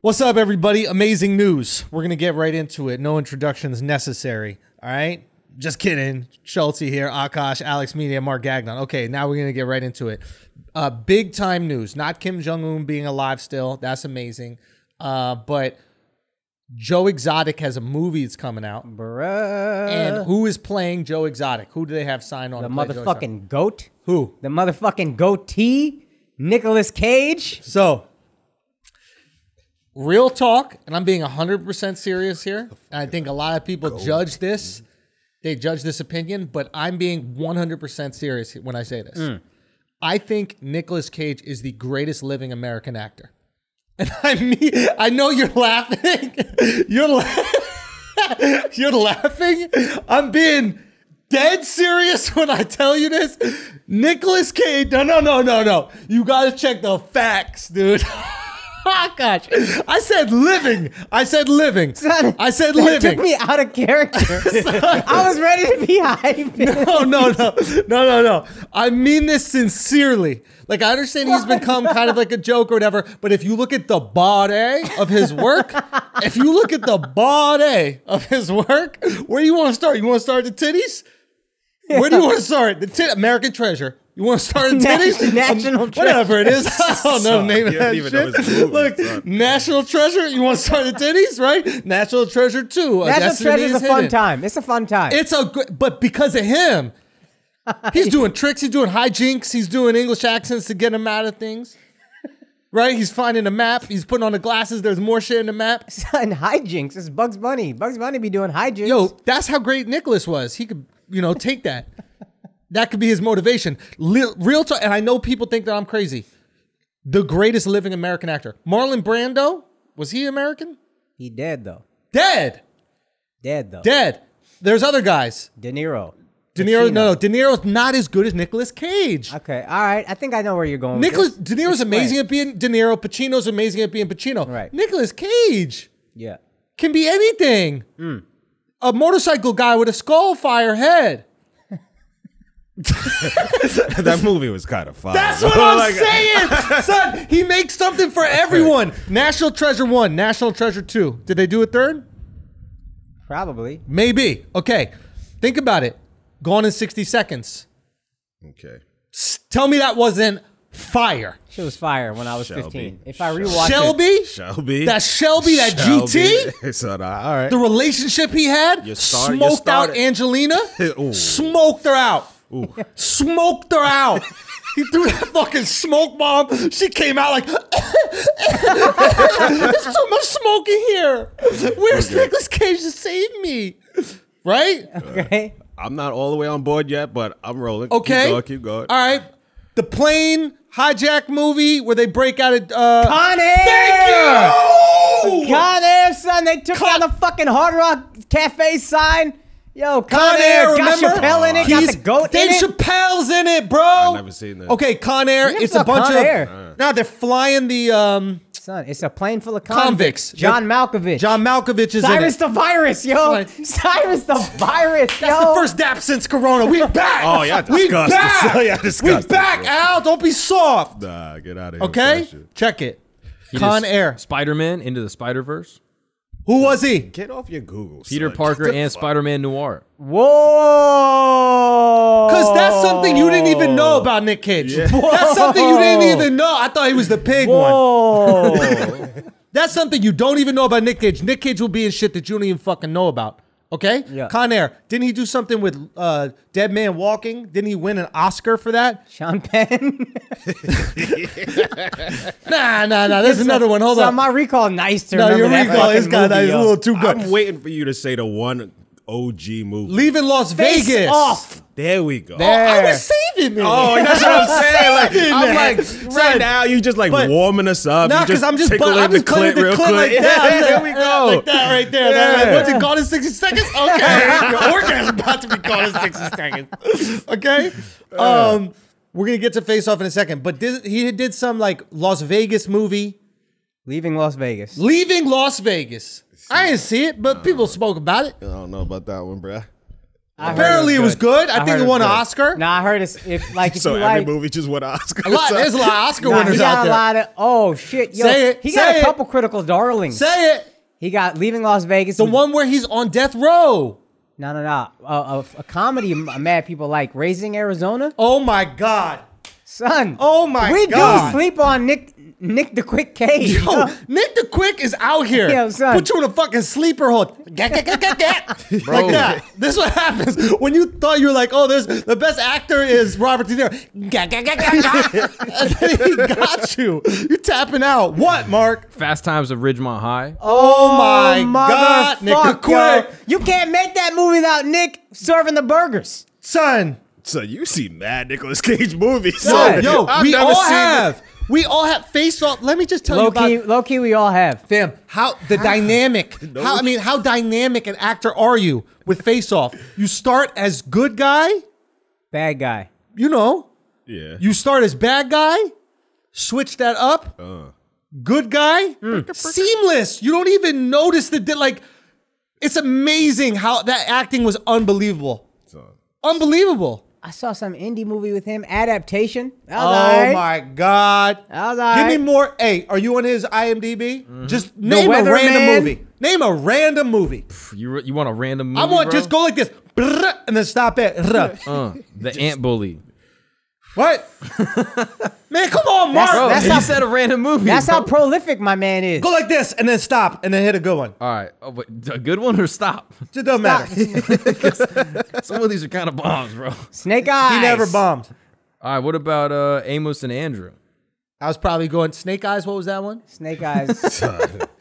What's up, everybody? Amazing news. We're gonna get right into it. No introductions necessary. All right. Just kidding. Schulz here, Akaash, Alex Media, Mark Gagnon. Okay, now we're gonna get right into it. Uh, big time news. Not Kim Jong Un being alive still. That's amazing. Uh, but Joe Exotic has a movie that's coming out. Bruh. And who is playing Joe Exotic? Who do they have signed on? the to motherfucking goat. who? The motherfucking goatee. Nicolas Cage. So, real talk, and I'm being 100% serious here. And I think a lot of people judge this. They judge this opinion, but I'm being 100% serious when I say this. Mm. I think Nicolas Cage is the greatest living American actor. And I mean, I know you're laughing. You're la- you're laughing. I'm being dead serious when I tell you this. Nicolas Cage. No, no, no, no, no. You gotta check the facts, dude. Oh, gosh. I said living. I said living. Son, I said that living. took me out of character. I was ready to be hyped. no, no, no, no, no, no. I mean this sincerely. Like I understand he's become kind of like a joke or whatever, but if you look at the body of his work, if you look at the body of his work, where do you want to start? You want to start the titties? Where do you want to start? The tit American Treasure. You want to start at titties? National Um, Whatever it is. I don't know the name of don't that even know shit. his movie, Look, son. National Treasure. You want to start at titties, right? National Treasure Two. A National Destiny Treasure's a is fun Hidden. time. It's a fun time. It's a good, but because of him, he's doing tricks. He's doing hijinks. He's doing English accents to get him out of things. Right? He's finding a map. He's putting on the glasses. There's more shit in the map. Son, hijinks. It's Bugs Bunny. Bugs Bunny be doing hijinks. Yo, that's how great Nicolas was. He could, you know, take that. That could be his motivation. Real talk. And I know people think that I'm crazy. The greatest living American actor, Marlon Brando. Was he American? he dead though. Dead. Dead though. Dead. There's other guys. De Niro. De Niro. Pacino. No, no. De Niro's not as good as Nicolas Cage. Okay, all right. I think I know where you're going. Nicolas. De Niro's Explain. amazing at being De Niro. Pacino's amazing at being Pacino. Right. Nicolas Cage Yeah. can be anything. Hmm. A motorcycle guy with a skull fire head. that movie was kind of fun. That's what I'm saying, son. He makes something for everyone. National Treasure one, National Treasure two. Did they do a third? Probably. Maybe. Okay. Think about it. Gone in 60 seconds. Okay. S- Tell me that wasn't fire. She was fire when I was Shelby. 15. If I rewatch it, Shelby? Shelby. That Shelby, that GT? so, uh, all right. the relationship he had, You start- you smoked out Angelina, Ooh. smoked her out, smoked her out. He threw that fucking smoke bomb. She came out like, there's too much smoke in here. Where's Nicolas Cage to save me? Right? okay. I'm not all the way on board yet, but I'm rolling. Okay. Keep going. Keep going. All right. The plane hijack movie where they break out of. Uh, Con Air! Thank you! Con Air, son. They took down the fucking Hard Rock Cafe sign. Yo, Con, Con Air, Air, got remember? Chappelle in it, got He's- the goat Dave in it. Chappelle's in it, bro. I've never seen that. Okay, Con Air. It's a bunch Con of. Air. Now they're flying the um, Son, it's a plane full of Convicts. convicts. John Malkovich. John Malkovich is Cyrus in it. the Virus, yo. Cyrus the Virus, yo. That's the first dap since Corona. We back. Oh, yeah, we disgusting. back. Yeah, we disgusting. back. Al, don't be soft. Nah, get out of here. Okay, with check it. He Con Air. Spider-Man into the Spider-Verse. Who was he? Get off your Google. Peter son. Parker and fuck? Spider-Man Noir. Whoa. Because that's something you didn't even know about Nick Cage. That's something you didn't even know. I thought he was the pig one. Whoa. That's something you don't even know about Nick Cage. Nick Cage will be in shit that you don't even fucking know about. Okay? Yeah. Con Air. Didn't he do something with uh, Dead Man Walking? Didn't he win an Oscar for that? Sean Penn. Nah, nah, nah. There's another one. Hold so on. my recall nice to no, remember your that recall is kind of movie, a little too good. I'm waiting for you to say the one OG movie. Leaving Las Face Vegas. off. There we go. I There. was saving it. Oh, that's what I'm saying. Like, I'm that. like, right Son. now, you just like But- warming us up. No, you because I'm just, bu- tickling I'm just the cutting the real clip quick. like Yeah, that. there we go. Like that right there. That- Yeah. What's it caught in 60 seconds? Okay. Your orgasm about to be caught in 60 seconds. Okay. Um, we're gonna get to face off in a second, but did, he did some like Las Vegas movie, Leaving Las Vegas. leaving Las Vegas. I didn't see it, but people spoke about it. I don't know about that one, bruh. I Apparently, it was good. I, think it won an. Oscar. Nah, I heard it's if like if So you every like. movie just won an Oscar. A lot, there's a lot of Oscar Nah, he got out a lot of oh shit, yo, Say it, he got say a it. couple critical darlings. Say it. he got leaving Las Vegas. The one where he's on death row. no, no, no, a, a, a comedy mad people like Raising Arizona. Oh my God. Son, Oh my we God. We do sleep on Nick Nick the Quick Cage. Yo, Nick the Quick is out here. Yo, son. Put you in a fucking sleeper hold. Like that. This is what happens when you thought you were like, oh, there's the best actor is Robert De Niro. And then he got you. You're tapping out. What, Mark? Fast Times of Ridgemont High. Oh, my oh, God, Nick the motherfuck, yo. Quick. You can't make that movie without Nick serving the burgers. Son. So you see mad Nicolas Cage movies. Yo, Son. yo, I've we never all seen have. We all have face off. Let me just tell Low you about key, low key, we all have. Fam, how the dynamic? How I mean, how dynamic an actor are you with Face Off? You start as good guy, Bad guy. you know. Yeah. You start as bad guy, switch that up, Uh. good guy, seamless. You don't even notice the di- like. It's amazing how that acting was unbelievable, unbelievable. I saw some indie movie with him, adaptation. Oh alright. my god! That was Give me more. Hey, are you on his IMDb? Just name a Weatherman. random movie. Name a random movie. You you want a random movie? I want bro? just go like this, and then stop it. Uh, the Ant Bully. What? Man, come on, Mark. That's- Bro, that's he how- said a random movie. That's bro. how prolific my man is. go like this, and then stop, and then hit a good one. All right. Oh, but a good one or stop? It doesn't matter. Some of these are kind of bombs, bro. Snake Eyes. he never bombed. All right. What about uh, Amos and Andrew? I was probably going Snake Eyes. What was that one? Snake Eyes.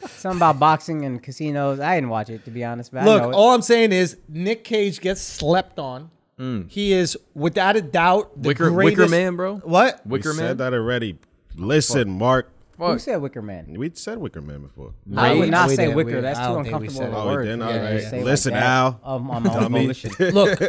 Something about boxing and casinos. I didn't watch it to be honest, but I Look, know all I'm saying is Nick Cage gets slept on. Mm. He is without a doubt the Wicker greatest. Wicker Man, bro. What? We Wicker said that already. Listen, Mark. Who said Wicker Man? We said Wicker Man before. I would not we say did, Wicker. we- That's too don't we uncomfortable said of a Oh, we word. didn't? for me to Alright. like Listen, that Al. Um, of my Dummy. Look,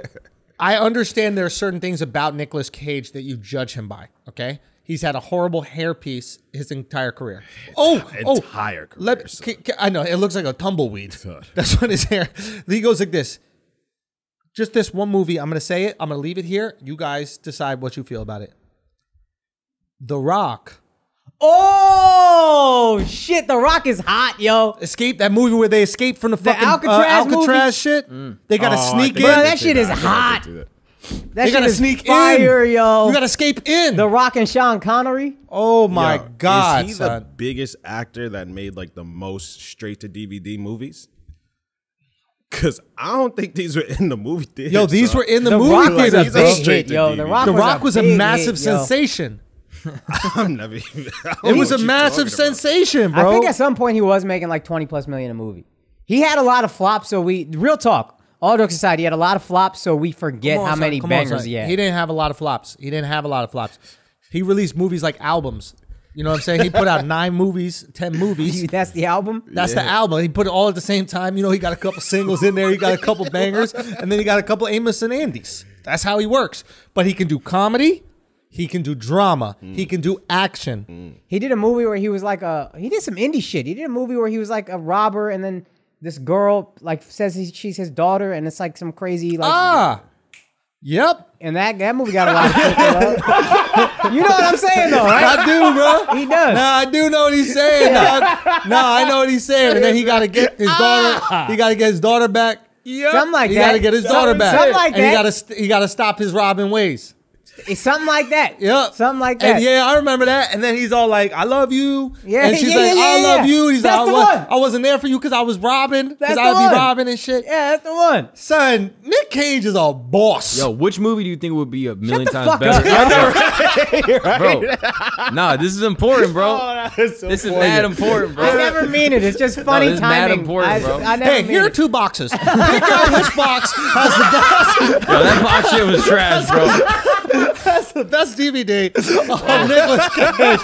I understand there are certain things about Nicolas Cage that you judge him by. Okay, he's had a horrible hairpiece his entire career. Oh, oh, Entire oh, career, Let, son. ca- ca- I know it looks like a tumbleweed. That's what his hair. He goes like this. Just this one movie. I'm gonna say it. I'm gonna leave it here. You guys decide what you feel about it. The Rock. Oh shit! The Rock is hot, yo. Escape that movie where they escape from the fucking uh, Alcatraz Alcatraz shit. They gotta Oh, sneak in. I Bro, that shit is I think I did hot. do that. That They shit gotta is sneak fire, in. yo. You gotta escape in. the Rock and Sean Connery. oh my Yo, god, Is he the biggest actor that made like the most straight to DVD movies? Cause I don't think these were in the movie theater. Yo, these son. were in the, The movie Rock was theater. a a big straight hit, to yo. The DVD. Rock The was Rock a was a big massive hit, sensation. I'm never. Even, It was a massive sensation, bro. I think at some point he was making like 20 plus million a movie. He had a lot of flops, so we real talk. All jokes aside, he had a lot of flops, so we forget on, how son. many Come on, bangers son. he had. He didn't have a lot of flops. He didn't have a lot of flops. He released movies like albums. You know what I'm saying? He put out nine movies, ten movies. That's the album. That's the album. He put it all at the same time. You know, he got a couple singles in there. He got a couple bangers, and then he got a couple Amos and Andes. That's how he works. But he can do comedy. He can do drama. He can do action. He did a movie where he was like a. He did some indie shit. He did a movie where he was like a robber, and then this girl like says he, she's his daughter, and it's like some crazy like. Ah, yep. And that that movie got a lot of. You know what I'm saying though, right? I do, bro. He does. Nah, I do know what he's saying. dog. Nah, I know what he's saying. And then he got to get his daughter. He got to get his daughter back. Ah. Something like He that. got to get his daughter back. Something like and he that. got to he got to stop his robbing ways. It's something like that. Yep. Something like that. And yeah, I remember that. And then he's all like, "I love you." Yeah, And she's yeah, like, yeah, "I yeah, love you." And he's That's like, the I, was, one. I wasn't there for you because I was robbing. Because I would the be robbing and shit. Yeah, that's the one. Son, Nick Cage is a boss. Yo, which movie do you think would be a million times fuck better? up. bro. Nah, this is important, bro. Oh, this is mad important, bro. I never mean it. It's just funny this is mad timing. important, I, bro. I never Hey, mean here are two boxes. Pick out which box has the best, Yo, that box shit was trash, bro. has the best DVD of Nicolas Cage.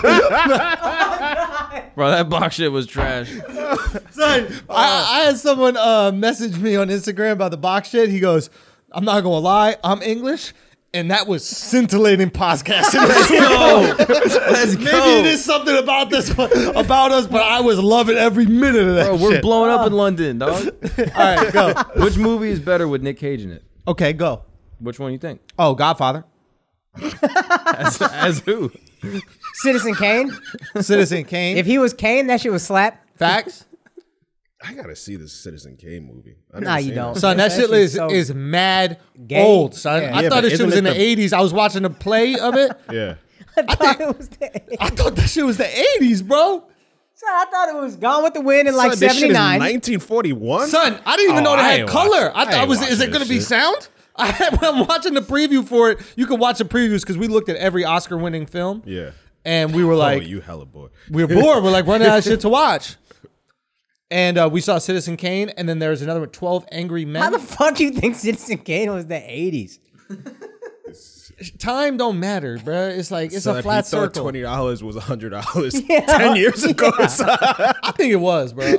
Bro, that box shit was trash. Son, I, I had someone uh, message me on Instagram about the box shit. He goes, I'm not gonna lie, I'm English. And that was scintillating podcasting. Let's go. Maybe it is something about this about us, but I was loving every minute of that. Bro, we're shit. blowing up in London, dog. All right, go. Which movie is better with Nick Cage in it? Okay, go. Which one you think? Oh, Godfather, As, as who? Citizen Kane. Citizen Kane. if he was Kane, that shit was slap. Facts. I gotta see this Citizen Kane movie. I Nah, never you seen don't. it. Son, that, That shit shit's is, so is mad gay. old, son. Yeah. I Yeah, thought this shit isn't was it in the, the- 80s. I was watching the play of it. Yeah. I thought it was the- I thought that shit was the 80s, bro. Son, I thought it was Gone with the Wind in like Son, this shit is 79. 1941. Son, I didn't even Oh, know they I had ain't color. watch- I I thought ain't was is watching it going to this be shit. sound? I had, when I'm watching the preview for it. You can watch the previews because we looked at every Oscar-winning film, Yeah. and we were like, oh, like, you hella boy. we were bored. We're like running out of shit to watch. And uh, we saw Citizen Kane, and then there's another one, 12 Angry Men. How the fuck do you think Citizen Kane was the 80s? Time don't matter, bro. It's like it's Son, a he flat thought circle. Twenty dollars was hundred dollars Yeah. ten years ago. son. I think it was, bro.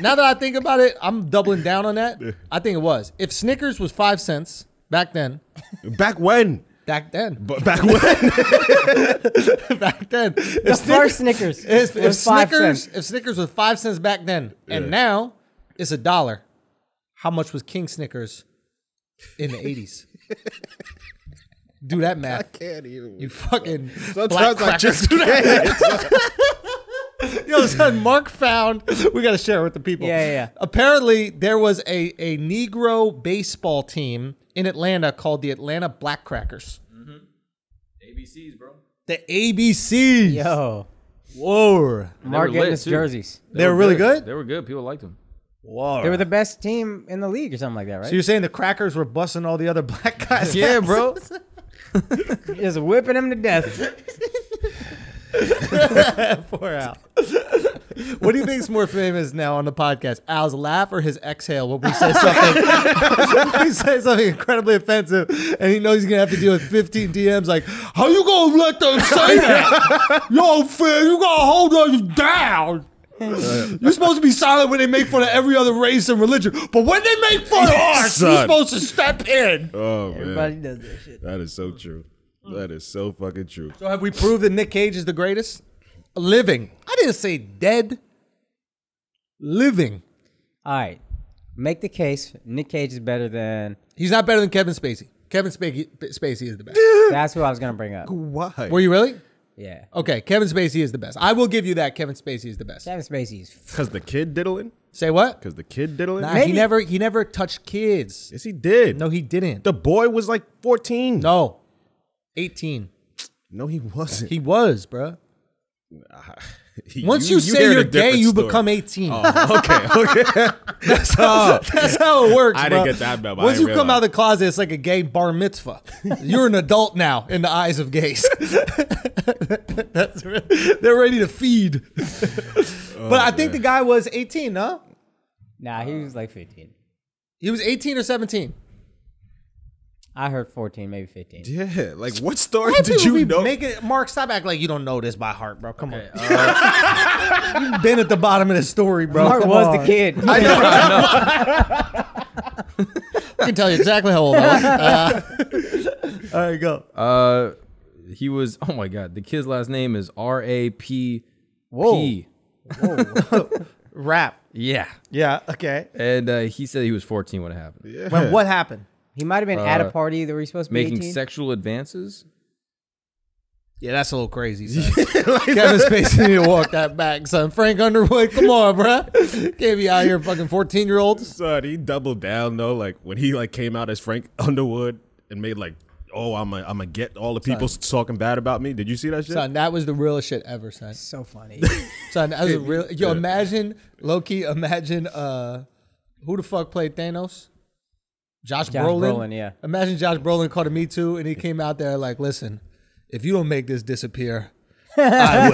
now that I think about it, I'm doubling down on that. I think it was. If Snickers was five cents back then, Back when? back then, But back when? back then, if, The Snickers, first Snickers if, if was five Snickers, cents. if Snickers was five cents back then, and Yeah. now it's a dollar, how much was King Snickers in the '80s? Do that math. I can't even. You fucking black Sometimes I just Do that. Yo, son, Mark found. We got to share it with the people. Yeah, yeah, yeah. Apparently, there was a a Negro baseball team in Atlanta called the Atlanta Black Crackers. Mm-hmm. ABCs, bro. The ABCs. Yo, Whoa. Mark were getting his jerseys. They were really good? They were good. People liked them. Whoa. They were the best team in the league or something like that, right? so you're saying the Crackers were busting all the other black guys? Yeah, bro. Just whipping them to death. Poor Al. what do you think is more famous now on the podcast? Al's laugh or his exhale when we say something when we say something incredibly offensive and he knows he's gonna have to deal with 15 DMs like, how you gonna let them say that? Yo, Phil, you gotta hold us down. You're supposed to be silent when they make fun of every other race and religion, but when they make fun of us, you're supposed to step in. Oh man, Everybody does that shit. that is so true. Mm. That is so fucking true. So have we proved that Nick Cage is the greatest? Living. I didn't say dead. Living. All right, make the case. Nick Cage is better than. He's not better than Kevin Spacey. Kevin Spacey, Spacey is the best. That's who I was gonna bring up. Why? Were you really? Yeah, Okay, Kevin Spacey is the best. I will give you that. Kevin Spacey is the best. Kevin Spacey's. Because the kid diddling? Say what? Because the kid diddling? Nah, he Maybe- never he never touched kids. Yes, he did. No, he didn't. the boy was like fourteen. No, eighteen. no, he wasn't. He was, bruh. He- Once you, say heard you're gay, different you story. become eighteen. Oh, okay, okay. That's how, oh, that's how it works. I didn't get that memo. Once you didn't come out of the closet, it's like a gay bar mitzvah. You're an adult now in the eyes of gays. That's re- they're ready to feed. Oh, but I think the guy was 18, no? Nah, he was like 15. He was 18 or 17. I heard 14, maybe 15. Yeah, like what story Why did you be know? making Mark? Stop acting like you don't know this by heart, bro. Come Okay, on, uh, you've been at the bottom of the story, bro. Mark Come was on. the kid. I know. I can tell you exactly how old I was. Uh, all right, go. uh, he was. Oh my god, the kid's last name is R A P Whoa. P. Rap. Yeah, Yeah. Okay. and uh, he said he was 14 when it happened. yeah. When what happened? He might have been at a Uh, party that we are supposed to be Making 18? sexual advances. Yeah, that's a little crazy. Son. Kevin Spacey need to walk that back, son. Frank Underwood, come on, bruh. Can't be out here fucking 14 year olds. Son, he doubled down though. Like when he like came out as Frank Underwood and made like, oh, I'm a, I'm gonna get all the people talking bad about me. Did you see that shit? Son, that was the realest shit ever, son. so funny. Son, that was a real. Yo, imagine, Loki. imagine uh, who the fuck played Thanos? Josh, Josh Brolin. Brolin, yeah. Imagine Josh Brolin called a Me Too and he came out there like, listen, if you don't make this disappear, I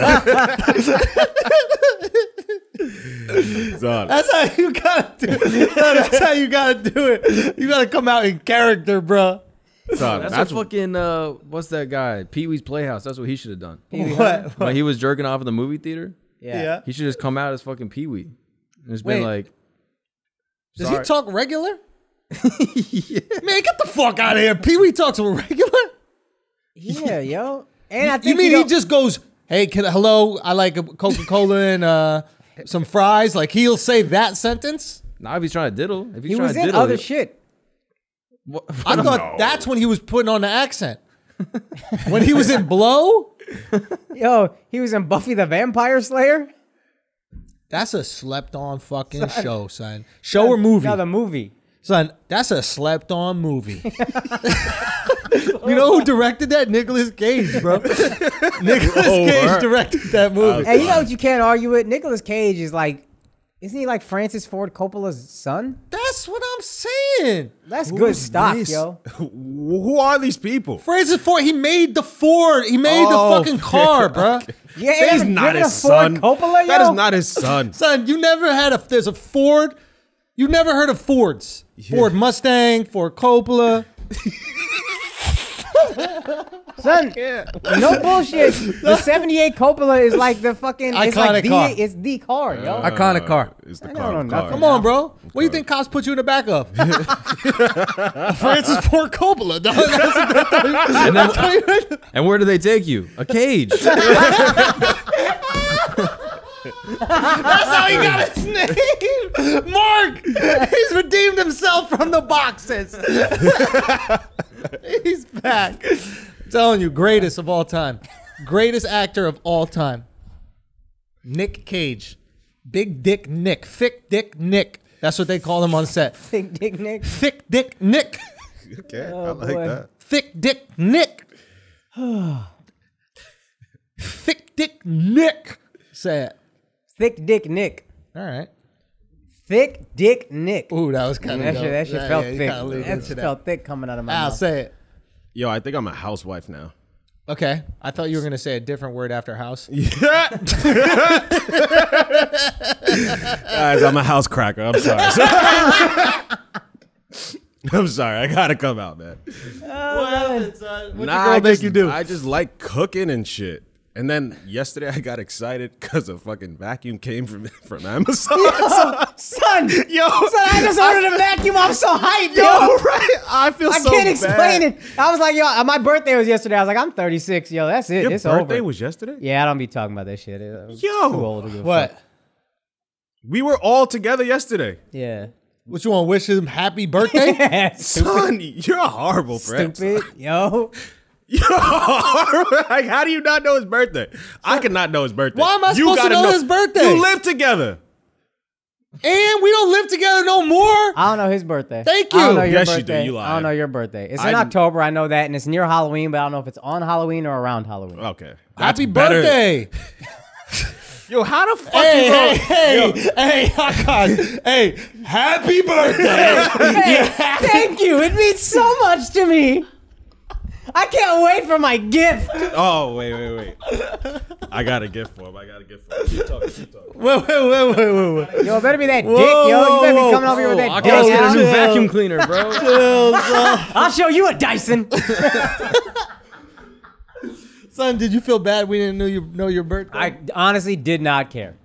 will. That's how you gotta do it. That's how you gotta do it. You gotta come out in character, bro. son, That's, that's, what fucking. Uh, what's that guy? Pee Wee's Playhouse. That's what he should have done. What? When he was jerking off in the movie theater, Yeah. yeah. he should just come out as fucking Pee Wee. And It's Wait. been like. Does Sorry. he talk regular? Man, get the fuck out of here. Pee Wee talks to a regular. Yeah, yo. And I think You mean know- he just goes, "Hey, can, hello, I like a Coca Cola and uh, some fries." Like he'll say that sentence. Not if he's trying to diddle. If he's he trying was to in diddle, other it- shit. What- I thought that's when he was putting on the accent. when he was in Blow, Yo, he was in Buffy the Vampire Slayer. that's a slept on fucking show, son. Show or movie? No, the movie. Son, that's a slept on movie. you know who directed that? Nicolas Cage, bro. Nicolas Oh, Cage word. directed that movie. And you know what you can't argue with? Nicolas Cage is like, isn't he like Francis Ford Coppola's son? That's what I'm saying. That's good stock, this? yo. Who are these people? Francis Ford, he made the Ford. He made Oh, the fucking car, bro. Yeah, That is not his Ford son. Coppola, That yo? is not his son. Son, you never had a there's a Ford. You never heard of Fords. Ford Mustang, Ford Coppola. Son, no bullshit. The 78 Coppola is like the fucking it's Iconic like the, car. It's the car, yo. Uh, Iconic car. It's the I car. don't know car. nothing. Come on, bro. What do you think cops put you in the back of? Francis Ford Coppola, dog. That's, And, then, and where do they take you? A cage. That's how he got his name. Mark. He's redeemed himself from the boxes. He's back. I'm telling you, greatest of all time. Greatest actor of all time. Nick Cage. Big Dick Nick. Thick Dick Nick. That's what they call him on set. Think Dick Nick. Thick Dick Nick. Okay, I Oh, like boy. that. Thick Dick Nick. Thick Dick Nick. Say it. Thick Dick Nick. All right. Thick Dick Nick. Ooh, that was kind of that shit, that shit felt thick. That That felt thick coming out of my mouth. I'll say it. Yo, I think I'm a housewife now. Okay. I thought you were going to say a different word after house. Yeah. Guys, I'm a house cracker. I'm sorry. I'm sorry. I gotta come out, man. Oh, what happened, son? What Nah, the I girl make just, you do? I just like cooking and shit. And then yesterday I got excited because a fucking vacuum came from from Amazon. Son, yo, son, I just ordered a vacuum. I'm so hyped, yo, yo. right? I feel so. I so can't explain bad. it. I was like, yo, uh, my birthday was yesterday. I was like, I'm 36, yo. That's it. Your it's birthday over. was yesterday. yeah, I don't be talking about that shit. I'm Yo. too old to give what? fuck. We were all together yesterday. Yeah. What you want to wish him happy birthday? Son, you're a horrible friend. Stupid, yo. You're horrible. Like, how do you not know his birthday? I could not know his birthday. Why am I supposed to gotta know his birthday? You live together. and we don't live together no more. I don't know his birthday. Thank I don't you. know your Yes, you do. birthday. You I don't know your birthday. It's I- in October. I know that, and it's near Halloween, but I don't know if it's on Halloween or around Halloween. Okay. Happy better. birthday. Yo, how the fuck Hey, you hey, go? hey, hey, Hakan. Hey, happy birthday. Hey, thank you. It means so much to me. I can't wait for my gift. Oh, wait, wait, wait. I got a gift for him. I got a gift for him. Keep talking, keep talking. wait, wait, wait, wait, wait, wait. Yo, it better be that Whoa, dick, yo. You better whoa, be coming over here with that I dick. gotta get a new vacuum cleaner, bro. I'll show you a Dyson. Son, did you feel bad we didn't know you know your birthday? I honestly did not care.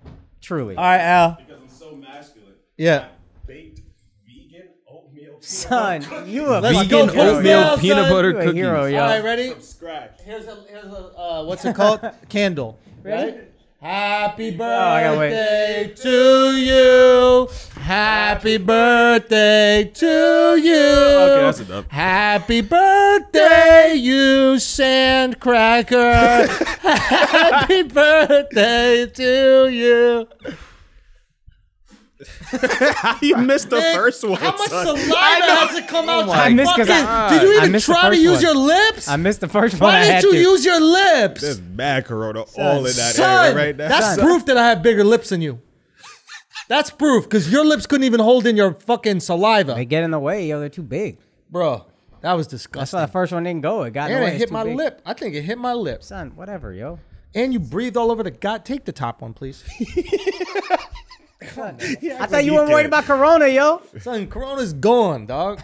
Truly. All right, Al. Because I'm so masculine. Yeah. Baked vegan oatmeal Son, you a Let's fucking go, hero, oatmeal, peanut son. butter You a cookies. hero, yo. All right, ready? From scratch. Here's a here's a uh, what's it called? Candle. Ready? Right? Happy I gotta birthday to you. Happy birthday to you. Okay, that's enough. Happy birthday, you sandcracker. Happy birthday to you. you missed the Man, first one. How much son. saliva has to come out? I missed missed 'cause fucking- I- Did you even try to use one. your lips? I missed the first one. Why didn't you to. use your lips? There's mad corona all in that Son, area right now. that's Son. proof that I have bigger lips than you. That's proof because your lips couldn't even hold in your fucking saliva, They get in the way, yo. They're too big. bro. That was disgusting. That's disgusting. why the first one didn't go. It got in and it hit my big. lip. I think it hit my lips. Son, whatever, yo. And you breathed all over the god. Take the top one, please. I thought you weren't worried about Corona, yo. Son, Corona's gone, dog.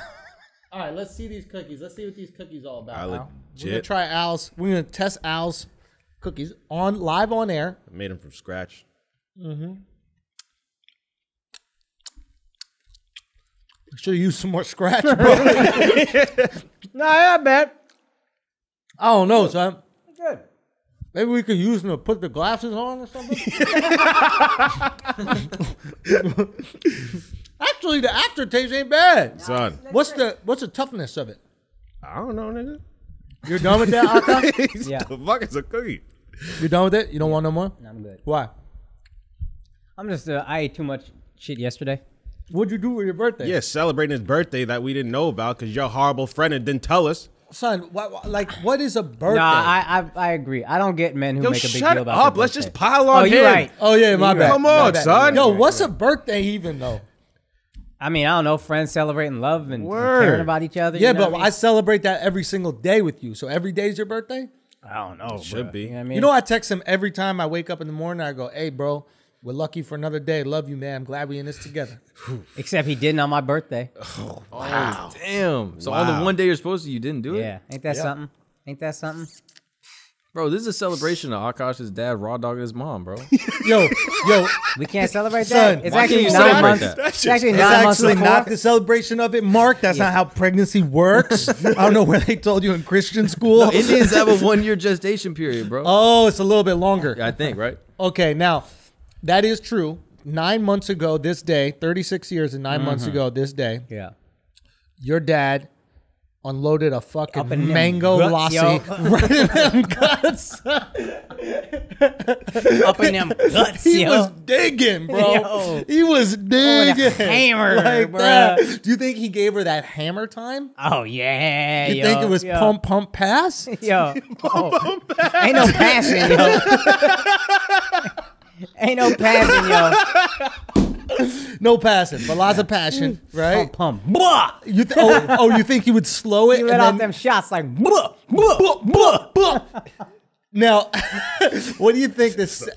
All right, let's see these cookies. Let's see what these cookies all about. I Al. We're gonna legit- try Al's. We're gonna test Al's cookies on live on air. I made them from scratch. Mm-hmm. Should have used some more scratch, bro. Nah, I bet. I don't know, son. Good. Maybe we could use them to put the glasses on or something. Actually, the aftertaste ain't bad. Son, What's the what's the toughness of it? I don't know, nigga. You're done with that, Aka? Yeah. The fuck is a cookie? You're done with it? You don't want no more? I'm good. Why? I'm just. Uh, I ate too much shit yesterday. What'd you do for your birthday? Yeah, celebrating his birthday that we didn't know about because you're horrible friend and didn't tell us. Son, what, what- like, what is a birthday? No, I, I I agree. I don't get men who Yo, make a big deal about. Shut up. Let's just pile oh, on Oh, you're right. oh, yeah, my You're bad. right. Come on, bad. son. Yo, what's a birthday even, though? I mean, I don't know. Friends celebrating love and, and Word. caring about each other. Yeah, you know but what I I, celebrate that every single day with you. So every day is your birthday? I don't know. It Should bruh. be. You know what I mean? You know, I text him every time I wake up in the morning. I go, hey, bro, we're lucky for another day. Love you, man. I'm glad we in this together. Except he didn't on my birthday. Oh, wow, Damn. So on the one day you're supposed to, you didn't do it? Yeah, ain't that something? Ain't that something? Bro, this is a celebration of Akaash's dad raw dogging his mom, bro. Yo, yo, We can't celebrate Son, that. It's why actually can't you nine celebrate months. that? It's actually it's nine months actually before. not the celebration of it, Mark. That's not how pregnancy works. I don't know where they told you in Christian school. Indians have a one year gestation period, bro. oh, it's a little bit longer. I think, right? Okay, now that is true. Nine months ago, this day, 36 years and 9 months mm-hmm. ago, this day, Yeah. your dad unloaded a fucking mango lassi right in them guts. Up in them guts, He yo. was digging, bro. Yo. He was oh, digging. hammer, like bruh. that. Do you think he gave her that hammer time? oh yeah. You yo, think it was pump, pump, pass? Yo. Oh. Ain't no passing, yo. Ain't no passing, yo. No passing, but lots of passion, mm. right? Pump, pump. Blah! You th- oh, oh, you think you would slow it? You let and off then- them shots like blah, blah. Buh, buh, buh. Now, what do you think this?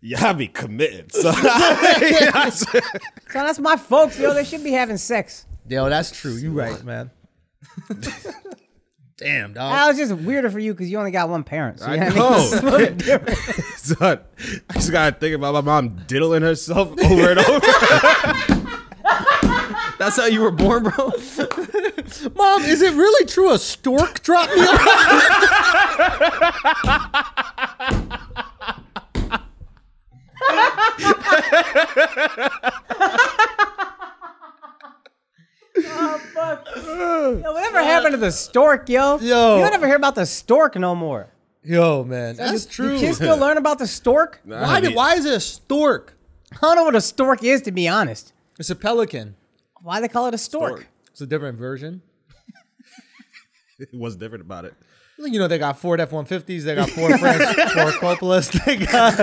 Y'all be committed. So So that's my folks, yo. They should be having sex. Yo, that's true. You right, man. Damn, dog. That was just weirder for you because you only got one parent. So I you know. know. I mean? It's a little different. Son, I just gotta think about my mom diddling herself over and over. That's how you were born, bro? Mom, is it really true a stork dropped me off? Oh, yo, whatever happened to the stork, yo? Yo. You don't ever hear about the stork no more. Yo, man, that's Do true. kids still learn about the stork? Why, did, why is it a stork? I don't know what a stork is, to be honest. It's a pelican. Why they call it a stork? Stork. It's a different version. What's different about it? You know, they got Ford F 150s, they got Ford French, Ford Coppolas, they got,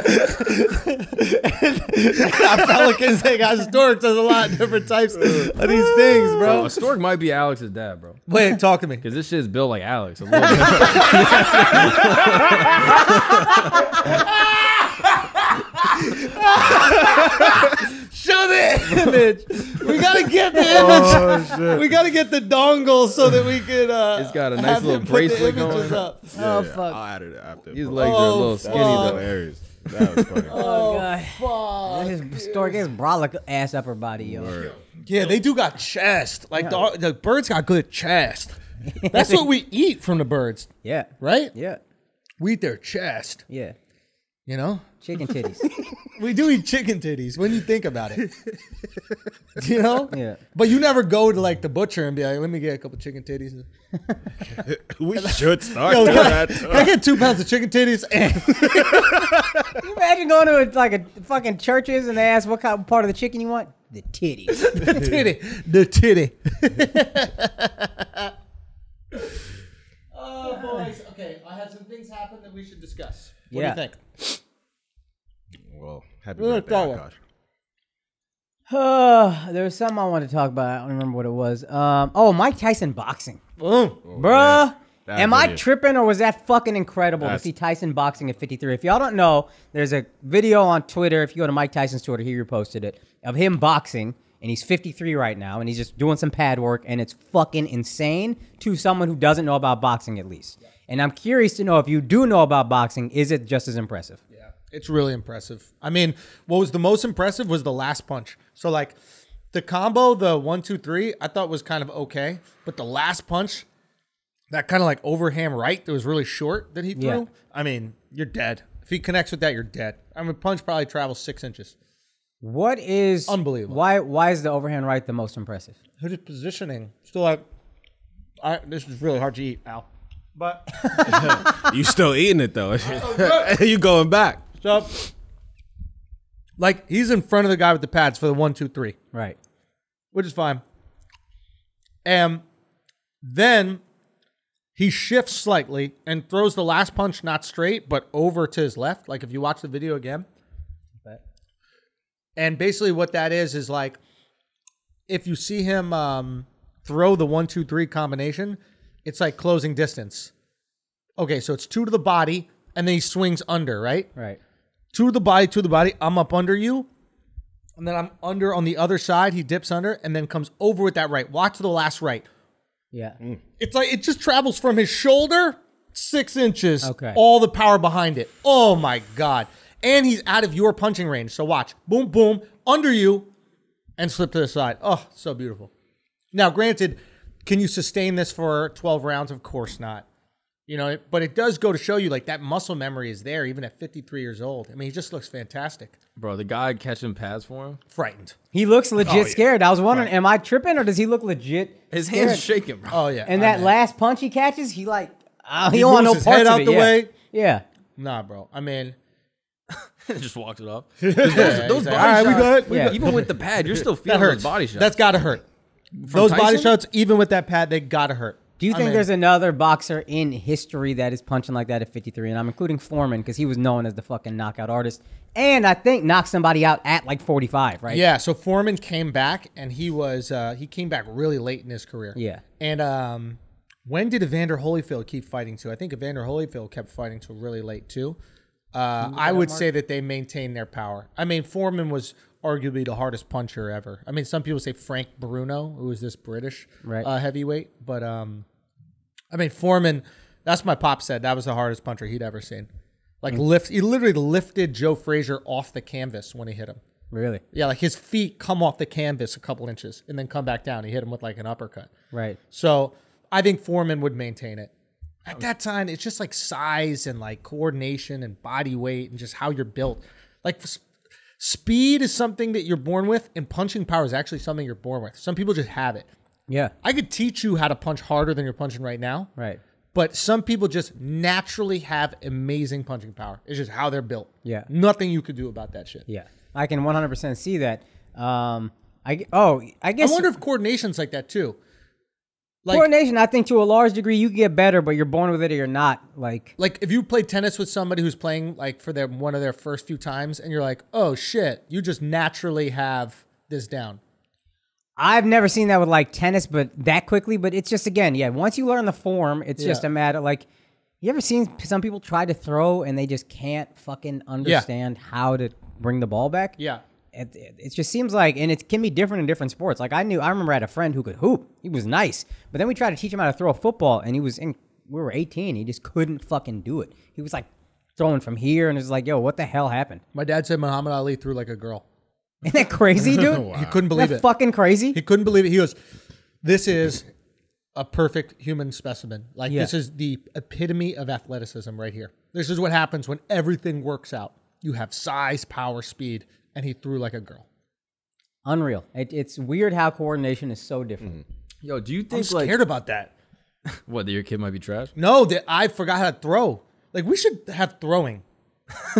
they got pelicans, they got storks. There's a lot of different types of these things, Bro, bro. a stork might be Alex's dad, bro. Wait, talk to me. Because this shit's built like Alex. A little bit. Show the image. We gotta get the image. We gotta get the dongle so that we can. Uh, It's got a nice little him bracelet the images going. up. Oh, fuck. I'll add it after. His bro. legs are a Oh, little skinny, fuck. though. hilarious. That was funny. Oh, God. Fuck. His stork is brolic ass upper body, yo. Word. Yeah, they do got chest. Like the, the birds got good chest. That's what we eat from the birds, Yeah. right? Yeah. We eat their chest. Yeah. You know, Chicken titties. we do eat chicken titties when you think about it. you know. Yeah. But you never go to like the butcher and be like, "Let me get a couple chicken titties." we should start Yo, doing can I, that. can I get two pounds of chicken titties and you imagine going to a, like a fucking churches and they ask what kind of part of the chicken you want? The titties. the titty, the titty. oh boys, okay. I had some things happen that we should discuss. What Yeah. do you think? Well, happy Look, birthday, that. Akaash. Uh, there was something I wanted to talk about. I don't remember what it was. Um, oh, Mike Tyson boxing. Boom. Bruh. That Am I tripping or was that fucking incredible That's- to see Tyson boxing at 53? If y'all don't know, there's a video on Twitter. If you go to Mike Tyson's Twitter, he reposted it of him boxing, and he's 53 right now, and he's just doing some pad work, and it's fucking insane to someone who doesn't know about boxing at least. And I'm curious to know if you do know about boxing, is it just as impressive? Yeah, it's really impressive. I mean, what was the most impressive was the last punch. So like the combo, the one, two, three, I thought was kind of okay, but the last punch, that kind of like overhand right that was really short that he threw. Yeah. I mean, you're dead. If he connects with that, you're dead. I mean, punch probably travels six inches. What is Unbelievable. Why why is the overhand right the most impressive? His positioning still like, I this is really hard to eat, Al. But You still eating it though? you going back? So, like he's in front of the guy with the pads for the one, two, three. Right. which is fine. And then he shifts slightly and throws the last punch not straight, but over to his left. Like if you watch the video again. And basically, what that is is like if you see him um, throw the one, two, three combination, it's like closing distance. Okay, so it's two to the body, and then he swings under, right? Right. Two to the body, to the body. I'm up under you. And then I'm under on the other side. He dips under and then comes over with that right. Watch the last right. Yeah. Mm. It's like it just travels from his shoulder six inches. Okay. All the power behind it. Oh my God. And he's out of your punching range. So watch. Boom, boom, under you and slip to the side. Oh, so beautiful. Now, granted, can you sustain this for 12 rounds? Of course not. You know, but it does go to show you like that muscle memory is there even at 53 years old. I mean, he just looks fantastic. Bro, the guy catching pads for him, Frightened. He looks legit oh, yeah. scared. I was wondering, am I tripping or does he look legit? his scared? hands shaking, bro. Oh, yeah. And I that mean, last punch he catches, he like, oh, he, He don't want no moves his parts head of out it. the yeah. way. Yeah. Nah, bro. I mean, just walked it up. yeah, Those he's body like, all right, we shots, good. We Yeah. good." even with the pad, you're still that feeling hurts. those body shots. That's got to hurt. Those body Tyson? shots, even with that pad, they got to hurt. Do you I think mean, there's another boxer in history that is punching like that at 53? And I'm including Foreman because he was known as the fucking knockout artist. And I think knocked somebody out at like 45, right? Yeah, so Foreman came back and he was uh he came back really late in his career. Yeah. And um when did Evander Holyfield keep fighting to? I think Evander Holyfield kept fighting till really late too. Uh, I would say that they maintained their power. I mean, Foreman was arguably the hardest puncher ever. I mean, some people say Frank Bruno, who is this British Right. uh, heavyweight, but um, I mean Foreman. That's my pop said that was the hardest puncher he'd ever seen. Like lift, he literally lifted Joe Frazier off the canvas when he hit him. Really? Yeah, like his feet come off the canvas a couple inches and then come back down. He hit him with like an uppercut. Right. So I think Foreman would maintain it. At that time, it's just like size and like coordination and body weight and just how you're built. Like speed is something that you're born with, and punching power is actually something you're born with. Some people just have it. Yeah. I could teach you how to punch harder than you're punching right now, Right. but some people just naturally have amazing punching power. It's just how they're built. Yeah. Nothing you could do about that shit. Yeah. I can 100% see that. Um, I oh, I guess. I wonder if coordination's like that too. Like, coordination. I think to a large degree you can get better, but you're born with it or you're not. Like, like if you play tennis with somebody who's playing like for their one of their first few times, and you're like, oh shit, you just naturally have this down. I've never seen that with like tennis, but that quickly. But it's just again, yeah. Once you learn the form, it's just a matter like. You ever seen some people try to throw and they just can't fucking understand how to bring the ball back? Yeah. It, it, it just seems like, and it can be different in different sports. Like I knew, I remember I had a friend who could hoop. He was nice, but then we tried to teach him how to throw a football, and he was in. We were 18. He just couldn't fucking do it. He was like throwing from here, and it was like, yo, what the hell happened? My dad said Muhammad Ali threw like a girl. Isn't that crazy, dude? He couldn't Isn't believe that it. fucking crazy? He couldn't believe it. He goes, "This is a perfect human specimen. Like Yeah. this is the epitome of athleticism right here. This is what happens when everything works out. You have size, power, speed, and he threw like a girl. Unreal. It, it's weird how coordination is so different. Mm-hmm. Yo, do you I'm think like scared about that. what that your kid might be trash? No, that I forgot how to throw. Like we should have throwing.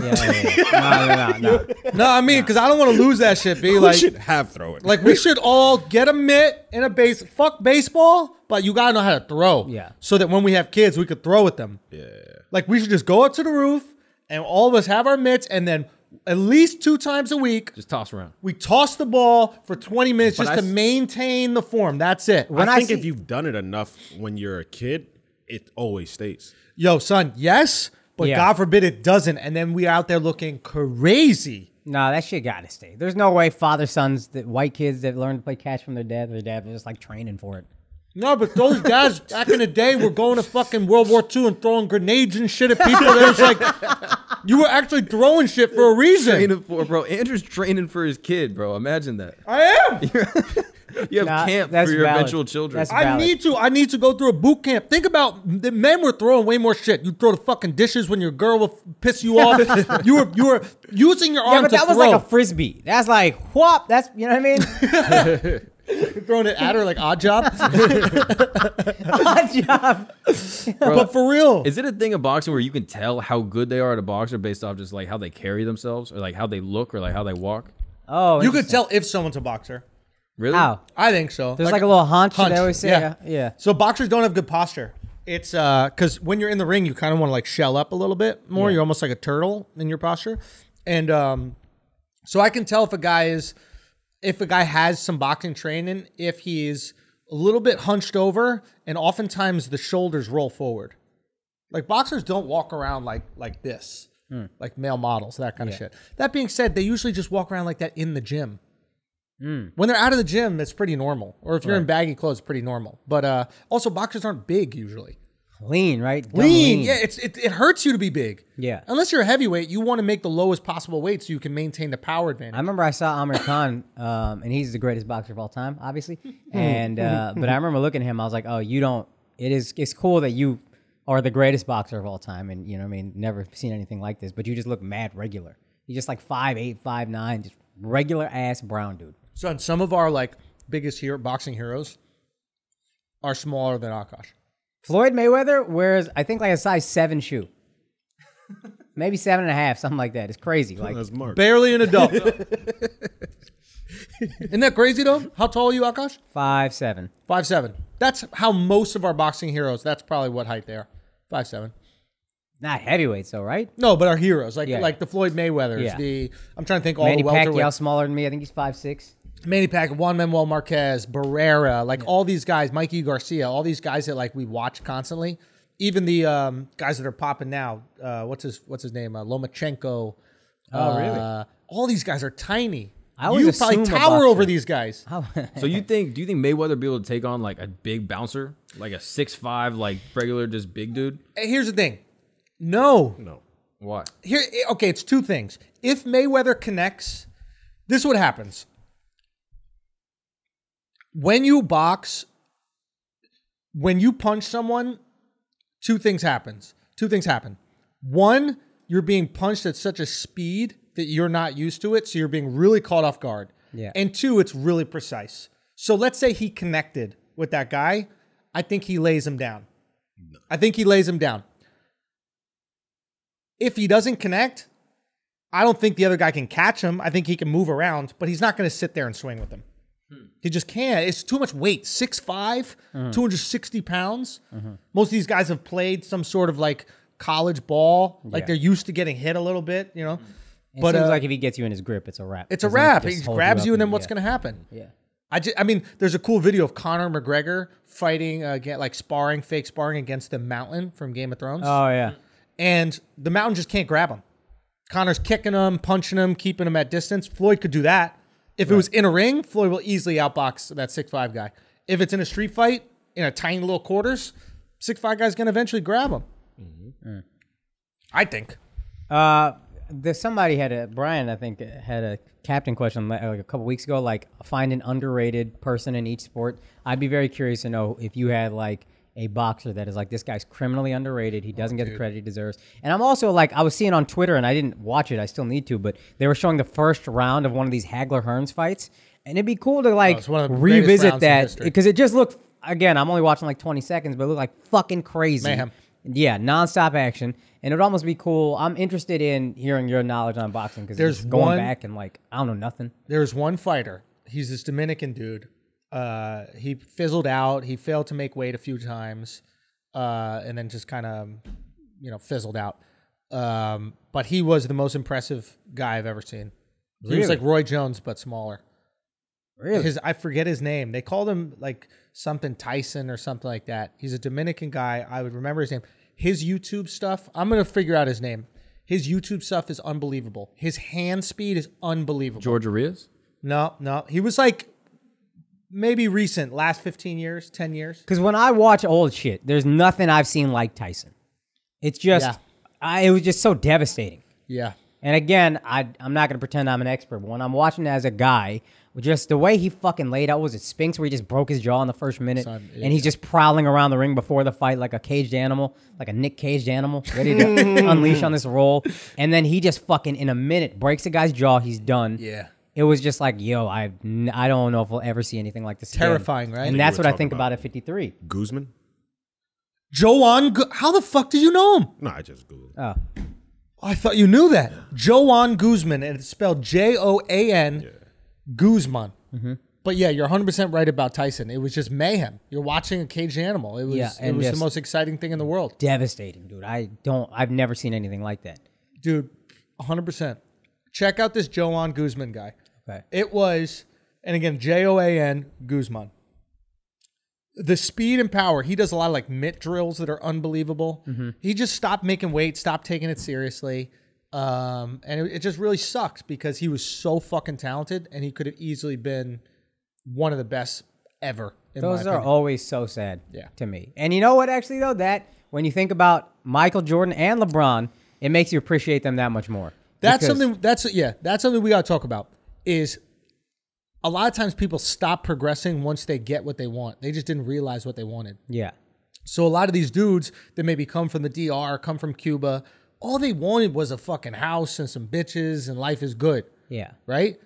Yeah, yeah, yeah. No, no, no, no. No, I mean, because I don't want to lose that shit. Be We like, should have throw it. like we should all get a mitt and a base. Fuck baseball, but you gotta know how to throw. Yeah. So that when we have kids, we could throw with them. yeah. Like we should just go up to the roof and all of us have our mitts, and then at least two times a week Just toss around. we toss the ball for 20 minutes But just I to s- maintain the form. That's it. When I I think see- if you've done it enough when you're a kid, it always stays. Yo, son, yes, but Yeah. God forbid it doesn't, and then we're out there looking crazy. No, that shit gotta stay. There's no way father sons that white kids that learn to play catch from their dad, their dad was just like training for it. No, but those guys back in the day were going to fucking World War II and throwing grenades and shit at people. It was like you were actually throwing shit for a reason. Training for bro. Andrew's training for his kid, bro. Imagine that. I am. You have Nah, camp for your valid. eventual children. That's I valid. need to. I need to go through a boot camp. Think about the men were throwing way more shit. You throw the fucking dishes when your girl will piss you off. you were you were using your Yeah, arm but to that was throw. like a frisbee. That's like whoop. That's you know what I mean. You're throwing it at her like Oddjob. Oddjob. but for real, Is it a thing of boxing where you can tell how good they are at a boxer based off just like how they carry themselves or like how they look or like how they walk? Oh, you could interesting. tell if someone's a boxer. Really? how. I think so. There's like, a little hunch, hunch, they always say. yeah. Yeah. yeah. So boxers don't have good posture. It's uh because when you're in the ring, you kind of want to like shell up a little bit more. Yeah. You're almost like a turtle in your posture, and um, so I can tell if a guy is if a guy has some boxing training if he's a little bit hunched over, and oftentimes the shoulders roll forward. Like boxers don't walk around like like this, like male models, that kind of shit. That being said, they usually just walk around like that in the gym. When they're out of the gym, that's pretty normal. Or if you're in baggy clothes, pretty normal. But uh, also, boxers aren't big usually. Lean, right? Dumb Lean, yeah, it's it, it hurts you to be big. Yeah. Unless you're a heavyweight, you want to make the lowest possible weight so you can maintain the power advantage. I remember I saw Amir Khan, um, and he's the greatest boxer of all time, obviously. And uh, but I remember looking at him, I was like, oh, you don't. It is. It's cool that you are the greatest boxer of all time, and you know, what I mean, never seen anything like this. But you just look mad regular. You just like five eight, five nine, just regular ass brown dude. Son, some of our like biggest hero boxing heroes are smaller than Akaash. Floyd Mayweather wears, I think, like a size seven shoe, maybe seven and a half, something like that. It's crazy. Like That's Mark. Barely an adult. Isn't that crazy though? How tall are you, Akaash? five seven. Five seven. That's how most of our boxing heroes. That's probably what height they are. Five seven. Not heavyweights though, right? No, but our heroes, like Yeah. like the Floyd Mayweathers, Yeah. the I'm trying to think all Manny the Pacquiao welterweights. smaller than me. I think he's five six. Manny Pacquiao, Juan Manuel Marquez, Barrera, like all these guys, Mikey Garcia, all these guys that like we watch constantly. Even the um, guys that are popping now. Uh, what's his What's his name? Uh, Lomachenko. Oh, really? Uh, all these guys are tiny. I always you probably tower over these guys. So you think? Do you think Mayweather be able to take on like a big bouncer, like a six five, like regular just big dude? Hey, Here's the thing. No, No. Why? here okay it's two things if mayweather connects this is what happens when you box when you punch someone two things happens. Two things happen. One you're being punched at such a speed that you're not used to it so you're being really caught off guard. Yeah. and two it's really precise. So let's say he connected with that guy. I think he lays him down. I think he lays him down. If he doesn't connect, I don't think the other guy can catch him. I think he can move around, but he's not going to sit there and swing with him. He just can't. It's too much weight. 6'5, 260 pounds. Most of these guys have played some sort of like college ball. Like Yeah. they're used to getting hit a little bit, you know? It But, seems uh, like if he gets you in his grip, it's a wrap. It's a Doesn't he wrap. He grabs you, and then what's yeah. going to happen? Yeah. I, just, I mean, there's a cool video of Conor McGregor fighting, uh, get, like sparring, fake sparring against the Mountain from Game of Thrones. Oh yeah. and the mountain just can't grab him. Conor's kicking him, punching him, keeping him at distance. Floyd could do that. If it was in a ring, Floyd will easily outbox that six five guy. If it's in a street fight in a tiny little quarters, six five guy's gonna eventually grab him. Mm-hmm. I think. Uh, there's somebody had a Brian, I think, had a captain question like a couple weeks ago. Like, find an underrated person in each sport. I'd be very curious to know if you had like a boxer that is like this guy's criminally underrated. He doesn't oh, get the credit he deserves. And I'm also like, I was seeing on Twitter, and I didn't watch it. I still need to, but they were showing the first round of one of these Hagler Hearns fights, and it'd be cool to like Oh, it's one of the greatest revisit that because it just looked. Again, I'm only watching like 20 seconds, but it looked like fucking crazy. Mayhem. Yeah, nonstop action, and it'd almost be cool. I'm interested in hearing your knowledge on boxing because There's there's going one- back and like I don't know nothing. There's one fighter. He's this Dominican dude. Uh, he fizzled out. He failed to make weight a few times, uh, and then just kind of, you know, fizzled out. Um, but he was the most impressive guy I've ever seen. He was like Roy Jones, but smaller. Really? His I forget his name. They called him like something Tyson or something like that. He's a Dominican guy. I would remember his name. His YouTube stuff. I'm gonna figure out his name. His YouTube stuff is unbelievable. His hand speed is unbelievable. George Arias? No, no. He was like maybe recent, last 15 years, 10 years. Because when I watch old shit, there's nothing I've seen like Tyson. It's just, Yeah. I, it was just so devastating. Yeah. And again, I I'm not gonna pretend I'm an expert, but when I'm watching it as a guy, just the way he fucking laid out was it Spinks where he just broke his jaw in the first minute, Son, and he's just prowling around the ring before the fight like a caged animal, like a Nick caged animal, ready to unleash on this roll. And then he just fucking in a minute breaks the guy's jaw. He's done. Yeah. It was just like, yo, I I don't know if we'll ever see anything like this. again. Terrifying, right? And that's what I think about- about at 53. Guzman? Joan, Gu- how the fuck did you know him? No, I just googled. Oh, I thought you knew that. Joan Guzman, and it's spelled J O A N Guzman. Mm-hmm. But yeah, you're 100% right about Tyson. It was just mayhem. You're watching a caged animal. It was, Yeah, it and was the just- most exciting thing in the world. devastating, dude. I don't. I've never seen anything like that. Dude, 100%. Check out this Joan Guzman guy. Okay. It was, and again, J O A N Guzman. The speed and power, he does a lot of like mitt drills that are unbelievable. Mm-hmm. He just stopped making weight, stopped taking it seriously. Um, and it, it just really sucks because he was so fucking talented and he could have easily been one of the best ever. In Those are always so sad Yeah. to me. And you know what, actually, though? That when you think about Michael Jordan and LeBron, it makes you appreciate them that much more. That's something. That's yeah. That's something we got to talk about. Is a lot of times people stop progressing once they get what they want. They just didn't realize what they wanted. Yeah. So a lot of these dudes that maybe come from the DR, come from Cuba, all they wanted was a fucking house and some bitches and life is good, Yeah. right?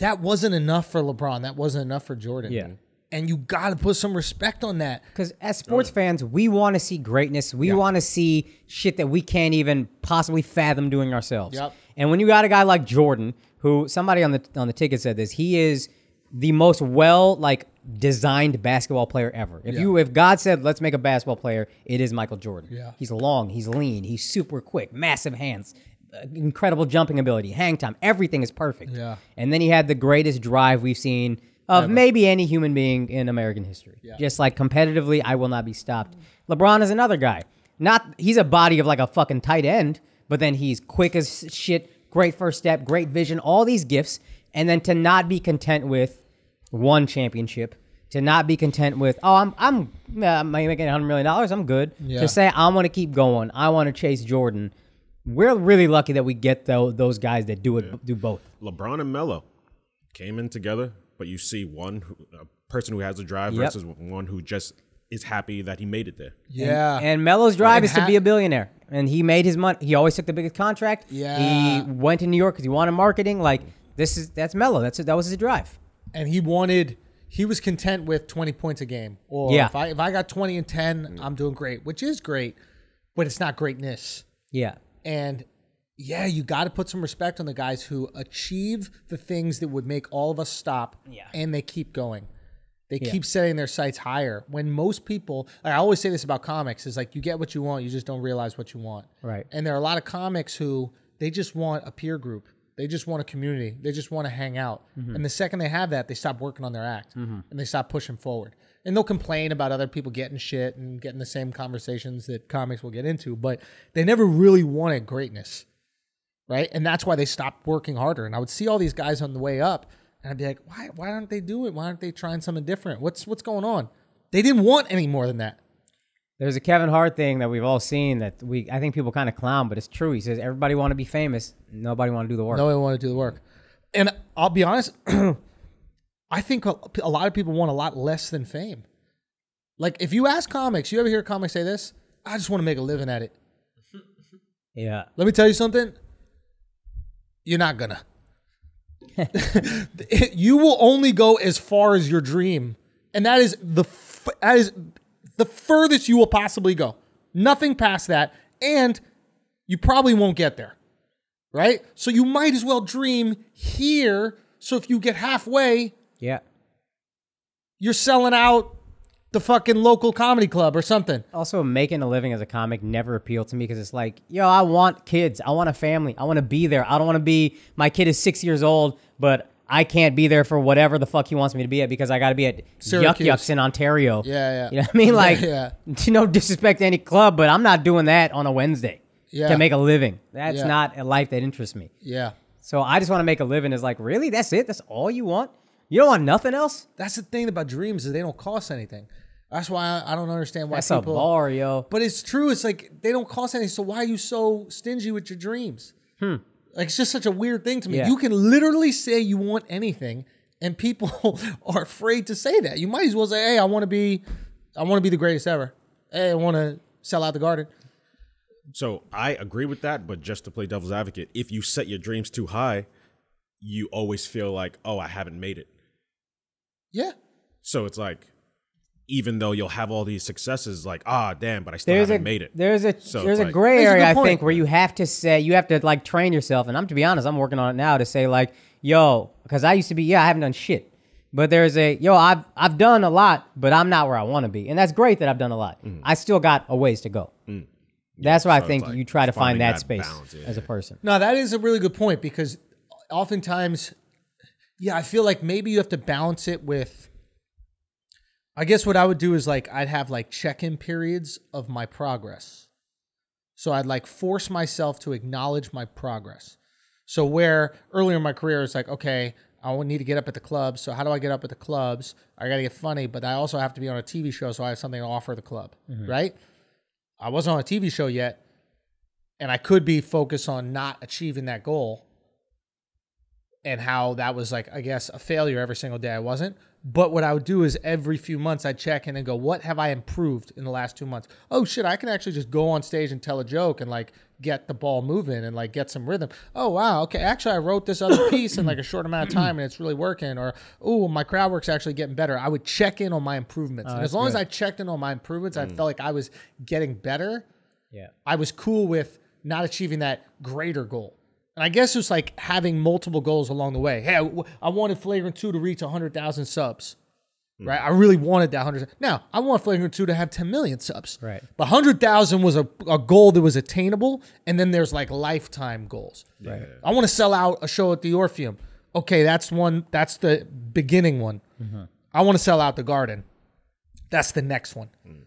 That wasn't enough for LeBron. That wasn't enough for Jordan. Yeah. And you got to put some respect on that. Because as sports fans, we want to see greatness. We want to see shit that we can't even possibly fathom doing ourselves. Yep. And when you got a guy like Jordan, who somebody on the on the ticket said this, he is the most well like designed basketball player ever. If you if God said let's make a basketball player, it is Michael Jordan. Yeah. He's long, he's lean, he's super quick, massive hands, uh, incredible jumping ability, hang time, everything is perfect. Yeah. And then he had the greatest drive we've seen of maybe any human being in American history. Yeah. Just like competitively, I will not be stopped. LeBron is another guy. Not he's a body of like a fucking tight end, but then he's quick as shit, great first step, great vision, all these gifts, and then to not be content with one championship, to not be content with oh I'm I'm I'm making hundred million dollars, I'm good. Yeah. To say I want to keep going, I want to chase Jordan. We're really lucky that we get tho- those guys that do it, do both. LeBron and Melo came in together, but you see one who, a person who has a drive Yep. versus one who just is happy that he made it there. Yeah. And Melo's drive And is to be a billionaire, and he made his money. He always took the biggest contract. Yeah. he went to New York because he wanted marketing. Like this is that's Melo. That's that was his drive. and he wanted he was content with 20 points a game or Yeah. if I if I got 20 and 10 I'm doing great which is great but it's not greatness Yeah, and yeah you got to put some respect on the guys who achieve the things that would make all of us stop Yeah. and they keep going they keep setting their sights higher when most people I always say this about comics is like you get what you want you just don't realize what you want Right. and there are a lot of comics who they just want a peer group. They just want a community. They just want to hang out. Mm-hmm. And the second they have that, they stop working on their act mm-hmm. and they stop pushing forward. And they'll complain about other people getting shit and getting the same conversations that comics will get into, but they never really wanted greatness. Right? And that's why they stopped working harder. And I would see all these guys on the way up and I'd be like, why why aren't they doing it? Why aren't they trying something different? What's what's going on? They didn't want any more than that. there's a Kevin Hart thing that we've all seen that we I think people kind of clown, but it's true. He says everybody want to be famous, nobody want to do the work. No one want to do the work. And I'll be honest, I think a, a lot of people want a lot less than fame. Like if you ask comics, you ever hear comics say this? I just want to make a living at it. Yeah, Let me tell you something. You're not gonna. you will only go as far as your dream, and that is the f- that is the furthest you will possibly go. Nothing past that, and you probably won't get there. Right? So you might as well dream here. So if you get halfway, yeah. you're selling out the fucking local comedy club or something. Also, making a living as a comic never appealed to me because it's like, yo, I want kids. I want a family. I want to be there. I don't want to be, my kid is six years old, but I can't be there for whatever the fuck he wants me to be at because I got to be at Yuck Syracuse. Yucks in Ontario. Yeah, yeah. You know what I mean? Like, yeah. no disrespect to any club, but I'm not doing that on a Wednesday Yeah. to make a living. That's Yeah. not a life that interests me. Yeah. So I just want to make a living. Is like, really? That's it? That's all you want? You don't want nothing else? That's the thing about dreams is they don't cost anything. That's why I, I don't understand why That's people. a bar, yo. But it's true. It's like they don't cost anything. So why are you so stingy with your dreams? Hmm. Like it's just such a weird thing to me. Yeah. You can literally say you want anything, and people are afraid to say that. You might as well say, "Hey, I want to be, I want to be the greatest ever. Hey, I want to sell out the garden." So I agree with that, but just to play devil's advocate, if you set your dreams too high, you always feel like, oh, I haven't made it. Yeah, So it's like, even though you'll have all these successes, like, ah, damn, but I still There's haven't a made it. there's a So there's a like- gray area good I think where you have to say you have to like train yourself. And I'm to be honest, I'm working on it now to say like, yo, because I used to be yeah, I haven't done shit, but there's a yo, I've I've done a lot, but I'm not where I want to be, and that's great that I've done a lot. I still got a ways to go. That's why I think like you try to find that, that space balance, yeah, as a person. No, that is a really good point because oftentimes, yeah, I feel like maybe you have to balance it with. I guess what I would do is like I'd have like check in periods of my progress. So I'd like force myself to acknowledge my progress. So where earlier in my career it's like, okay, I need to get up at the clubs. So how do I get up at the clubs? I got to get funny, but I also have to be on a TV show, so I have something to offer the club, mm-hmm. right? I wasn't on a TV show yet, and I could be focused on not achieving that goal and how that was like I guess a failure every single day I wasn't. But what I would do is every few months I'd check in and go, what have I improved in the last two months? Oh shit, I can actually just go on stage and tell a joke and like get the ball moving and like get some rhythm. Oh wow, okay. Actually I wrote this other piece in like a short amount of time and it's really working. Or oh my crowd work's actually getting better. I would check in on my improvements. Oh, and as long as I checked in on my improvements, I mm. felt like I was getting better. Yeah. I was cool with not achieving that greater goal. And I guess it's like having multiple goals along the way. Hey, I, I wanted Flagrant 2 to reach 100,000 subs. Hmm. Right? I really wanted that 100. Now, I want Flagrant 2 to have 10 million subs. Right. But 100,000 was a, a goal that was attainable. And then there's like lifetime goals. Right. I want to sell out a show at the Orpheum. Okay, that's one. That's the beginning one. Mm-hmm. I want to sell out the Garden. That's the next one. Hmm.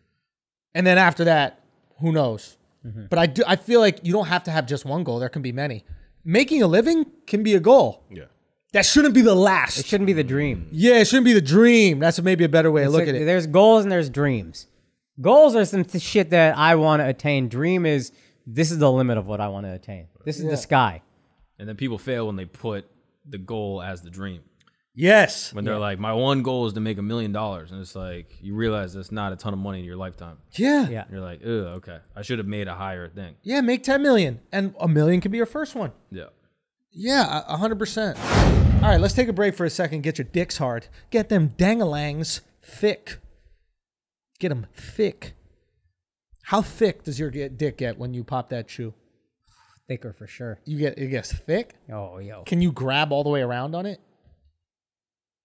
And then after that, who knows? Mm-hmm. But I do. I feel like you don't have to have just one goal. There can be many. Making a living can be a goal. Yeah. That shouldn't be the last. It shouldn't be the dream. yeah, it shouldn't be the dream. That's maybe a better way to look It's at it. There's goals and there's dreams. Goals are some th- shit that I want to attain. Dream is this is the limit of what I want to attain. This is the sky. And then people fail when they put the goal as the dream. Yes. When they're like, my one goal is to make a million dollars. And it's like, you realize that's not a ton of money in your lifetime. Yeah. Yeah. You're like, oh, okay. I should have made a higher thing. Yeah. Make 10 million, and a million can be your first one. Yeah. Yeah, a- a hundred percent. All right, let's take a break for a second. Get your dicks hard. Get them dangalangs thick. Get them thick. How thick does your dick get when you pop that shoe? Thicker for sure. You get it gets thick. Oh, yo. Can you grab all the way around on it?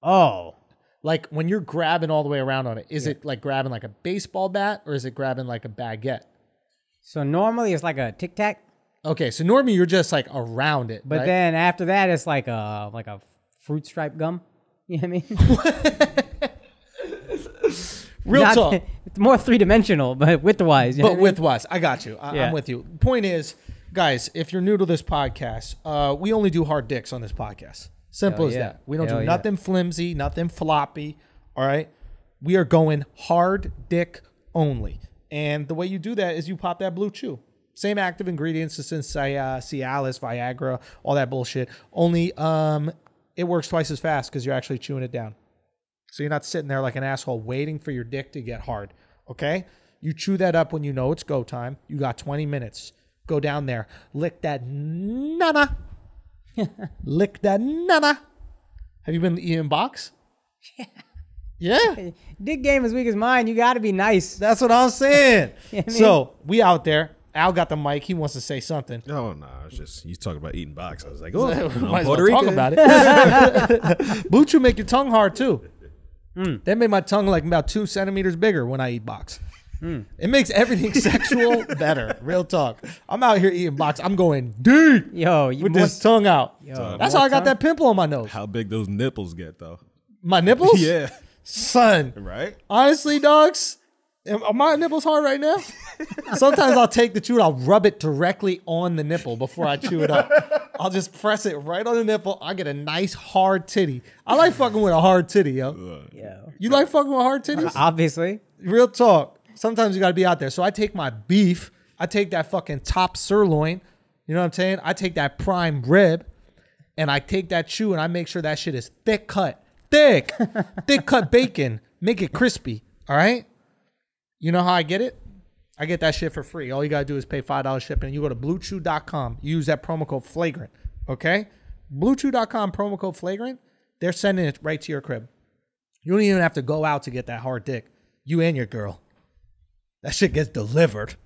Oh. Like when you're grabbing all the way around on it, is it like grabbing like a baseball bat or is it grabbing like a baguette? So normally it's like a tic tac, Okay, so normally you're just like around it, but right? then after that it's like a like a fruit stripe gum. You know what I mean? real Not- talk. It's more three dimensional, but width wise. You know but what I with was I got you. I, Yeah. I'm with you. Point is, guys, if you're new to this podcast, uh, we only do hard dicks on this podcast. Simple Hell as yeah. that. We don't Hell do yeah. nothing flimsy, nothing floppy. All right, we are going hard dick only. And the way you do that is you pop that blue chew. Same active ingredients as in Cia- Cialis, Viagra, all that bullshit. Only um, it works twice as fast because you're actually chewing it down. So you're not sitting there like an asshole waiting for your dick to get hard. Okay? You chew that up when you know it's go time. You got 20 minutes. Go down there. Lick that nana. Lick that nana. Have you been eating box? Yeah. Yeah. Dick game as weak as mine. You got to be nice. That's what I'm saying. You know what I mean? So we out there. Al got the mic. He wants to say something. No, no, it's just you talking about eating box. I was like, oh, Might I'm as well Puerto talk about it. Buchu make your tongue hard too. Mm. That made my tongue like about two centimeters bigger when I eat box. Hmm. It makes everything sexual better. Real talk. I'm out here eating box. I'm going deep Yo, you with more, this tongue out. Yo, That's how I got tongue? that pimple on my nose. How big those nipples get though? My nipples? Yeah, Son. right. Honestly, dogs, am- are my nipples hard right now? Sometimes I'll take the chew and I'll rub it directly on the nipple before I chew it up. I'll just press it right on the nipple. I get a nice hard titty. I like fucking with a hard titty, yo. Yo. You like fucking with hard titties? Obviously. Real talk. Sometimes you gotta be out there. So I take my beef, I take that fucking top sirloin, You know what I'm saying? I take that prime rib and I take that chew and I make sure that shit is thick cut. Thick. thick cut bacon. Make it crispy. All right? You know how I get it? I get that shit for free. All you gotta do is pay five dollars shipping. And you go to bluechew.com. Use that promo code flagrant. Okay? Bluechew.com promo code flagrant. They're sending it right to your crib. You don't even have to go out to get that hard dick. You and your girl. That shit gets delivered.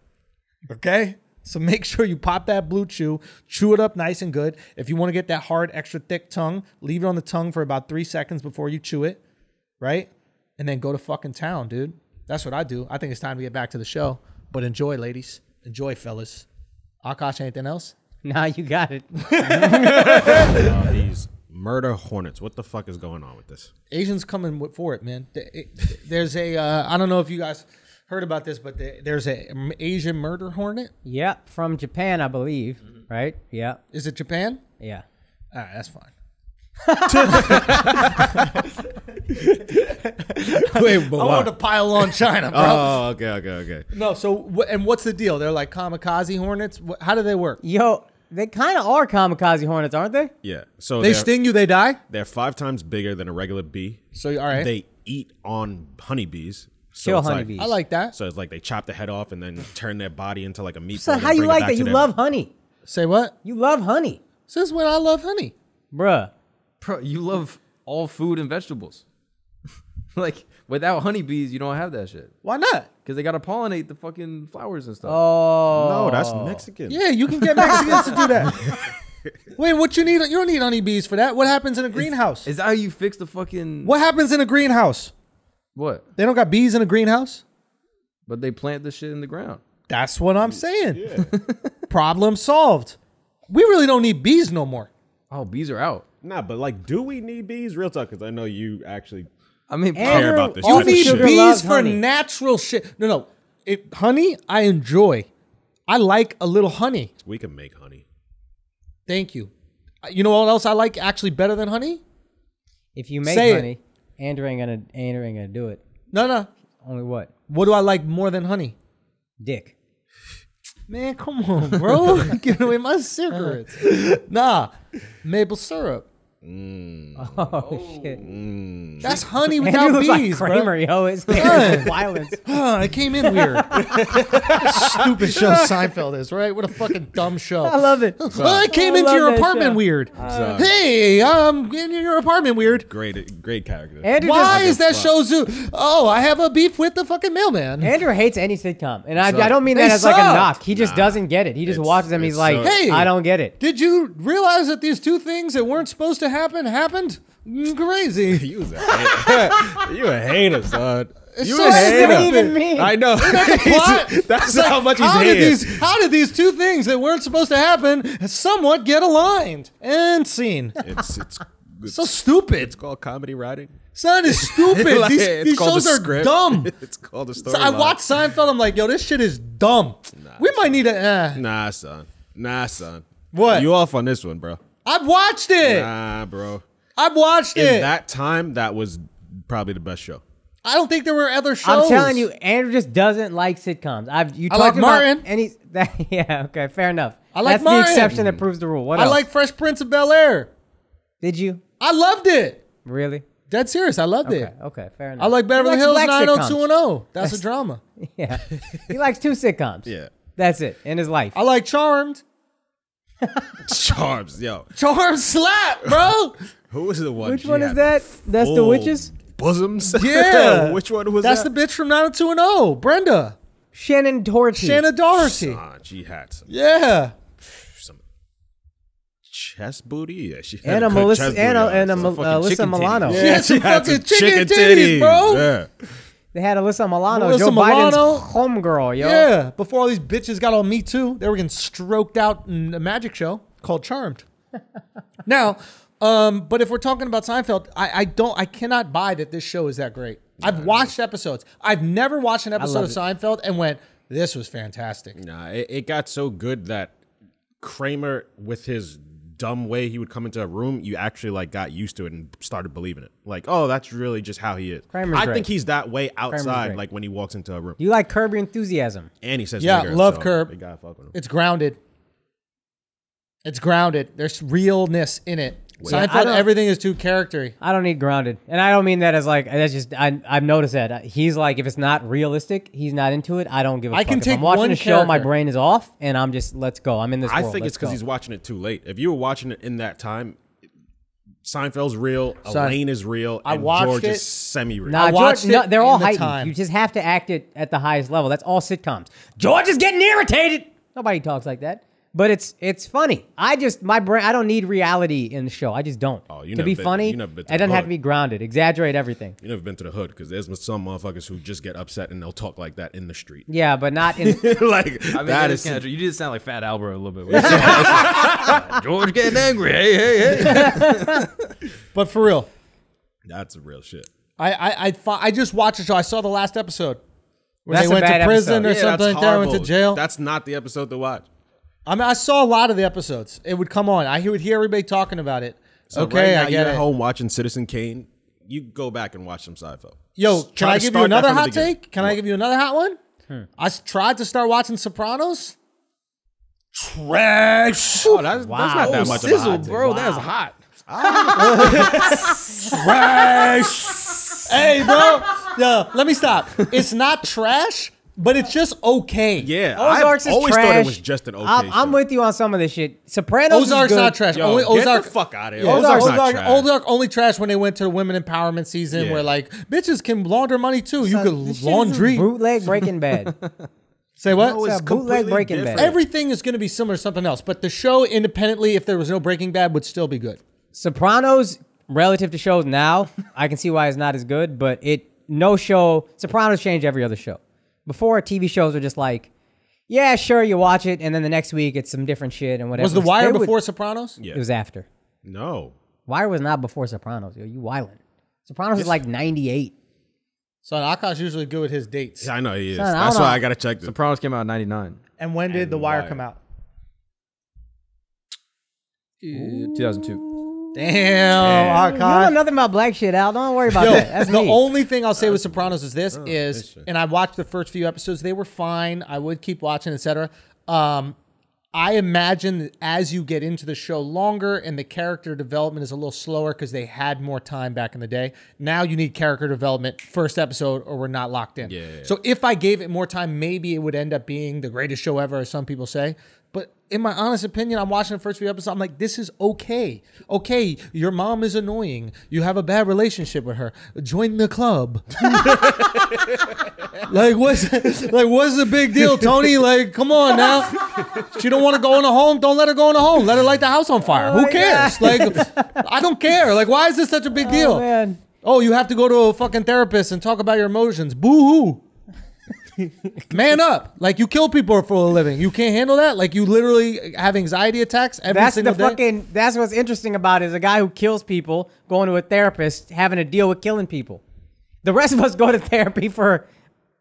Okay? So make sure you pop that blue chew, chew it up nice and good. If you want to get that hard, extra thick tongue, leave it on the tongue for about three seconds before you chew it, right? And then go to fucking town, dude. That's what I do. I think it's time to get back to the show. But enjoy, ladies. Enjoy, fellas. Akaash, anything else? Nah, you got it. Uh, these murder hornets. What the fuck is going on with this? Asians coming for it, man. There's a, uh, I don't know if you guys heard about this, but the- there's a um, Asian murder hornet. yeah, from Japan, I believe. Mm-hmm. Right? Yeah, Is it Japan? yeah. All right, that's fine. Wait, but I want to pile on China, bro. Oh, okay, okay, okay. no, so and what's the deal? They're like kamikaze hornets. How do they work? Yo, they kind of are kamikaze hornets, aren't they? Yeah. So They sting you, they die. they're five times bigger than a regular bee. So all right, They eat on honeybees. So Kill it's like- honeybees. I like that. so it's like they chop the head off and then turn their body into like a meatball. So how you like that? You them. love honey, Say what? you love honey, Since when I love honey? bruh. Bro, you love all food and vegetables. like without honeybees, you don't have that shit Why not? because they gotta pollinate the fucking flowers and stuff. Oh, No, that's Mexican. Yeah, you can get Mexicans to do that. Wait, what you need? You don't need honeybees for that. What happens in a greenhouse? Is that how you fix the fucking What happens in a greenhouse? What? They don't got bees in a greenhouse. But they plant this shit in the ground. That's what I'm saying. Problem solved. We really don't need bees no more. Oh, bees are out. Nah, but like, do we need bees? Real talk, because I know you actually. I mean, Andrew, care about this all You type of need shit. sugar bees loves for honey. natural shit. No, no. It, honey, I enjoy. I like a little honey. We can make honey. Thank you. You know what else I like actually better than honey? If you make Say it. honey, Andrew ain't gonna Andrew ain't gonna do it. No, no. Only what? What do I like more than honey? Dick. Man, come on, bro. You're away my secrets. nah, maple syrup. Oh shit. That's honey Andrew without looks bees, like bro. Yo. It's violence. Oh, it came in weird. Stupid show Seinfeld is, right? What a fucking dumb show. I love it. Well, I came I into your apartment show. weird. Sorry. Hey, um, in your apartment weird. Great, great character. Andrew Why is that show zoo? Oh, I have a beef with the fucking mailman. Andrew hates any sitcom, and I, Suck. I don't mean They that as like a knock. He just Nah. doesn't get it. He just It's- watches them. He's it's like, Hey. I don't get it. Did you realize that these two things that weren't supposed to happen happened? Mm, Crazy. You was a hater. you a hater, son. It's you so a hater. mean? I know. That's how much he's how did these how did these two things that weren't supposed to happen somewhat get aligned and seen? It's it's it's, So stupid. it's called comedy writing. Son is stupid. Like, these these shows are script. dumb. it's called a So. I watched Seinfeld. I'm like, yo, this shit is dumb. we might need a. Uh, Nah, son. Nah, son. What? You off on this one, bro? I've watched it. Nah, bro. I've watched In it. that time, that was probably the best show. I don't think there were other shows. I'm telling you, Andrew just doesn't like sitcoms. I've you I talked like about Martin. and he's that, yeah okay fair enough. I like That's Martin. the exception that proves the rule. What I else? like Fresh Prince of Bel Air. Did you I loved it. really? Dead serious. I loved Okay, it. okay, fair enough. I like Beverly He likes Hills black 90210. That's a drama. sitcoms. Yeah, he likes two sitcoms. Yeah. that's it in his life. I like Charmed. Charms, yo. Charmed slap, bro. Who was the one? Which she one is that? That's the witches. Bosoms. Yeah. Which one was that? That's that? the bitch from 90210. Brenda. Shannen Doherty. Shannen Doherty. Ah, she had some Yeah. some chest booty. Yeah, she had and a good Melissa chest and a, booty. and a Some fucking uh, Alyssa chicken Milano. titties. She had some fucking some chicken titties, bro. Yeah. They had Alyssa Milano, Alyssa Joe Milano. Biden's homegirl, yo. Yeah. Before all these bitches got on Me Too, they were getting stroked out in a magic show called Charmed. now, um, but if we're talking about Seinfeld, I, I don't, I cannot buy that this show is that great. I've watched episodes. I've never watched an episode of love Seinfeld and went, "This was fantastic." Nah, it, it got so good that Kramer, with his dumb way he would come into a room, you actually like got used to it and started believing it. Like, oh, that's really just how he is. Kramer's I great. think he's that way outside, like when he walks into a room. You like Curb Your Enthusiasm? And he says, Yeah, nigger, love so Curb. You gotta fuck with him. It's grounded. It's grounded. There's realness in it. I Seinfeld, don't- everything is too charactery. I don't need grounded, and I don't mean that as like that's just I I've noticed that he's like if it's not realistic, he's not into it. I don't give a I fuck. can if take I'm watching one a show, my brain is off, and I'm just let's go. I'm in this. I world. think it's Let's because go. he's watching it too late. If you were watching it in that time, Seinfeld's real, Son, Elaine is real, I and watched George it- is semi-real. Nah, I watched George, no, it they're all in the heightened. time. You just have to act it at the highest level. That's all sitcoms. George is getting irritated. Nobody talks like that. But it's it's funny. I just my brain. I don't need reality in the show. I just don't. Oh, you to never be been- funny, you never been to it doesn't the have to be grounded. Exaggerate everything. You've never been to the hood because there's some motherfuckers who just get upset and they'll talk like that in the street. Yeah, but not in. like I mean, that that is is kind of. You did sound like Fat Albert a little bit. George getting angry. Hey, hey, hey. But for real, that's a real shit. I I I, fi- I just watched the show. I saw the last episode where That's they went to prison episode. or Yeah, something that's like that. Went to jail. That's not the episode to watch. I mean, I saw a lot of the episodes. It would come on. I would hear everybody talking about it. So okay, right now I get you're it. at home watching Citizen Kane. You go back and watch some Seinfeld. Yo, S- can try I give you another hot take? Can I give you another hot one? Hmm. I s- tried to start watching Sopranos. Trash. Oh, that's, Wow. that's not that Oh, much Sizzle, of a hot take. bro. That's hot. trash. hey, bro. Yeah, let me stop. It's not trash, but it's just okay. Yeah, Ozarks I is always trash. thought it was just an okay I'm, I'm with you on some of this shit. Sopranos Ozark's is good. not trash. Yo, only get Ozark. the fuck out of here. Yeah, Ozark's Ozark, not Ozark, trash. Ozark only trash when they went to the women empowerment season, Yeah. where like bitches can launder money too. You This could shit is laundry. bootleg Breaking Bad. Say what? No, It's it's a bootleg completely Breaking Bad. Everything is going to be similar to something else, but the show independently, if there was no Breaking Bad, would still be good. Sopranos, relative to shows now, I can see why it's not as good, but it no show Sopranos changed every other show. Before TV shows were just like, yeah, sure, you watch it, and then the next week it's some different shit and whatever. Was The They Wire would- before Sopranos? Yeah. It was after. No. Wire was not before Sopranos. Yo, you wildin'. Sopranos is like ninety eight. So Akaash usually good with his dates. Yeah, I know he is. Son, I That's don't why know. I gotta check this. Sopranos came out in '99, And when did The Wire, come out? 2002. Damn, You know nothing about black shit, Al. Don't worry about Yo, that. That's the me. only thing I'll say with Sopranos is this: is and I watched the first few episodes; they were fine. I would keep watching, etc. Um, I imagine that as you get into the show longer and the character development is a little slower because they had more time back in the day. Now you need character development first episode, or we're not locked in. Yeah. So if I gave it more time, maybe it would end up being the greatest show ever, as some people say. In my honest opinion, I'm watching the first few episodes. I'm like, this is okay. Okay, your mom is annoying. You have a bad relationship with her. Join the club. like what's like what's the big deal, Tony? Like, come on now. She don't want to go in a home. Don't let her go in a home. Let her light the house on fire. Oh Who cares? Like, I don't care. Like, why is this such a big oh, deal? Oh, man. Oh, you have to go to a fucking therapist and talk about your emotions. Boo hoo. Man up. Like you kill people for a living. You can't handle that? Like you literally have anxiety attacks every That's single the day. fucking. That's what's interesting about it is a guy who kills people going to a therapist having to deal with killing people. The rest of us go to therapy for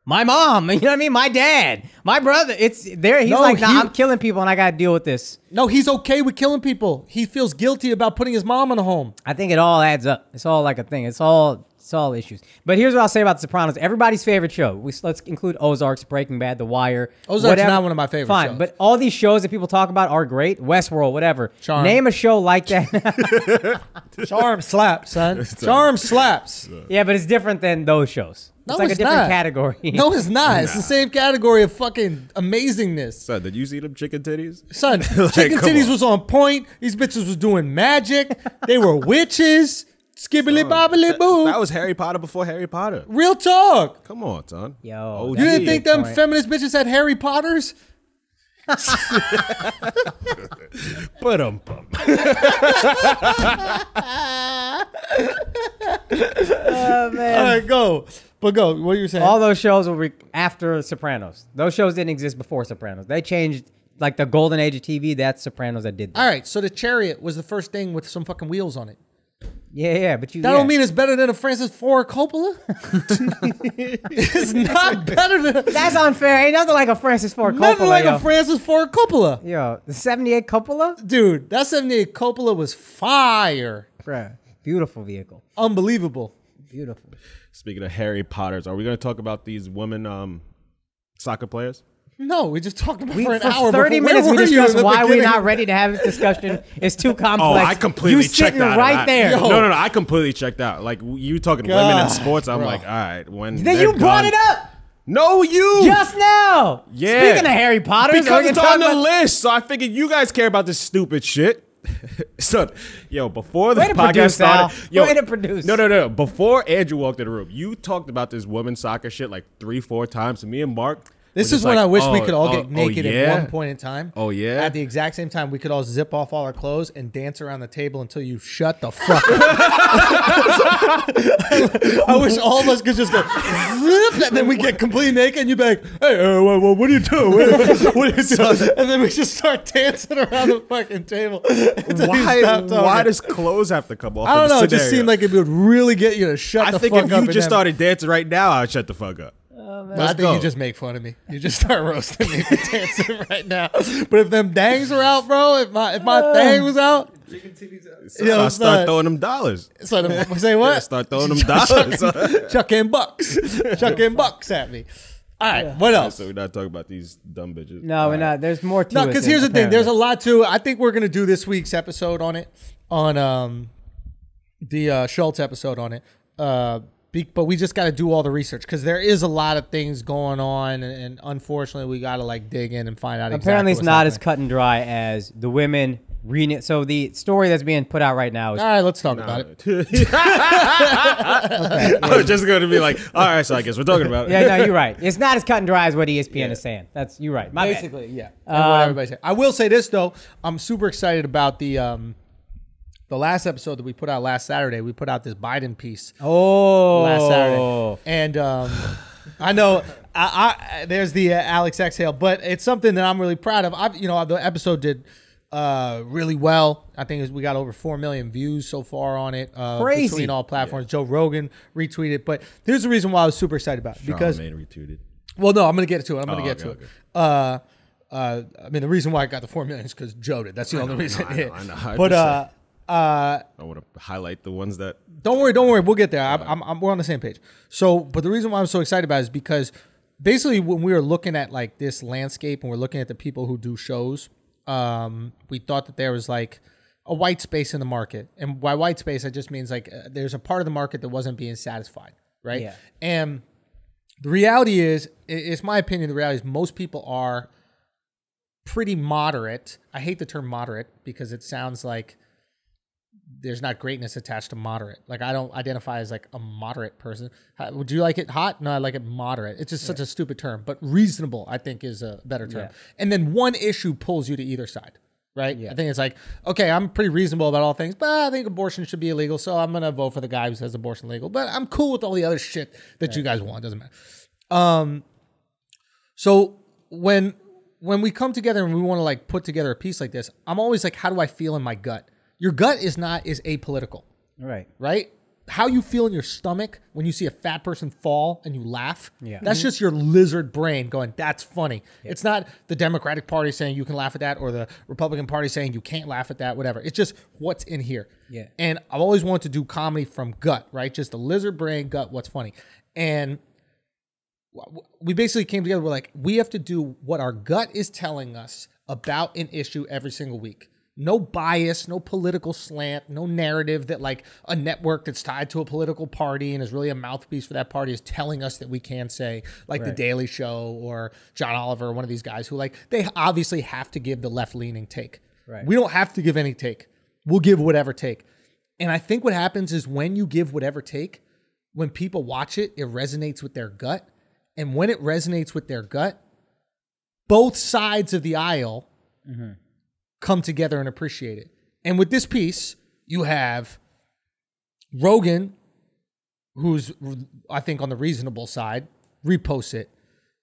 my mom. You know what I mean? My dad, my brother. It's there. He's No, like, nah, he- I'm killing people and I got to deal with this. No, he's okay with killing people. He feels guilty about putting his mom in a home. I think it all adds up. It's all like a thing. It's all. It's all issues. But here's what I'll say about The Sopranos. Everybody's favorite show. We, let's include Ozarks, Breaking Bad, The Wire. Ozark's whatever. not one of my favorite Fine, shows. but all these shows that people talk about are great. Westworld, whatever. Charm. Name a show like that. Charm slaps, son. Charm slaps. yeah, but it's different than those shows. It's No, like it's a different not. category. No, it's not. It's the same category of fucking amazingness. Son, did you see them chicken titties? Son, Like, Chicken come Titties on. was on point. These bitches was doing magic. They were witches. Skibbly bobbly boo. That was Harry Potter before Harry Potter. Real talk. Come on, son. Yo, OG. You didn't think them point. feminist bitches had Harry Potters? But um, Oh, man. All right, go. But go. What you saying? All those shows were re- after Sopranos. Those shows didn't exist before Sopranos. They changed like the golden age of TV. That's Sopranos that did that. All right, so the chariot was the first thing with some fucking wheels on it. Yeah, yeah, but you. That yeah. don't mean it's better than a Francis Ford Coppola. it's not better than that's unfair. Ain't nothing like a Francis Ford Coppola. nothing like yo. a Francis Ford Coppola. Yo, the '78 Coppola, Dude, that 78 Coppola was fire. Bruh, beautiful vehicle, Unbelievable. beautiful. speaking of Harry Potters, are we going to talk about these women um, soccer players? No, we just talked about We, for an for hour. 30 before. Where minutes, we were you in discussed why we're beginning? not ready to have this discussion. It's too complex. Oh, I completely you checked sitting out. right that. there. No, no, no. I completely checked out. Like you talking women in sports, I'm bro. like, all right. When Then they're you brought done- it up No, you. just now. Yeah. Speaking of Harry Potter, because we it's can on the about- list. So I figured you guys care about this stupid shit. so, yo, before the Way to podcast produce, started, Al. yo, Way to produce. No, no, no. Before Andrew walked in the room, you talked about this women's soccer shit like three, four times. And me and Mark. This is when like, I wish we oh, could all oh, get oh, naked yeah? at one point in time. Oh, yeah? At the exact same time, we could all zip off all our clothes and dance around the table until you shut the fuck up. I wish all of us could just go zip, and then we get completely naked, and you'd be like, "Hey, uh, what, what are you doing? What, what are you doing?" And then we just start dancing around the fucking table. Why? Why does clothes have to come off? I don't know. It just seemed like it would really get you to shut I the think if you just started dancing right now, I'd shut the fuck up. I Let's think go. you just make fun of me. You just start roasting me for dancing right now. But if them dangs are out, bro, if my if my thing was out, yo, I start son, throwing them dollars. so the, say I what? start throwing them dollars. Chuck in bucks, chuck in bucks at me. All right, what else? so we're not talking about these dumb bitches. No, we're not. There's more to No, because here's the thing. There's a lot to. I think we're gonna do this week's episode on it, on um, the uh, Schulz episode on it. Uh, be, but we just got to do all the research because there is a lot of things going on, and, and unfortunately, we got to like dig in and find out. Apparently, exactly it's what's not as cut and dry as the women. Rena- so the story that's being put out right now is All right, let's talk about it. I was just going to be like, all right, so I guess we're talking about it. yeah, no, you're right. It's not as cut and dry as what ESPN is saying. That's you're right. My bad. Basically, yeah. And what Um, everybody. I will say this though, I'm super excited about the um, the last episode that we put out last Saturday. We put out this Biden piece. Oh, last Saturday. And um, I know I, I there's the uh, Alex exhale, but it's something that I'm really proud of. I've, you know the episode did uh, really well. I think we got over four million views so far on it. Uh, Crazy. between all platforms. Joe Rogan retweeted, but there's a reason why I was super excited about it because Charlamagne retweeted. well, no, I'm gonna get to it. I'm gonna Oh, get okay, to okay. it. Uh, uh, I mean, the reason why I got the four million is because Joe did. That's the only reason. I know, I know. I But uh, uh, I want to highlight the ones that. don't worry, don't worry. We'll get there. I'm, I'm, I'm, we're on the same page. So, but the reason why I'm so excited about it is because basically when we were looking at like this landscape and we're looking at the people who do shows, um, we thought that there was like a white space in the market. And by white space, it just means like uh, there's a part of the market that wasn't being satisfied, right? Yeah. And the reality is, it's my opinion. The reality is most people are pretty moderate. I hate the term moderate because it sounds like there's not greatness attached to moderate. Like I don't identify as like a moderate person. How- Would you like it hot? No, I like it moderate. It's just such a stupid term, but reasonable I think is a better term. Yeah. And then one issue pulls you to either side. Right? Yeah. I think it's like, okay, I'm pretty reasonable about all things, but I think abortion should be illegal, so I'm gonna vote for the guy who says abortion legal. But I'm cool with all the other shit that you guys want. Doesn't matter. Um so when when we come together and we want to like put together a piece like this, I'm always like, how do I feel in my gut? Your gut is not is apolitical, right. right? How you feel in your stomach when you see a fat person fall and you laugh. Yeah. That's mm-hmm. just your lizard brain going, that's funny. It's not the Democratic Party saying you can laugh at that or the Republican Party saying you can't laugh at that, whatever. It's just what's in here. Yeah. And I've always wanted to do comedy from gut, right? Just the lizard brain, gut, what's funny. And we basically came together. We're like, we have to do what our gut is telling us about an issue every single week. No bias, no political slant, no narrative that like a network that's tied to a political party and is really a mouthpiece for that party is telling us that we can't say, like The Daily Show or John Oliver, or one of these guys who like they obviously have to give the left leaning take. Right. We don't have to give any take. We'll give whatever take. And I think what happens is when you give whatever take, when people watch it, it resonates with their gut. And when it resonates with their gut, both sides of the aisle mm-hmm. Come together and appreciate it. And with this piece, you have Rogan, who's I think on the reasonable side, reposts it.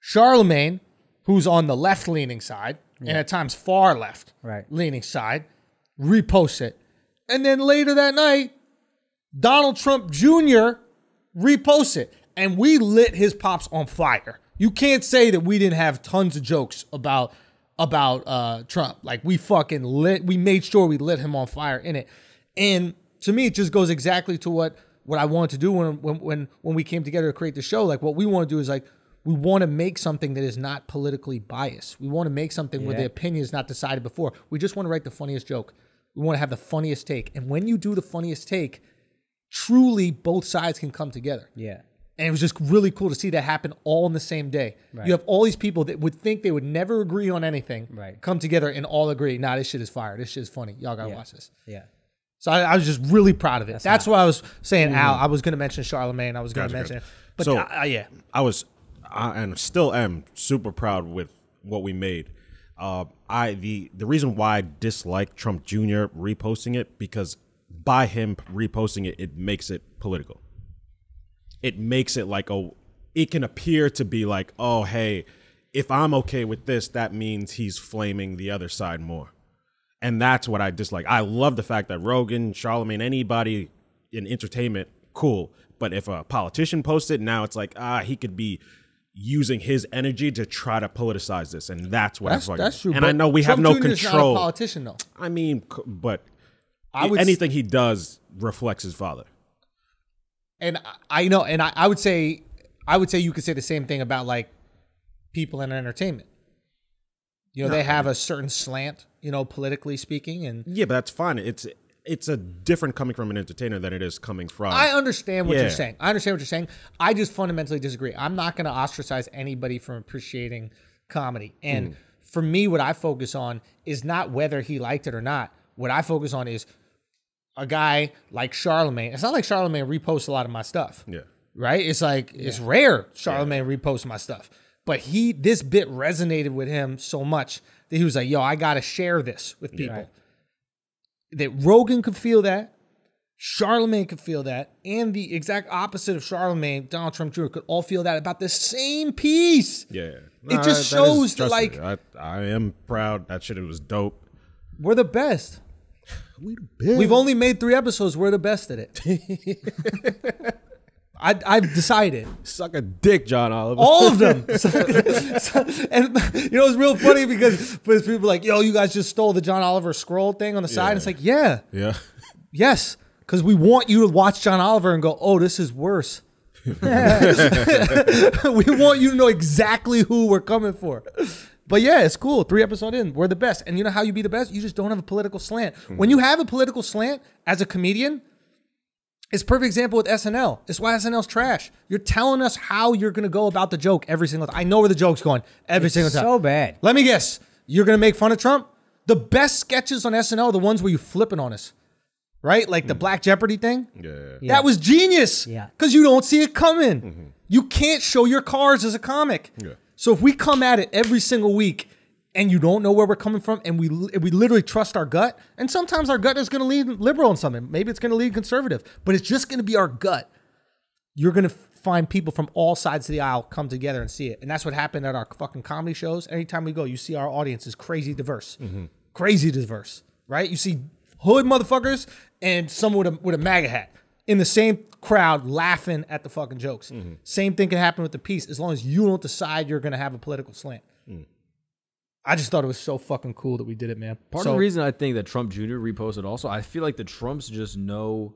Charlamagne, who's on the left leaning side, and at times far left Right. leaning side, reposts it. And then later that night, Donald Trump Jr. reposts it. And we lit his pops on fire. You can't say that we didn't have tons of jokes about about uh, Trump. Like we fucking lit we made sure we lit him on fire in it. And to me, it just goes exactly to what what I wanted to do when when when when we came together to create the show. Like what we want to do is like We want to make something that is not politically biased. We want to make something where the opinion is not decided before. We just want to write the funniest joke. We want to have the funniest take. And when you do the funniest take, truly both sides can come together. Yeah. And it was just really cool to see that happen all in the same day. You have all these people that would think they would never agree on anything Right. come together and all agree, nah, this shit is fire. This shit is funny. Y'all gotta Yeah. watch this. Yeah. So I, I was just really proud of it. That's, hot. why I was saying Al. I was going to mention Charlamagne. I was going to Gotcha, mention gotcha. it. But So- uh, uh, yeah, I was, I, and still am super proud with what we made. Uh, I the the reason why I dislike Trump Jr. reposting it because by him reposting it, it makes it political. It makes it like oh, it can appear to be like oh hey, if I'm okay with this, that means he's flaming the other side more, and that's what I dislike. I love the fact that Rogan, Charlamagne, anybody in entertainment, cool. But if a politician posts it, now it's like ah, he could be using his energy to try to politicize this, and that's what that's, I fucking. that's true. And I know we Trump have no Jr. is not a control. politician, though. I mean, but I would s- anything he does reflects his father. And I- know, and I, I would say, I would say you could say the same thing about like people in entertainment. You know, they have a certain slant, you know, politically speaking, and Yeah, but that's fine. It's it's a different coming from an entertainer than it is coming from. I understand what you're saying. I understand what you're saying. I just fundamentally disagree. I'm not going to ostracize anybody from appreciating comedy. And hmm. for me, what I focus on is not whether he liked it or not. What I focus on is a guy like Charlamagne. It's not like Charlamagne reposts a lot of my stuff. yeah, right? It's like it's rare Charlamagne reposts my stuff, but he this bit resonated with him so much that he was like, "Yo, I gotta share this with people." That Rogan could feel that, Charlamagne could feel that, and the exact opposite of Charlamagne, Donald Trump Jr. could all feel that about the same piece. yeah. It just shows that, trust like- I, I am proud. That shit was dope. We're the best. We. We've only made three episodes. We're the best at it. I, I've decided. suck a dick, John Oliver. all of them. And you know, it's real funny because because people like, yo, you guys just stole the John Oliver scroll thing on the side. Yeah. And it's like, yeah, yeah, yes, because we want you to watch John Oliver and go, oh, this is worse. we want you to know exactly who we're coming for. But yeah, it's cool. Three episode in, we're the best. And you know how you be the best? You just don't have a political slant. When mm-hmm. you have a political slant as a comedian, it's a perfect example with SNL. It's why SNL's trash. You're telling us how you're gonna go about the joke every single time. I know where the joke's going every single time. So bad. Let me guess. You're gonna make fun of Trump? The best sketches on SNL are the ones where you flipping on us. Right? Like the mm. Black Jeopardy thing. yeah. That was genius. Yeah. Because you don't see it coming. Mm-hmm. You can't show your cards as a comic. Yeah. So if we come at it every single week and you don't know where we're coming from and we we literally trust our gut, and sometimes our gut is going to lead liberal on something. Maybe it's going to lead conservative, but it's just going to be our gut. You're going to find people from all sides of the aisle come together and see it. And that's what happened at our fucking comedy shows. Anytime we go, you see our audience is crazy diverse. Mm-hmm. Crazy diverse, right? You see hood motherfuckers and someone with a, with a MAGA hat in the same crowd laughing at the fucking jokes. Mm-hmm. Same thing can happen with the piece as long as you don't decide you're going to have a political slant. Mm. I just thought it was so fucking cool that we did it, man. Part So- of the reason I think that Trump Jr. reposted also, I feel like the Trumps just know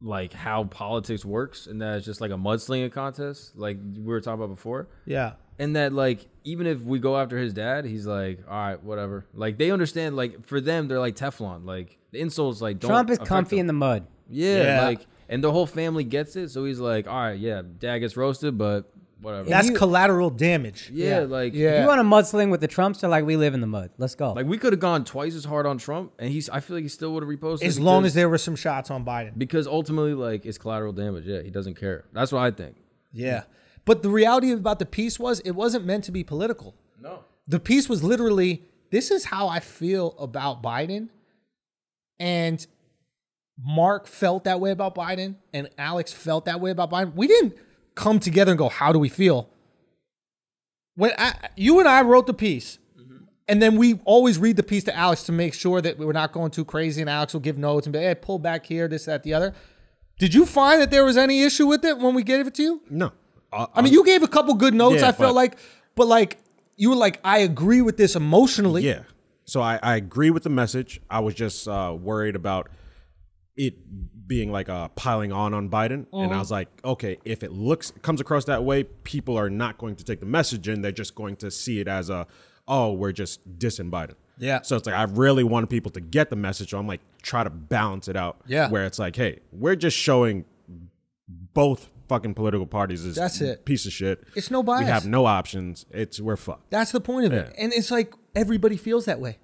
like how politics works and that it's just like a mudslinging contest, like we were talking about before. yeah. And that like even if we go after his dad, he's like, all right, whatever. Like they understand, like for them, they're like Teflon. Like the insults like don't Trump is comfy them. in the mud. Yeah, Yeah. like and the whole family gets it, so he's like, all right, yeah, dad gets roasted, but whatever. That's you- collateral damage. yeah, like Yeah. If you want to mudsling with the Trumps, they're like, we live in the mud. Let's go. like we could have gone twice as hard on Trump, and he's. I feel like he still would have reposted As long because- as there were some shots on Biden. because ultimately, like, it's collateral damage. Yeah, he doesn't care. That's what I think. Yeah. But the reality about the piece was it wasn't meant to be political. No. The piece was literally this is how I feel about Biden. And Mark felt that way about Biden and Alex felt that way about Biden. We didn't come together and go, how do we feel? When I, you and I wrote the piece, and then we always read the piece to Alex to make sure that we're not going too crazy, and Alex will give notes and be, hey, pull back here, this, that, the other. Did you find that there was any issue with it when we gave it to you? No. Uh, I mean, you gave a couple good notes. Yeah, I felt but- like, but like you were like, I agree with this emotionally. Yeah. So I, I agree with the message. I was just uh, worried about it being like uh piling on on Biden, and I was like, okay, if it looks comes across that way, people are not going to take the message in. They're just going to see it as a, oh, we're just dissing Biden. Yeah. So it's like I really wanted people to get the message. So I'm like try to balance it out. Yeah. Where it's like, hey, we're just showing both fucking political parties is That's it. piece of shit. It's no bias. We have no options. It's we're fucked. That's the point of it. And it's like everybody feels that way.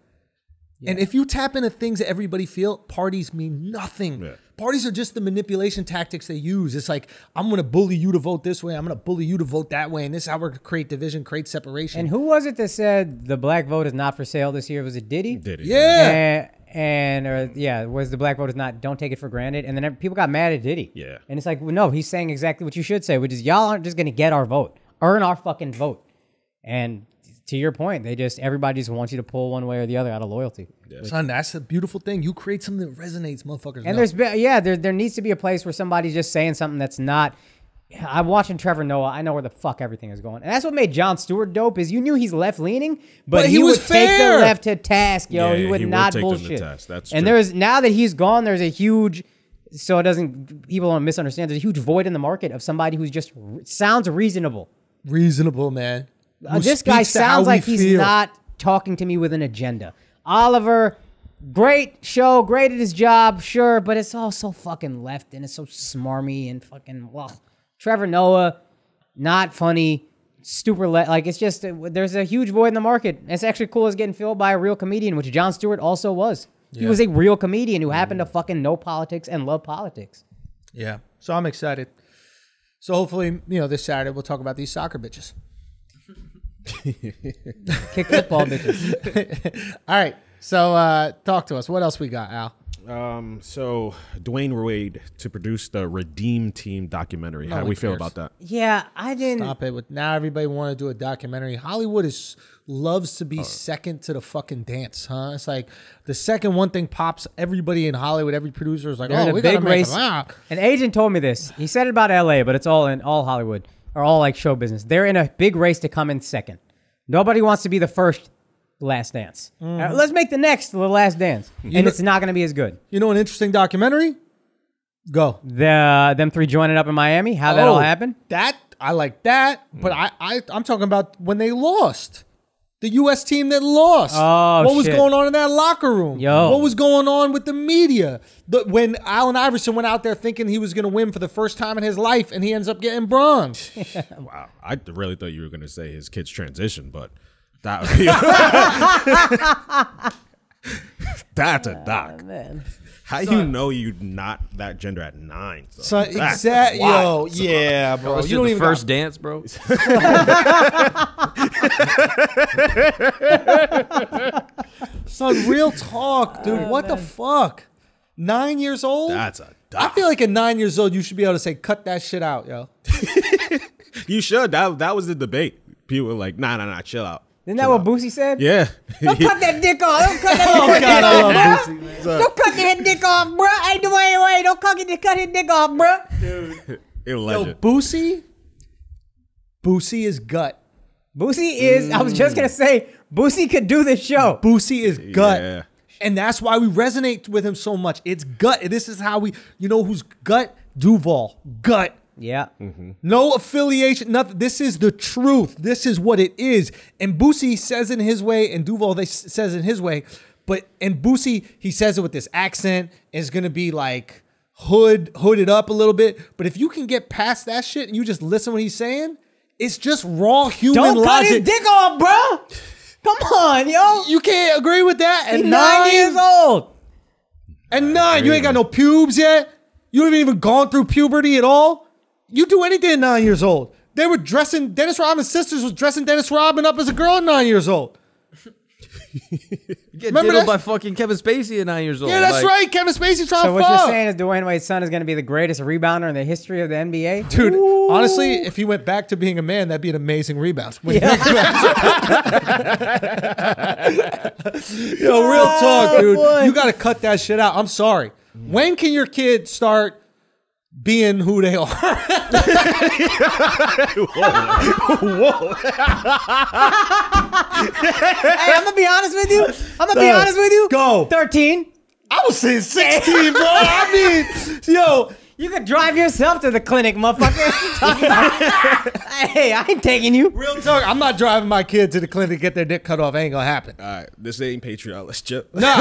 And if you tap into things that everybody feel, parties mean nothing. Yeah. Parties are just the manipulation tactics they use. It's like I'm going to bully you to vote this way. I'm going to bully you to vote that way, and this is how we're going to create division, create separation. And who was it that said the black vote is not for sale this year? Was it Diddy? Did it? yeah, And, and or, yeah, was the black vote is not don't take it for granted, and then people got mad at Diddy. Yeah. and it's like, well, no, he's saying exactly what you should say, which is y'all aren't just gonna get our vote, earn our fucking vote. And to your point, they just everybody just wants you to pull one way or the other out of loyalty. son, that's the beautiful thing. You create something that resonates, motherfuckers. And know. there's been, yeah, there, there needs to be a place where somebody's just saying something that's not. I'm watching Trevor Noah. I know where the fuck everything is going, and that's what made Jon Stewart dope. Is you knew he's left leaning, but, But he, he was would take the left to task, yo. Yeah, he would he would not take them to bullshit. task. That's and there's now that he's gone, there's a huge. So it doesn't people don't misunderstand. There's a huge void in the market of somebody who's just sounds reasonable. reasonable, man. Who this guy speaks to how sounds like he's feel. not talking to me with an agenda. Oliver, great show, great at his job, sure, but it's all so fucking left and it's so smarmy and fucking well. Trevor Noah, not funny, super le- like it's just there's a huge void in the market. It's actually cool as getting filled by a real comedian, which Jon Stewart also was. He was a real comedian who mm-hmm. happened to fucking know politics and love politics. Yeah. So I'm excited. So hopefully, you know, this Saturday we'll talk about these soccer bitches. Kick football bitches. All right. So uh talk to us. What else we got, Al? Um, so Dwyane Wade to produce the Redeem Team documentary. How do one we feel about that? Yeah, I didn't. Stop it. With now everybody want to do a documentary. Hollywood is loves to be Oh. second to the fucking dance, huh? It's like the second one thing pops, everybody in Hollywood, every producer is like, They're in oh, a we gotta make race. a. An agent told me this. He said it about LA, but it's all in all Hollywood or all like show business. They're in a big race to come in second. Nobody wants to be the first last dance. Mm-hmm. Uh, let's make the next the last dance, and it's not going to be as good. You know an interesting documentary? Go. The them three joining up in Miami. How that all Oh, happened? That I like that, but I, I I'm talking about when they lost. The U.S. team that lost. Oh, what was shit. going on in that locker room? Yo. what was going on with the media? The, when Allen Iverson went out there thinking he was going to win for the first time in his life, and he ends up getting bronze. Wow, I really thought you were going to say his kid's transition, but that would be that's a doc. Ah, man. How you know you not that gender at nine? So, So that's exact, yo, wild. yeah, bro. Bro, you don't even first dance, bro. son. Real talk, dude. Oh, what the fuck? Nine years old. That's a I doc. feel like at nine years old, you should be able to say, "Cut that shit out, yo." you should. That that was the debate. People were like, nah, nah, nah, chill out. Isn't that what Boosie said? Yeah. Don't cut that dick off. Don't cut that Oh dick God, I love off, Boosie, Don't cut that dick off, bro. Hey, Dwyane Wade, don't cut, it, cut his dick off, bro. It Yo, legend. Boosie, Boosie is gut. Boosie is. I was just gonna say, Boosie could do this show. Boosie is gut. Yeah. And that's why we resonate with him so much. It's gut. This is how we, you know, who's gut? Duval. Gut. Yeah. Mm-hmm. No affiliation, nothing. This is the truth. This is what it is. And Boosie says in his way, and Duval they s- says in his way. But and Boosie, he says it with this accent. Is gonna be like hood, hooded up a little bit. But if you can get past that shit and you just listen what he's saying, it's just raw human Don't cut his dick off, bro. Come on, yo. You can't agree with that. He's At nine, nine years old. And nine, you ain't got no pubes yet. You haven't even gone through puberty at all. You do anything at nine years old. They were dressing Dennis Rodman's sisters was dressing Dennis Rodman up as a girl at nine years old. Get Remember diddled that? by fucking Kevin Spacey at nine years old. Yeah, that's Like, right. Kevin Spacey trying So what fuck. you're saying is Dwyane Wade's son is going to be the greatest rebounder in the history of the NBA? Dude, honestly, if he went back to being a man, that'd be an amazing rebound. When he Yeah. Yo, real talk, oh, dude. boy. You got to cut that shit out. I'm sorry. When can your kid start being who they are? whoa. whoa. hey, I'm gonna be honest with you. I'm gonna be honest with you. Go. Thirteen. I was saying 16, bro. I mean, yo, You could drive yourself to the clinic, motherfucker. Hey, I ain't taking you. real talk. I'm not driving my kid to the clinic to get their dick cut off. Ain't gonna happen. All right, this ain't Patreon. Let's chip. Nah,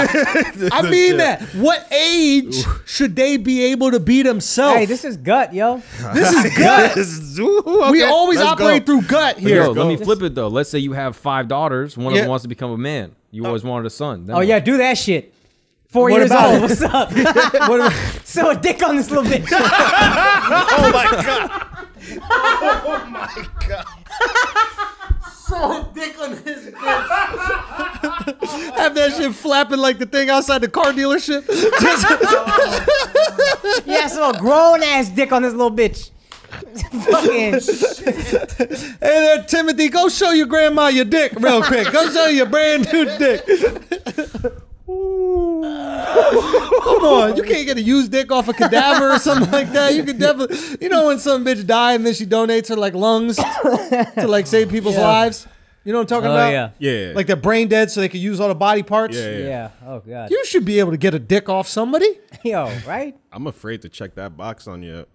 I mean that. What age should they be able to be themselves? Hey, this is gut, yo. this is gut. we Okay, always let's operate go. through gut here. yo, let me flip it though. Let's say you have five daughters. One of them wants to become a man. You oh. always wanted a son. Then Oh what? yeah, do that shit. Four What years old. it? What's up? What about- so a dick on this little bitch. Oh my god. Oh my god. So a dick on his bitch. Have that shit flapping like the thing outside the car dealership. Just- yeah, so a grown ass dick on this little bitch. Fucking. hey there, Timothy, go show your grandma your dick real quick. Go show your brand new dick. Come on, you can't get a used dick off a cadaver or something like that. You could definitely, you know, when some bitch die and then she donates her like lungs to like save people's Yeah. lives. You know what I'm talking Oh about? yeah. Yeah. Like they're brain dead, so they can use all the body parts. Yeah, yeah. Yeah. Oh god. You should be able to get a dick off somebody. Yo, right? I'm afraid to check that box on you.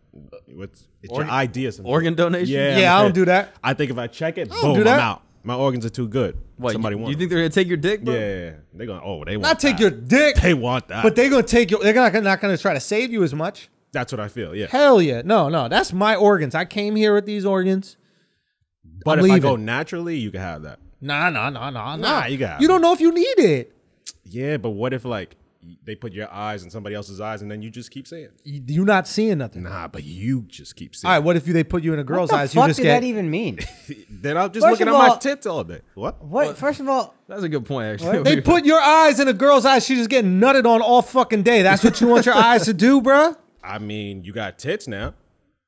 What's it's Organ- your idea? sometimes. Organ donation. Yeah, Yeah, I'm I don't afraid. do that. I think if I check it, boom, do I'm out. My organs are too good. What? Somebody you, wants. you think they're gonna take your dick, bro? Yeah, yeah, yeah. they're going. To, oh, they want Not take that. your dick, They want that. but they're gonna take your. They're not gonna, not gonna try to save you as much. that's what I feel. Yeah. Hell yeah, no, no, that's my organs. I came here with these organs. But I'm if I go naturally, you can have that. Nah, nah, nah, nah, Nah, nah. you got You don't know if you need it. Yeah, but what if like they put your eyes in somebody else's eyes and then you just keep saying, You- You're not seeing nothing. nah, but you just keep All saying. right, what if you, they put you in a girl's what the eyes? You fuck just did get. that even mean? then I'm just First looking of at my tits all day. What? What? First of all, That's a good point, actually. they put your eyes in a girl's eyes. She just getting nutted on all fucking day. That's what you want your eyes to do, bruh? I mean, you got tits now.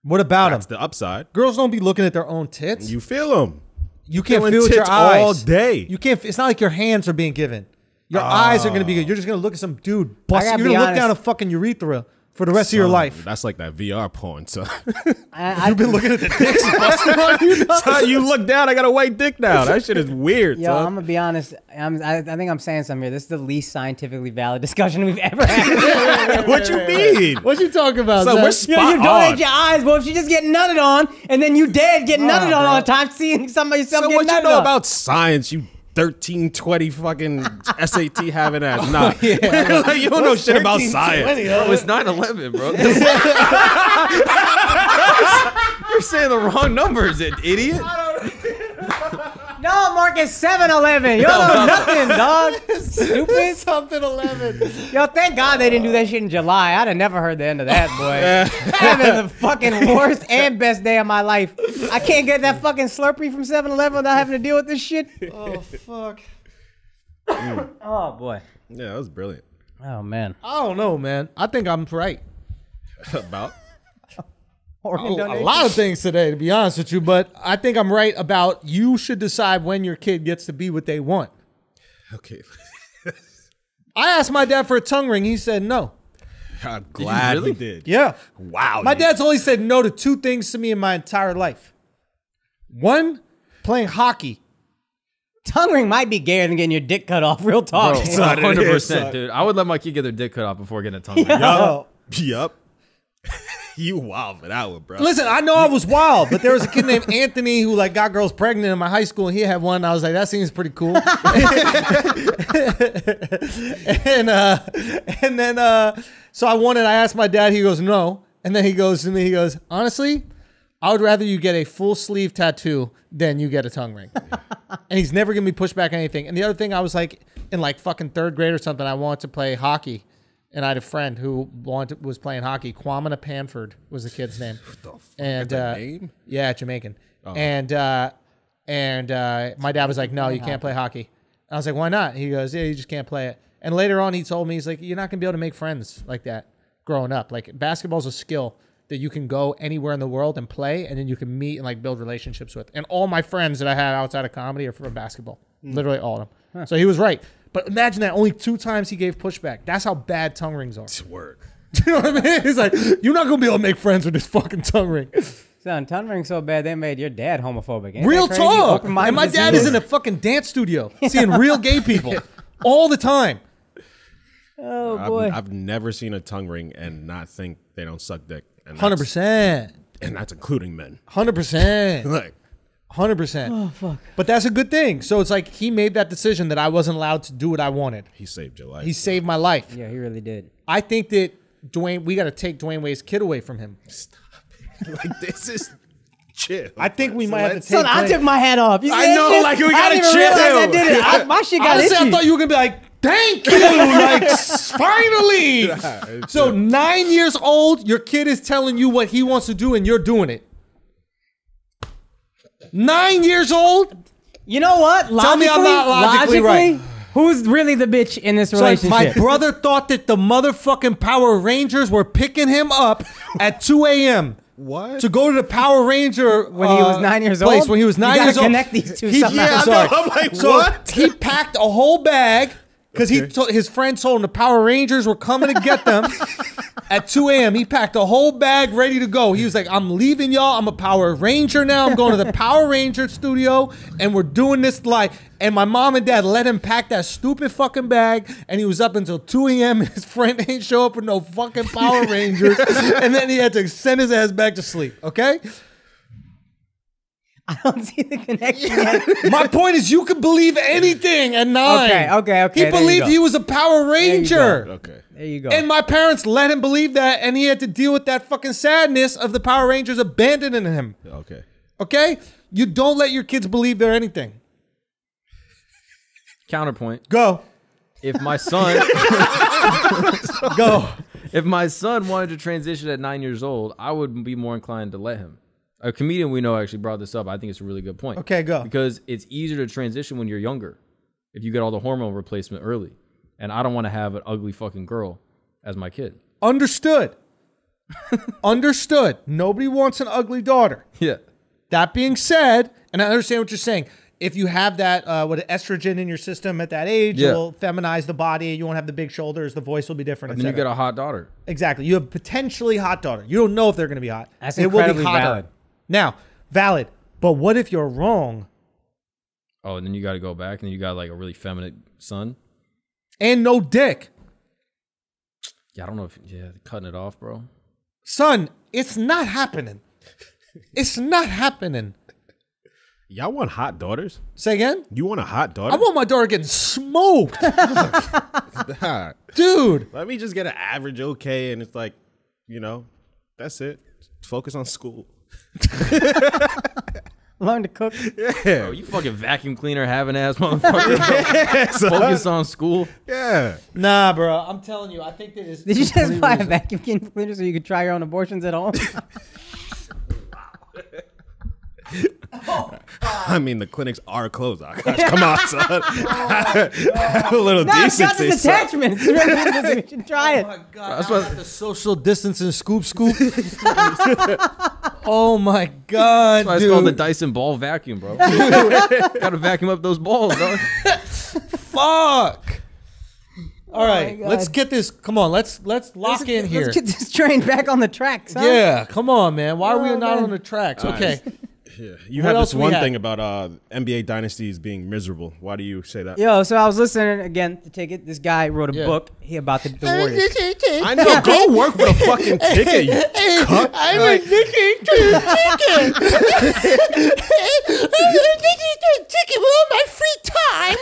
What about That's them? the upside. Girls don't be looking at their own tits. You, You feel them. You can't feeling feel with your tits all day. You can't. It's not like your hands are being given. Your eyes are gonna be ah. good. You're just gonna look at some dude. Bust, you're gonna look honest. down a fucking urethra for the rest of your life. That's like that VR porn. So I, You've been looking at the dicks busting on you. Son, you look down, I got a white dick now. That shit is weird. Yo, son. I'm gonna be honest. I'm, I, I think I'm saying something here. This is the least scientifically valid discussion we've ever had. what you mean? What you talking about? So Zach? we're spot Yo, you donate on. your eyes, but if you just get nutted on, and then you dead get nutted on all the time, seeing somebody yourself So get what you know on. about science? You thirteen twenty fucking SAT having ass. Nah, like, you don't know shit about science. Oh, bro, it's 9-11, bro. You're saying the wrong numbers, i- idiot. No, Marcus, 7 Eleven. You don't know nothing, dog. Stupid. Something eleven. Yo, thank God they didn't do that shit in July. I'd have never heard the end of that, boy. That'd been the fucking worst and best day of my life. I can't get that fucking Slurpee from 7 Eleven without having to deal with this shit. Oh fuck. Oh, boy. Yeah, that was brilliant. Oh, man. I don't know, man. I think I'm right. About Organ Oh, a donation. lot of things today, to be honest with you, but I think I'm right about you should decide when your kid gets to be what they want. okay. I asked my dad for a tongue ring. He said no. I'm glad really? he did. Yeah. Wow. My dude. dad's only said no to two things to me in my entire life. One, playing hockey. Tongue ring might be gayer than getting your dick cut off. Real talk. Bro, Son, it is, 100%, dude. I would let my kid get their dick cut off before getting a tongue ring. Yup. Yup. you wild for that one, bro. Listen, I know I was wild, but there was a kid named Anthony who like got girls pregnant in my high school, and he had one. I was like, that seems pretty cool. and uh, and then uh, so I wanted. I asked my dad. He goes no, and then he goes to me. He goes, honestly, I would rather you get a full sleeve tattoo than you get a tongue ring. and he's never gonna be pushed back on anything. And the other thing, I was like in like fucking third grade or something. I wanted to play hockey. And I had a friend who wanted was playing hockey. Kwamina Panford was the kid's name. And That's a uh, name? yeah, Jamaican. And uh, and uh, my dad was like, "No, you can't play hockey." I was like, "Why not?" He goes, "Yeah, you just can't play it." And later on, he told me, "He's like, you're not gonna be able to make friends like that growing up. Like basketball's a skill that you can go anywhere in the world and play, and then you can meet and like build relationships with. And all my friends that I had outside of comedy are from basketball, literally all of them. So he was right. But imagine that only two times he gave pushback. That's how bad tongue rings are. Word. you know what I mean? He's like, you're not gonna be able to make friends with this fucking tongue ring. Son, tongue ring so bad they made your dad homophobic. Ain't Real talk. And my dad is in a fucking dance studio seeing real gay people all the time. Oh I've, boy. I've never seen a tongue ring and not think they don't suck dick. Hundred percent. and that's including men. Hundred percent. Like, Hundred percent. Oh fuck! But that's a good thing. So it's like he made that decision that I wasn't allowed to do what I wanted. he saved your life. He saved my life. yeah, he really did. I think that Dwyane, we got to take Dwyane Wade's kid away from him. Stop it. Like this is chill. I think we might have to take. Son, I Dwyane- took my hat off. You I that know, shit? like, we gotta didn't even realize I chill. did it. I, my shit got Honestly, itchy. I thought you were gonna be like, "Thank you!" like, s- finally. So nine years old, your kid is telling you what he wants to do, and you're doing it. Nine years old. You know what? Tell me I'm not logically right. Who's really the bitch in this Son, relationship? my brother thought that the motherfucking Power Rangers were picking him up at 2 a.m. What? to go to the Power Ranger When he was uh, nine years place, old? When he was nine gotta years old, connect these two He, somehow. yeah, I sorry. know, I'm like, so what? he packed a whole bag because he told his friend told him the Power Rangers were coming to get them at 2 a.m. He packed a whole bag ready to go. He was like, "I'm leaving y'all. I'm a Power Ranger now. I'm going to the Power Ranger studio, and we're doing this live." And my mom and dad let him pack that stupid fucking bag, and he was up until 2 a.m. His friend ain't show up with no fucking Power Rangers, and then he had to send his ass back to sleep. Okay. I don't see the connection yet. My point is, you could believe anything at nine. Okay, okay, okay, He believed he was a Power you Ranger. Okay. There you go. And my parents let him believe that, and he had to deal with that fucking sadness of the Power Rangers abandoning him. Okay. Okay? You don't let your kids believe they're anything. Counterpoint: Go. If my son, Go. if my son wanted to transition at nine years old, I would be more inclined to let him. A comedian we know actually brought this up. I think it's a really good point. Okay, go. Because it's easier to transition when you're younger, if you get all the hormone replacement early. And I don't want to have an ugly fucking girl as my kid. Understood. Understood. Nobody wants an ugly daughter. Yeah. That being said, and I understand what you're saying. If you have that, uh, what estrogen in your system at that age, Yeah. it'll feminize the body. You won't have the big shoulders. The voice will be different. And then you get a hot daughter. Exactly. You have potentially hot daughter. You don't know if they're going to be hot. That's It will be incredibly hotter. valid. Now, valid. But what if you're wrong Oh, and then you got to go back and then you got like a really feminine son. and no dick? Yeah, I don't know if, yeah, cutting it off, bro. Son, it's not happening. It's not happening. Y'all want hot daughters? Say again? You want a hot daughter? I want my daughter getting smoked. Dude. Let me just get an average okay, and it's like, you know, that's it. Focus on school. Learn to cook. Yeah. Bro, you fucking vacuum cleaner having ass motherfucker. bro. Focus on school. Yeah. Nah, bro. I'm telling you, I think that is. Did you just completely buy a vacuum cleaner so you could try your own abortions at home? I mean, the clinics are closed. Oh, gosh, come on, son. Oh, have a little no, decency. this son. attachment. It's really good. You should try it. Oh my god! That's what the social distancing scoop scoop. oh my god, That's why it's called the Dyson ball vacuum, bro. Gotta vacuum up those balls, bro. Fuck. All oh, right, God. let's get this. Come on, let's let's lock in here. Let's get this train back on the tracks. Huh? Yeah, come on, man. Why are we Oh, not man. on the tracks? Okay. Yeah. You What have this one have? thing about uh, NBA dynasties being miserable. Why do you say that? Yo, so I was listening again to take it. This guy wrote a Yeah. book he, about the, the Warriors. I know. Go work for a fucking ticket. You cuck. I'm Like, ticket with all my free time.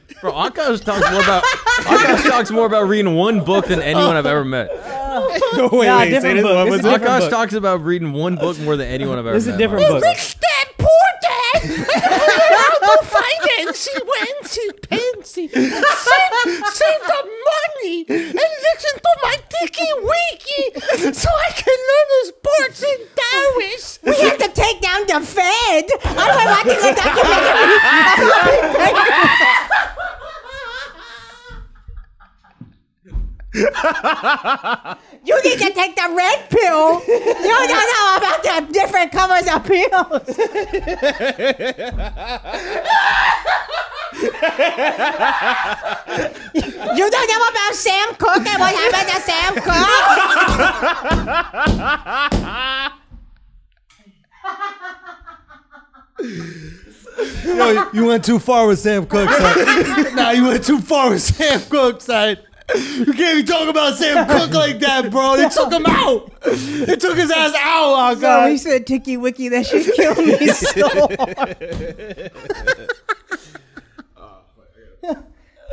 Bro, Akaash talks more about Akaash talks more about reading one book than anyone I've ever met. no, wait, Nah, wait. different book. one This more is different Akaash book. talks about reading one book more than anyone I've ever This is a different book. Rich dad, poor dad. No finance. He went to Pansy. Save, save the money and listen to my Tiki Wiki so I can learn the sports in Taoist. We have to take down the Fed. I don't want to go You need to take the red pill. You don't know about the different colors of pills. you don't know about Sam Cooke and what happened to Sam Cooke? Yo, you went too far with Sam Cooke, son. nah, you went too far with Sam Cooke, son. You can't be talking about Sam Cooke like that, bro. They took him out. They took his ass out. Oh, So God. he said Tiki Wiki, that shit killed me so hard.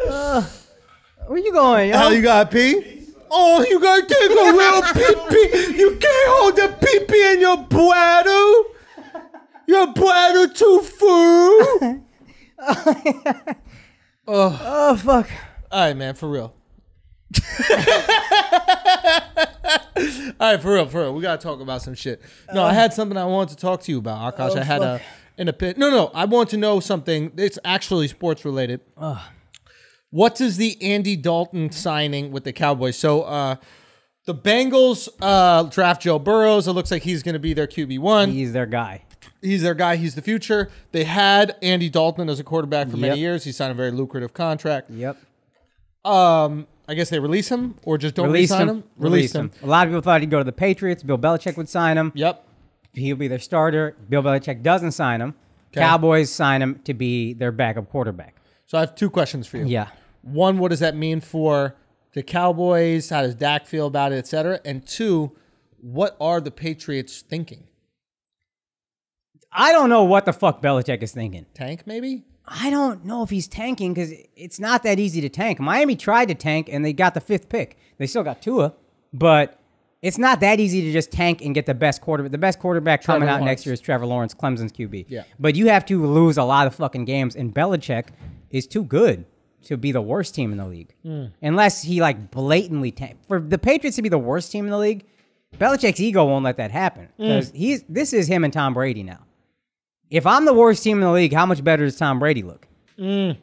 Uh, where you going, yo? How you got pee? Oh, you gotta take a real pee pee. You can't hold the pee pee in your bladder. Your bladder too full. oh. oh fuck. All right, man, for real. All right, for real, for real. We gotta talk about some shit. No, I had something I wanted to talk to you about, Akaash. Oh, I had fuck. a an opinion. No, no, I want to know something. It's actually sports related. What is the Andy Dalton signing with the Cowboys? So, uh, the Bengals uh, draft Joe Burrows. It looks like he's going to be their QB one. He's their guy. He's their guy. He's the future. They had Andy Dalton as a quarterback for many years. He signed a very lucrative contract. Yep. Um, I guess they release him or just don't Released resign him. him. Released him. A lot of people thought he'd go to the Patriots. Bill Belichick would sign him. Yep. He'll be their starter. Bill Belichick doesn't sign him. Okay. Cowboys sign him to be their backup quarterback. So I have two questions for you. Yeah. One, what does that mean for the Cowboys? How does Dak feel about it, et cetera? And two, what are the Patriots thinking? I don't know what the fuck Belichick is thinking. Tank, maybe? I don't know if he's tanking because it's not that easy to tank. Miami tried to tank and they got the fifth pick. They still got Tua, but it's not that easy to just tank and get the best quarterback. The best quarterback coming out Lawrence. next year is Trevor Lawrence, Clemson's QB. Yeah. But you have to lose a lot of fucking games, and Belichick is too good to be the worst team in the league. Hmm. Unless he like blatantly tank. For the Patriots to be the worst team in the league, Belichick's ego won't let that happen Hmm. because he's this is him and Tom Brady now. If I'm the worst team in the league, how much better does Tom Brady look? Mm.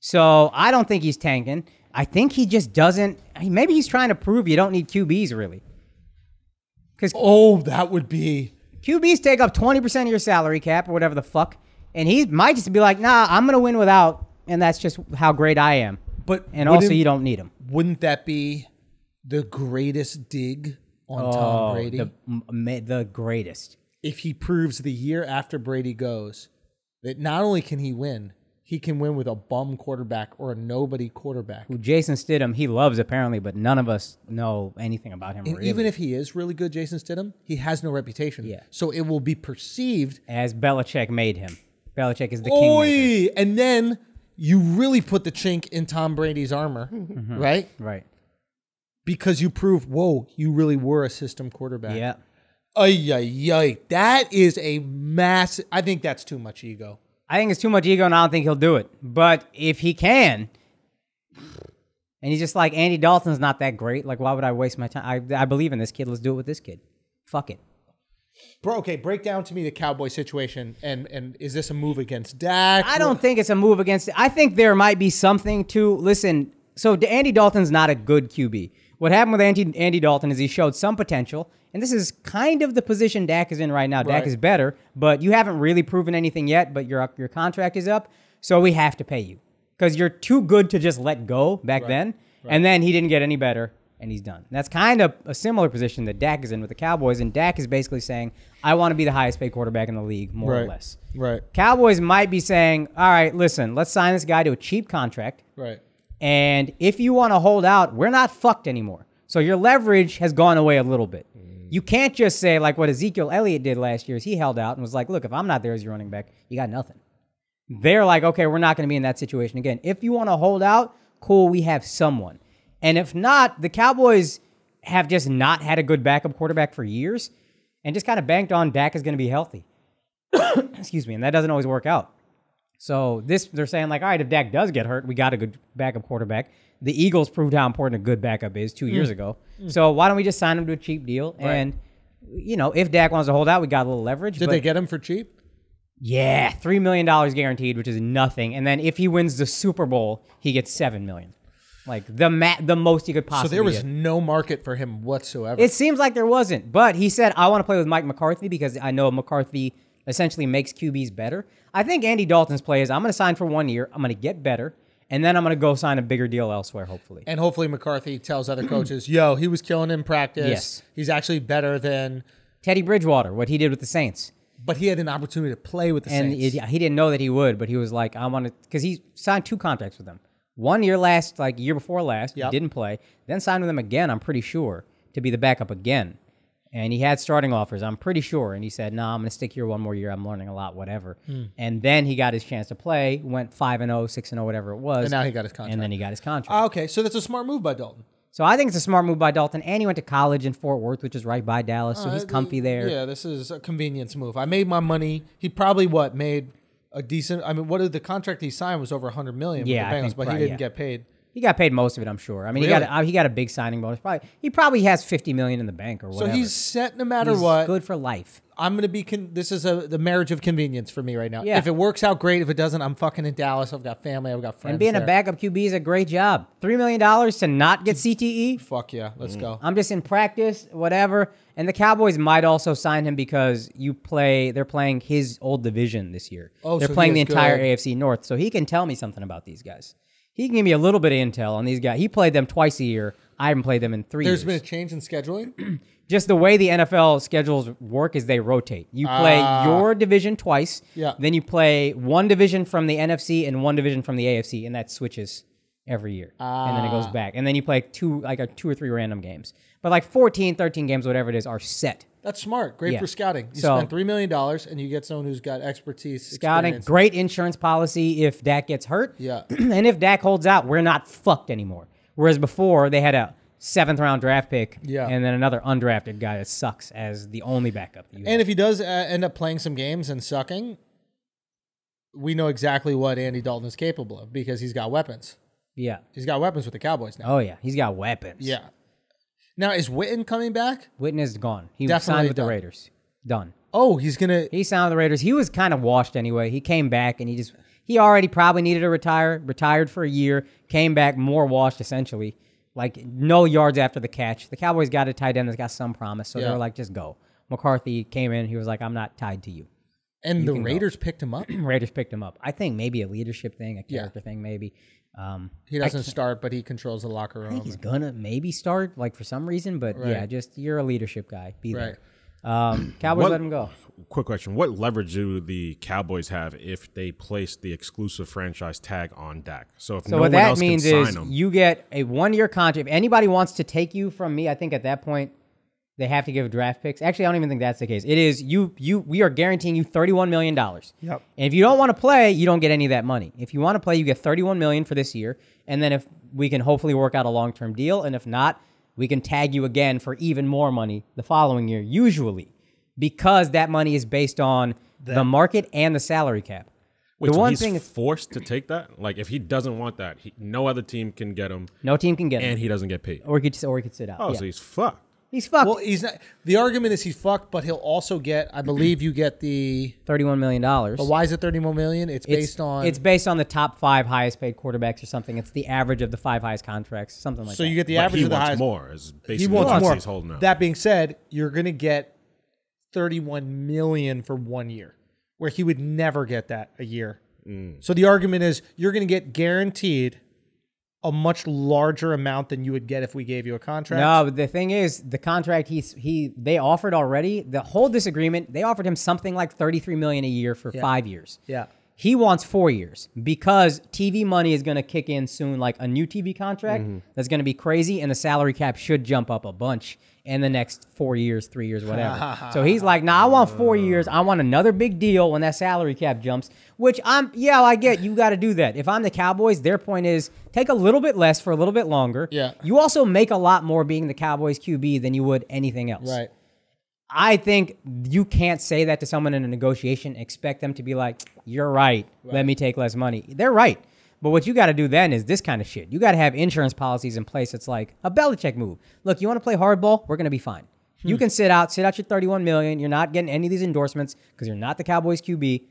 So I don't think he's tanking. I think he just doesn't. Maybe he's trying to prove you don't need QBs really. Because Oh, that would be. QBs take up 20% of your salary cap or whatever the fuck. And he might just be like, nah, I'm going to win without. And that's just how great I am. But And also, you don't need him. Wouldn't that be the greatest dig on Oh, Tom Brady? The, the greatest. If he proves the year after Brady goes that not only can he win, he can win with a bum quarterback or a nobody quarterback. Who Jason Stidham, he loves apparently, but none of us know anything about him really. even if he is really good, Jason Stidham, he has no reputation. Yeah. So it will be perceived, as Belichick made him. Belichick is the king. and then you really put the chink in Tom Brady's armor, Mm-hmm. right? Right. Because you prove, whoa, you really were a system quarterback. Yeah. Ay, ay, ay. That is a massive. I think that's too much ego. I think it's too much ego, and I don't think he'll do it. But if he can, and he's just like Andy Dalton's not that great. Like, why would I waste my time? I, I believe in this kid. Let's do it with this kid. Fuck it. Bro, okay, break down to me the Cowboy situation, and and is this a move against Dak? I don't think it's a move against. I think there might be something to listen. So Andy Dalton's not a good QB. What happened with Andy, Andy Dalton is he showed some potential, and this is kind of the position Dak is in right now. Dak is better, but you haven't really proven anything yet. But your your contract is up, so we have to pay you because you're too good to just let go back then. And then he didn't get any better, and he's done. That's kind of a similar position that Dak is in with the Cowboys, and Dak is basically saying, "I want to be the highest paid quarterback in the league, more or less." Right, Cowboys might be saying, all right, listen, let's sign this guy to a cheap contract. right. And if you want to hold out, we're not fucked anymore. So your leverage has gone away a little bit. You can't just say, like what Ezekiel Elliott did last year, is he held out and was like, look, if I'm not there as your running back, you got nothing. They're like, okay, we're not going to be in that situation again. If you want to hold out, cool, we have someone. And if not, the Cowboys have just not had a good backup quarterback for years and just kind of banked on Dak is going to be healthy. Excuse me. And that doesn't always work out. So this, they're saying like, all right, if Dak does get hurt, we got a good backup quarterback. The Eagles proved how important a good backup is two Mm. years ago. So why don't we just sign him to a cheap deal? And you know, if Dak wants to hold out, we got a little leverage. Did but they get him for cheap? yeah, three million dollars guaranteed, which is nothing. And then if he wins the Super Bowl, he gets seven million, like the ma- the most he could possibly. So there was get. no market for him whatsoever. It seems like there wasn't, but he said, "I want to play with Mike McCarthy because I know McCarthy essentially makes QBs better." I think Andy Dalton's play is, "I'm going to sign for one year, I'm going to get better, and then I'm going to go sign a bigger deal elsewhere, hopefully." and hopefully McCarthy tells other coaches, "Yo, he was killing in practice. Yes. He's actually better than." Teddy Bridgewater, what he did with the Saints. but he had an opportunity to play with the and Saints. it- he didn't know that he would, but he was like, I want to, because he signed two contracts with them. One year last, like year before last, Yep. he didn't play. Then signed with them again. I'm pretty sure to be the backup again. And he had starting offers. I'm pretty sure. And he said, "No, I'm going to stick here one more year. I'm learning a lot, whatever." Hmm. And then he got his chance to play. Went five and 0, 6 and 0, whatever it was. And now he got his contract. And then he got his contract. Ah, okay, so that's a smart move by Dalton. so I think it's a smart move by Dalton. And he went to college in Fort Worth, which is right by Dallas, so he's Uh, comfy there. Yeah, this is a convenience move. I made my money. He probably what made a decent. I mean, what did the contract he signed was over 100 million Yeah, with the Bengals, but he didn't yeah. get paid. He got paid most of it, I'm sure. I mean, he got a, he got a big signing bonus. Probably he probably has 50 million in the bank or whatever. So whatever. he's set no matter He's what. good for life. I'm gonna be. Con- this is a the marriage of convenience for me right now. Yeah. If it works out, great. If it doesn't, I'm fucking in Dallas. I've got family. I've got friends. And being there. a backup QB is a great job. Three million dollars to not get CTE. Fuck yeah, let's go. I'm just in practice, whatever. And the Cowboys might also sign him because you play. They're playing his old division this year. Oh, they're so he playing the is entire good. AFC North, so he can tell me something about these guys. He can give me a little bit of intel on these guys. He played them twice a year. I haven't played them in three There's years. been a change in scheduling. just the way the NFL schedules work is they rotate. You play your division twice. Ah. Yeah. Then you play one division from the NFC and one division from the AFC, and that switches every year. And then it Ah. goes back. And then you play two like a two or three random games. But like 14, 13 games, whatever it is, are set. That's smart. Great Yeah. for scouting. You So- spend three million dollars and you get someone who's got expertise. Scouting, experience. great insurance policy if Dak gets hurt. Yeah. and if Dak holds out, we're not fucked anymore. Whereas before they had a seventh round draft pick Yeah. and then another undrafted guy that sucks as the only backup. And if he does uh, end up playing some games and sucking, we know exactly what Andy Dalton is capable of because he's got weapons. yeah. He's got weapons with the Cowboys now. Oh yeah, he's got weapons. Yeah. Now is Witten coming back? Witten is gone. He Definitely signed with the. Raiders. Done. Oh, he's gonna. He signed with the Raiders. He was kind of washed anyway. He came back and he just he already probably needed to retire. Retired for a year. Came back more washed essentially. Like no yards after the catch. The Cowboys got a tight end that's got some promise, so they Yeah. were like, just go. McCarthy came in. He was like, I'm not tied to you. And the can go. Raiders picked him up. Raiders picked him up. I think maybe a leadership thing, a character thing, maybe. Um, He doesn't start, but he controls the locker room. I think he's gonna maybe start like for some reason, but yeah, just you're a leadership guy. Be Right. there. Um, Cowboys What- let him go. Quick question: What leverage do the Cowboys have if they place the exclusive franchise tag on Dak? So if So no what one that else means can is sign him, you get a one year contract. If anybody wants to take you from me, I think at that point they have to give draft picks. Actually, I don't even think that's the case. It is you you we are guaranteeing you thirty one million dollars. Yep. And if you don't want to play, you don't get any of that money. If you want to play, you get thirty one million for this year, and then if we can hopefully work out a long term deal, and if not, we can tag you again for even more money the following year. Usually, because that money is based on the market and the salary cap. Wait, the so one he's thing is forced to take that. Like if he doesn't want that, he, no other team can get him, no team can get him, and he doesn't get paid. or he could or he could sit out. Oh, Yeah. so he's fucked. He's fucked. Well, he's not. The argument is he's fucked, but he'll also get. I believe you get the. Thirty-one million dollars. But why is it thirty-one million? It's based on. It's based on the top five highest paid quarterbacks or something. It's the average of the five highest contracts, something like so that. So you get the But average he of the wants highest. more. Is basically He wants more. he's holding out. That being said, you're going to get 31 million for one year, where he would never get that a year. Mm. So the argument is you're going to get guaranteed a much larger amount than you would get if we gave you a contract. no, but the thing is, the contract he's he they offered already. The whole disagreement, they offered him something like thirty-three million a year for five years. Yeah. He wants four years because TV money is going to kick in soon, like a new TV contract mm-hmm. that's going to be crazy, and the salary cap should jump up a bunch in the next four years, three years, whatever. so he's like, "Nah, I want four years. I want another big deal when that salary cap jumps." Which I'm, yeah, I get. You got to do that. If I'm the Cowboys, their point is take a little bit less for a little bit longer. Yeah. You also make a lot more being the Cowboys QB than you would anything else. Right. I think you can't say that to someone in a negotiation, expect them to be like, you're right, let me take less money. They're right. But what you got to do then is this kind of shit. You got to have insurance policies in place. It's like a Belichick move. Look, you want to play hardball? We're going to be fine. Hmm. You can sit out, sit out your 31 million. You're not getting any of these endorsements because you're not the Cowboys QB.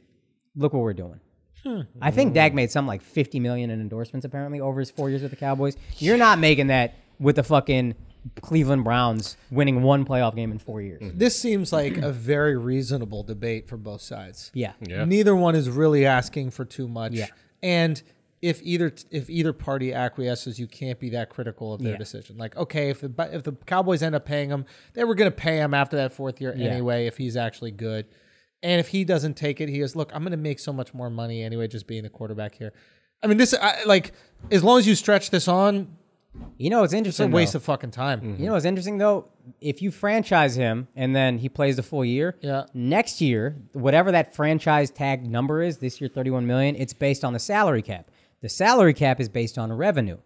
Look what we're doing. Hmm. I think Dak made something like 50 million in endorsements apparently over his four years with the Cowboys. You're not making that with the fucking Cleveland Browns winning one playoff game in four years. Hmm. This seems like a very reasonable debate for both sides. Yeah. Yeah. Neither one is really asking for too much. Yeah. And if either if either party acquiesces, you can't be that critical of their Yeah. decision. Like, okay, if the if the Cowboys end up paying him, they were going to pay him after that fourth year Yeah. anyway. If he's actually good, And if he doesn't take it, he goes, "Look, I'm going to make so much more money anyway, just being the quarterback here." I mean, this I, like as long as you stretch this on, You know what's it's a interesting? waste though? of fucking time. You mm-hmm. know it's interesting though? If you franchise him and then he plays the full year, Yeah. next year, whatever that franchise tag number is, this year 31 million, it's based on the salary cap. The salary cap is based on revenue.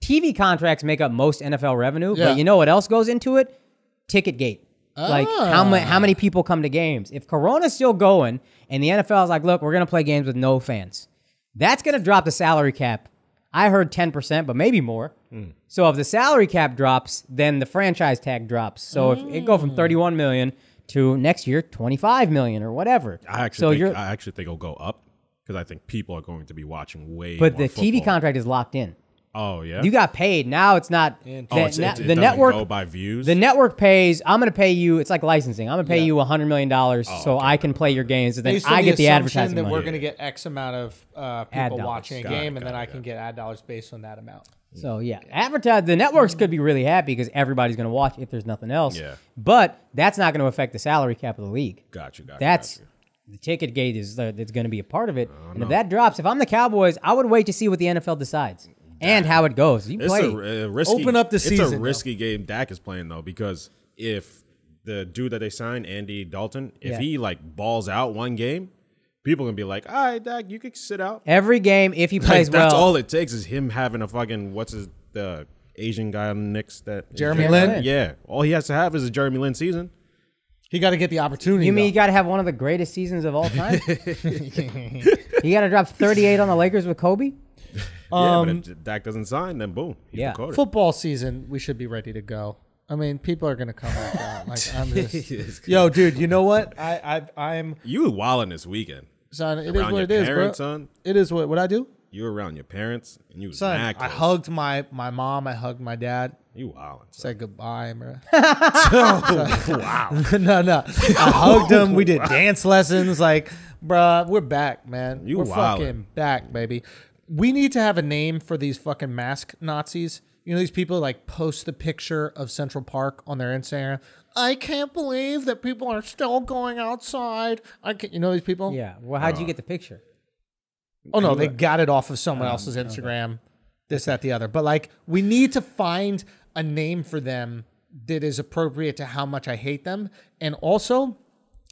TV contracts make up most NFL revenue, Yeah. but you know what else goes into it? Ticket gate. Like how many how many ah. people come to games? If Corona's still going and the NFL is like, look, we're gonna play games with no fans, that's gonna drop the salary cap. I heard 10%, but maybe more. Hmm. So if the salary cap drops, then the franchise tag drops. So if it go from hmm. 31 million to next year 25 million or whatever. I actually so think, you're I actually think it'll go up because I think people are going to be watching way. but more the TV contract is locked in. Oh yeah. You got paid. Now it's not the, oh, it's, na- it, it the doesn't network go by views. the network pays I'm going to pay you it's like licensing. I'm going to pay you 100 million dollars Oh, so I can play your games and then Based on I get the assumption advertising that money. we're going to get X amount of uh, people dollars. watching a Got it, game, and then it, I can it. get ad dollars based on that amount. So yeah, advertise the networks could be really happy because everybody's going to watch if there's nothing else. Yeah. But that's not going to affect the salary cap of the league. got you. Got you, That's got you. The ticket gate is uh, that's going to be a part of it. And if that drops, if I'm the Cowboys, I would wait to see what the NFL decides and how it goes. You It's play. a, a risky. Open up the It's season, a though. risky game Dak is playing though because if the dude that they signed, Andy Dalton, if Yeah. he like balls out one game, people gonna be like, "All right, Dak, you can sit out." Every game, if he Like, plays that's well, all it takes is him having a fucking what's his the Asian guy on the Knicks that Jeremy Lin? Lin. Yeah, all he has to have is a Jeremy Lin season. He got to get the opportunity. you mean though. you got to have one of the greatest seasons of all time? you got to drop 38 on the Lakers with Kobe? yeah, Um, but if Dak doesn't sign, then boom, he's Yeah. the quarter. football season, we should be ready to go. I mean, people are going to come back out. Like I'm just, yo, dude. You know what? I, I, I'm You were wilding this weekend. son. It is around what your it is, parents, bro. son. It is what what I do, You were around your parents, and you was son. mad I close. hugged my my mom. I hugged my dad. You wilding. son. Said goodbye, bro. wow. no, no. I hugged him. We did dance lessons. Like, bruh, we're back, man. You we're wildin'. fucking back, baby. We need to have a name for these fucking mask Nazis. You know, these people like post the picture of Central Park on their Instagram. I can't believe that people are still going outside. I can't, you know these people? Yeah. Well, how'd you uh, get the picture? Oh no, they got it off of someone um, else's Instagram. This, that, the other. But like, we need to find a name for them that is appropriate to how much I hate them, and also,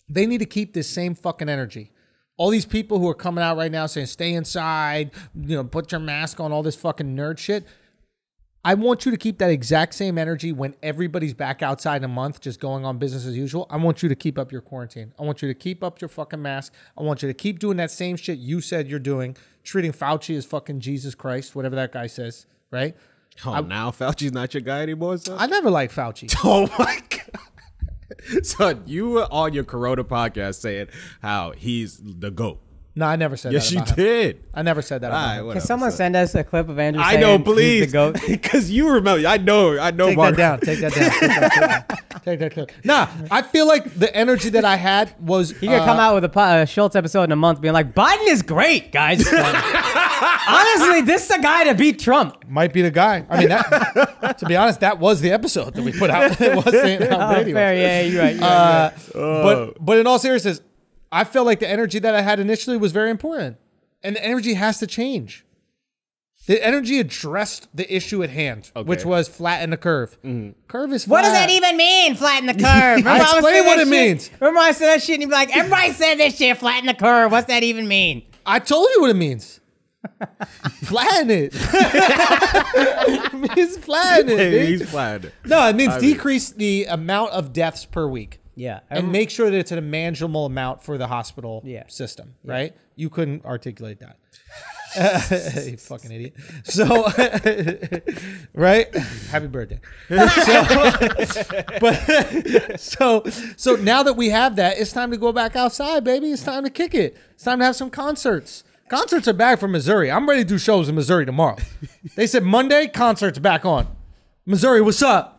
they need to keep this same fucking energy. All these people who are coming out right now saying "stay inside," you know, put your mask on, all this fucking nerd shit. I want you to keep that exact same energy when everybody's back outside in a month, just going on business as usual. I want you to keep up your quarantine. I want you to keep up your fucking mask. I want you to keep doing that same shit you said you're doing, treating Fauci as fucking Jesus Christ, whatever that guy says, right? Oh, now Fauci's not your guy anymore, son. I never liked Fauci. oh my god, son, you were on your Corona podcast saying how he's the goat. No, I never said Yes, that. you about him. did. I never said that. All About right, him. Can someone son. send us a clip of Andrew I saying know, please, because you remember. I know, I know. Take Mark. that down. Take that down. Take that, take that, take that clip. Nah, I feel like the energy that I had was. He could come out with a po- uh, Schulz episode in a month being like, Biden is great, guys. Honestly, this is the guy to beat Trump. Might be the guy. I mean, that, to be honest, that was the episode that we put out. it was saying how Oh, great he was. fair, yeah, you're right. You're right, Uh, you're right. but but in all seriousness, I felt like the energy that I had initially was very important, and the energy has to change. The energy addressed the issue at hand, which was flatten the curve. Mm-hmm. Curve is flat. What does that even mean, flatten the curve? Remember I was explained what that it shit? means. Remember I said that shit and you'd be like, everybody said this shit, flatten the curve. What's that even mean? I told you what it means. flatten it. it means flatten it. Hey, dude. he's flat. No, it means I mean- decrease the amount of deaths per week. Yeah. and make sure that it's a manageable amount for the hospital Yeah. system, right? You couldn't articulate that. you fucking idiot. So, right? Happy birthday. So, but so so now that we have that, it's time to go back outside, baby. It's time to kick it. It's time to have some concerts. Concerts are back from Missouri. I'm ready to do shows in Missouri tomorrow. They said Monday concerts back on. Missouri, what's up?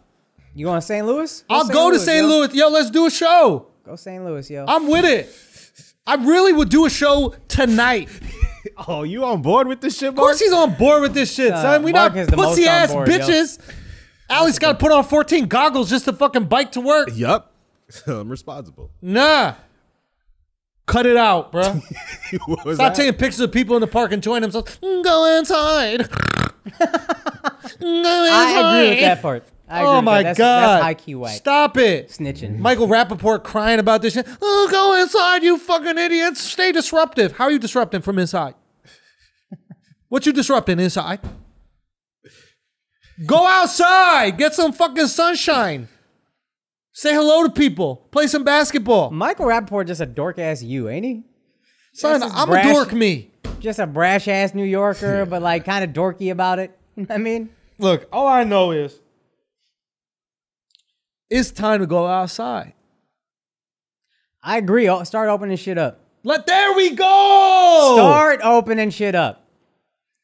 You going to St. Louis? I'll go to St. yo. Louis. Yo, let's do a show. Go St. Louis, yo. I'm with it. I really would do a show tonight. Oh, you on board with this shit, Mark? Of course, he's on board with this shit, son. We Mark not is the most pussy ass board, yo. bitches. Alex got to put on 14 goggles just to fucking bike to work. Yup. I'm responsible. Nah. Cut it out, bro. Stop that? taking pictures of people in the park enjoying themselves. Mm, Go inside. Mm, Go I agree with that part. I agree Oh my that. That's, god! That's high key white. Stop it. Snitching. Michael Rapaport crying about this shit. Oh, go inside, you fucking idiots. Stay disruptive. How are you disrupting from inside? what you disrupting inside? Go outside. Get some fucking sunshine. Say hello to people. Play some basketball. Michael Rapaport just a dork ass you, ain't he? Son, I'm brash- a dork me. Just a brash ass New Yorker, but like kind of dorky about it. You know what I mean, Look, all I know is it's time to go outside. I agree. Start opening shit up. Let there we go. Start opening shit up.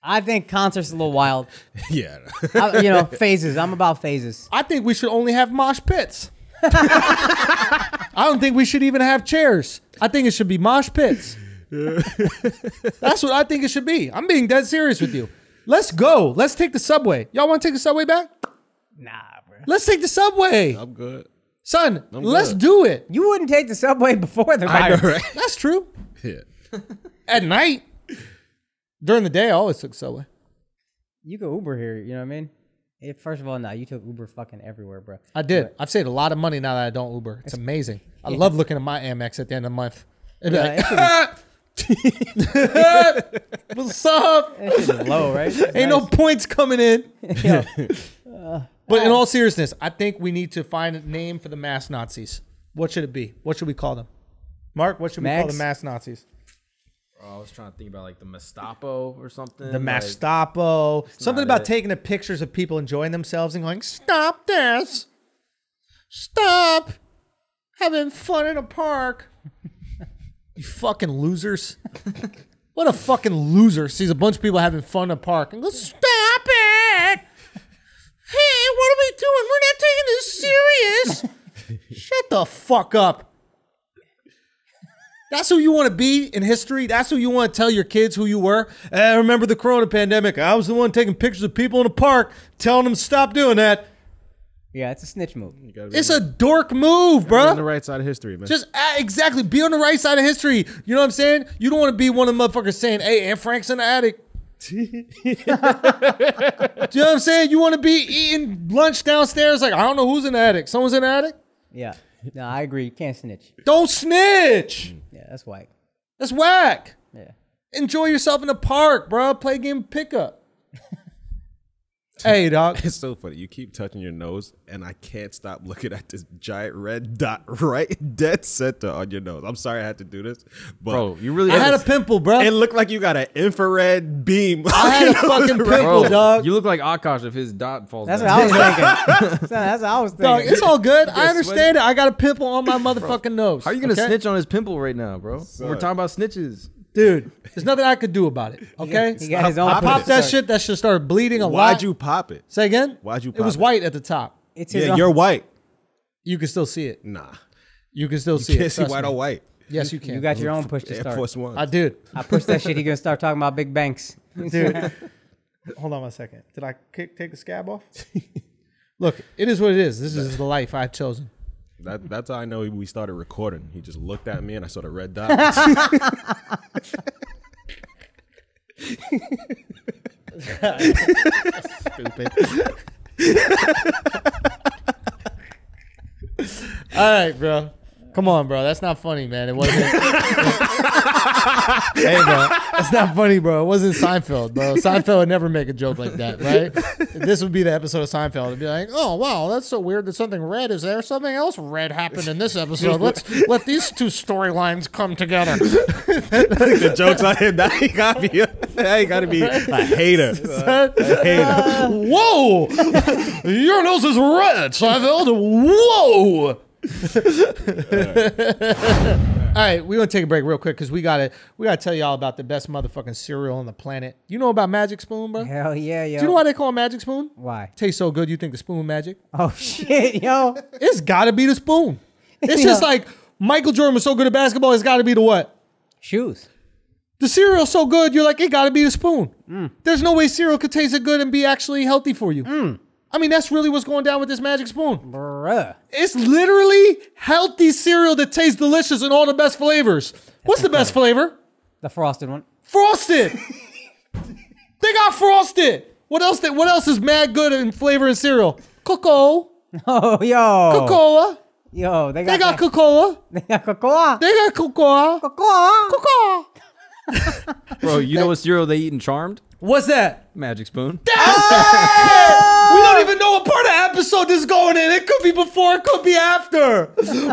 I think concerts are a little wild. Yeah. I, you know, phases. I'm about phases. I think we should only have mosh pits. I don't think we should even have chairs. I think it should be mosh pits. That's what I think it should be. I'm being dead serious with you. Let's go. Let's take the subway. Y'all want to take the subway back? Nah. Let's take the subway. I'm good. Son, I'm let's good. do it. You wouldn't take the subway before the I know, virus. right? That's true. Yeah. At night, during the day, I always took subway. You go Uber here. You know what I mean? If, first of all, nah, you took Uber fucking everywhere, bro. I did. I've saved a lot of money now that I don't Uber. It's amazing. I love looking at my Amex at the end of the month. It'd Yeah, like, what's up? That shit low, right? Ain't no points coming in. Yo, But in oh. all seriousness, I think we need to find a name for the mass Nazis. What should it be? What should we call them? Mark, what should we call Max? the mass Nazis? Oh, I was trying to think about like the Mastapo or something. The like- Mastapo. Something not about it. taking the pictures of people enjoying themselves and going, stop this. Stop having fun in a park. you fucking losers. what a fucking loser sees a bunch of people having fun in a park and goes, stop it. Hey, what are we doing? We're not taking this serious. Shut the fuck up. That's who you want to be in history. That's who you want to tell your kids who you were. I remember the corona pandemic. I was the one taking pictures of people in the park, telling them to stop doing that. yeah, it's a snitch move. You gotta be It's a dork move, You're on the right side of history, man. Just uh, exactly be on the right side of history. You know what I'm saying? You don't want to be one of the motherfuckers saying, "Hey, Anne Frank's in the attic." Do you know what I'm saying? You want to be eating lunch downstairs, like I don't know who's an addict. Someone's an addict? Yeah, no, I agree. You can't snitch. Don't snitch. Mm, yeah, that's whack. That's whack. Yeah. Enjoy yourself in the park, bro. Play a game pickup. hey, dog. It's so funny. You keep touching your nose, and I can't stop looking at this giant red dot right dead center on your nose. I'm sorry I had to do this, but Bro, you really I had a pimple, bro. it looked like you got an infrared beam. I had a fucking Bro, pimple, dog. You look like Akaash if his dot falls That's what. I was thinking. Son, that's what I was thinking. Dog, thinking. it's all good. I sweaty. understand it. I got a pimple on my motherfucking nose. How are you gonna okay? snitch on his pimple right now, bro? We're talking about snitches. Dude? There's nothing I could do about it. Okay, He got his own I popped that shit. That shit started bleeding a lot. Why'd you pop it? say again? Why'd you Pop It was it? white at the top. It's his Yeah, own. you're white. You can still see it. Nah, You can still see you can't it. see trust white me. on white. Yes, you can. You got your own push to Air start. Force One. I did, I pushed that shit. He gonna start talking about big banks. dude. Hold on one second. Did I kick, take the scab off? Look, it is what it is. This is the life I've chosen. That, that's how I know we started recording. He just looked at me, and I saw the red dot. Stupid. All right, bro. Come on, bro. That's not funny, man. It wasn't. hey, bro. That's not funny, bro. It wasn't Seinfeld, bro. Seinfeld would never make a joke like that, right? this would be the episode of Seinfeld. It'd be like, oh, wow, that's so weird that something red is there. Something else red happened in this episode. Let's let these two storylines come together. the jokes on him. Now he got me. Now he got to be a hater. hater. Whoa! Your nose is red, Seinfeld. Whoa! All right, we're gonna take a break real quick because we gotta we gotta tell y'all about the best motherfucking cereal on the planet. You know about Magic Spoon, bro? Hell yeah, yo. Do you know why they call it Magic Spoon? Why? Tastes so good, you think the spoon magic? Oh shit, yo. It's gotta be the spoon. It's just like Michael Jordan was so good at basketball. It's gotta be the what? Shoes. The cereal's so good, you're like, it gotta be the spoon. Mm. There's no way cereal could taste it good and be actually healthy for you. Mm. I mean, that's really what's going down with this Magic Spoon. Bruh. It's literally healthy cereal that tastes delicious and all the best flavors. What's the best flavor? The frosted one. Frosted. they got frosted. What else? They, what else is mad good in flavor and cereal? Cocoa, Oh, yo. cocoa. Yo, they got They got cocoa. They got cocoa. They got cocoa. Cocoa. Cocoa. Bro, you know what cereal they eat in Charmed? What's that? Magic Spoon. We don't even know what part of the episode this is going in. It could be before, it could be after.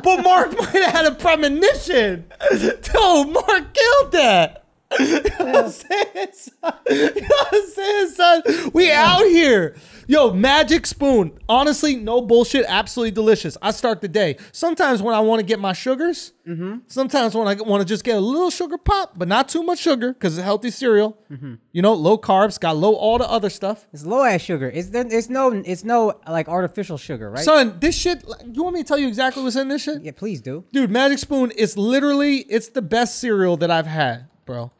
But Mark might have had a premonition. Dude, Mark killed that. You know what I'm saying, son? You know what I'm saying, son? We out here. Yo, Magic Spoon. Honestly, no bullshit. Absolutely delicious. I start the day. Sometimes when I want to get my sugars, Mhm. sometimes when I want to just get a little sugar pop, but not too much sugar because it's healthy cereal. Mhm. You know, low carbs, got low all the other stuff. It's low ass sugar. It's there, it's no it's no like artificial sugar, right? Son, this shit, you want me to tell you exactly what's in this shit? yeah, please do. Dude, Magic Spoon is literally, it's the best cereal that I've had, bro.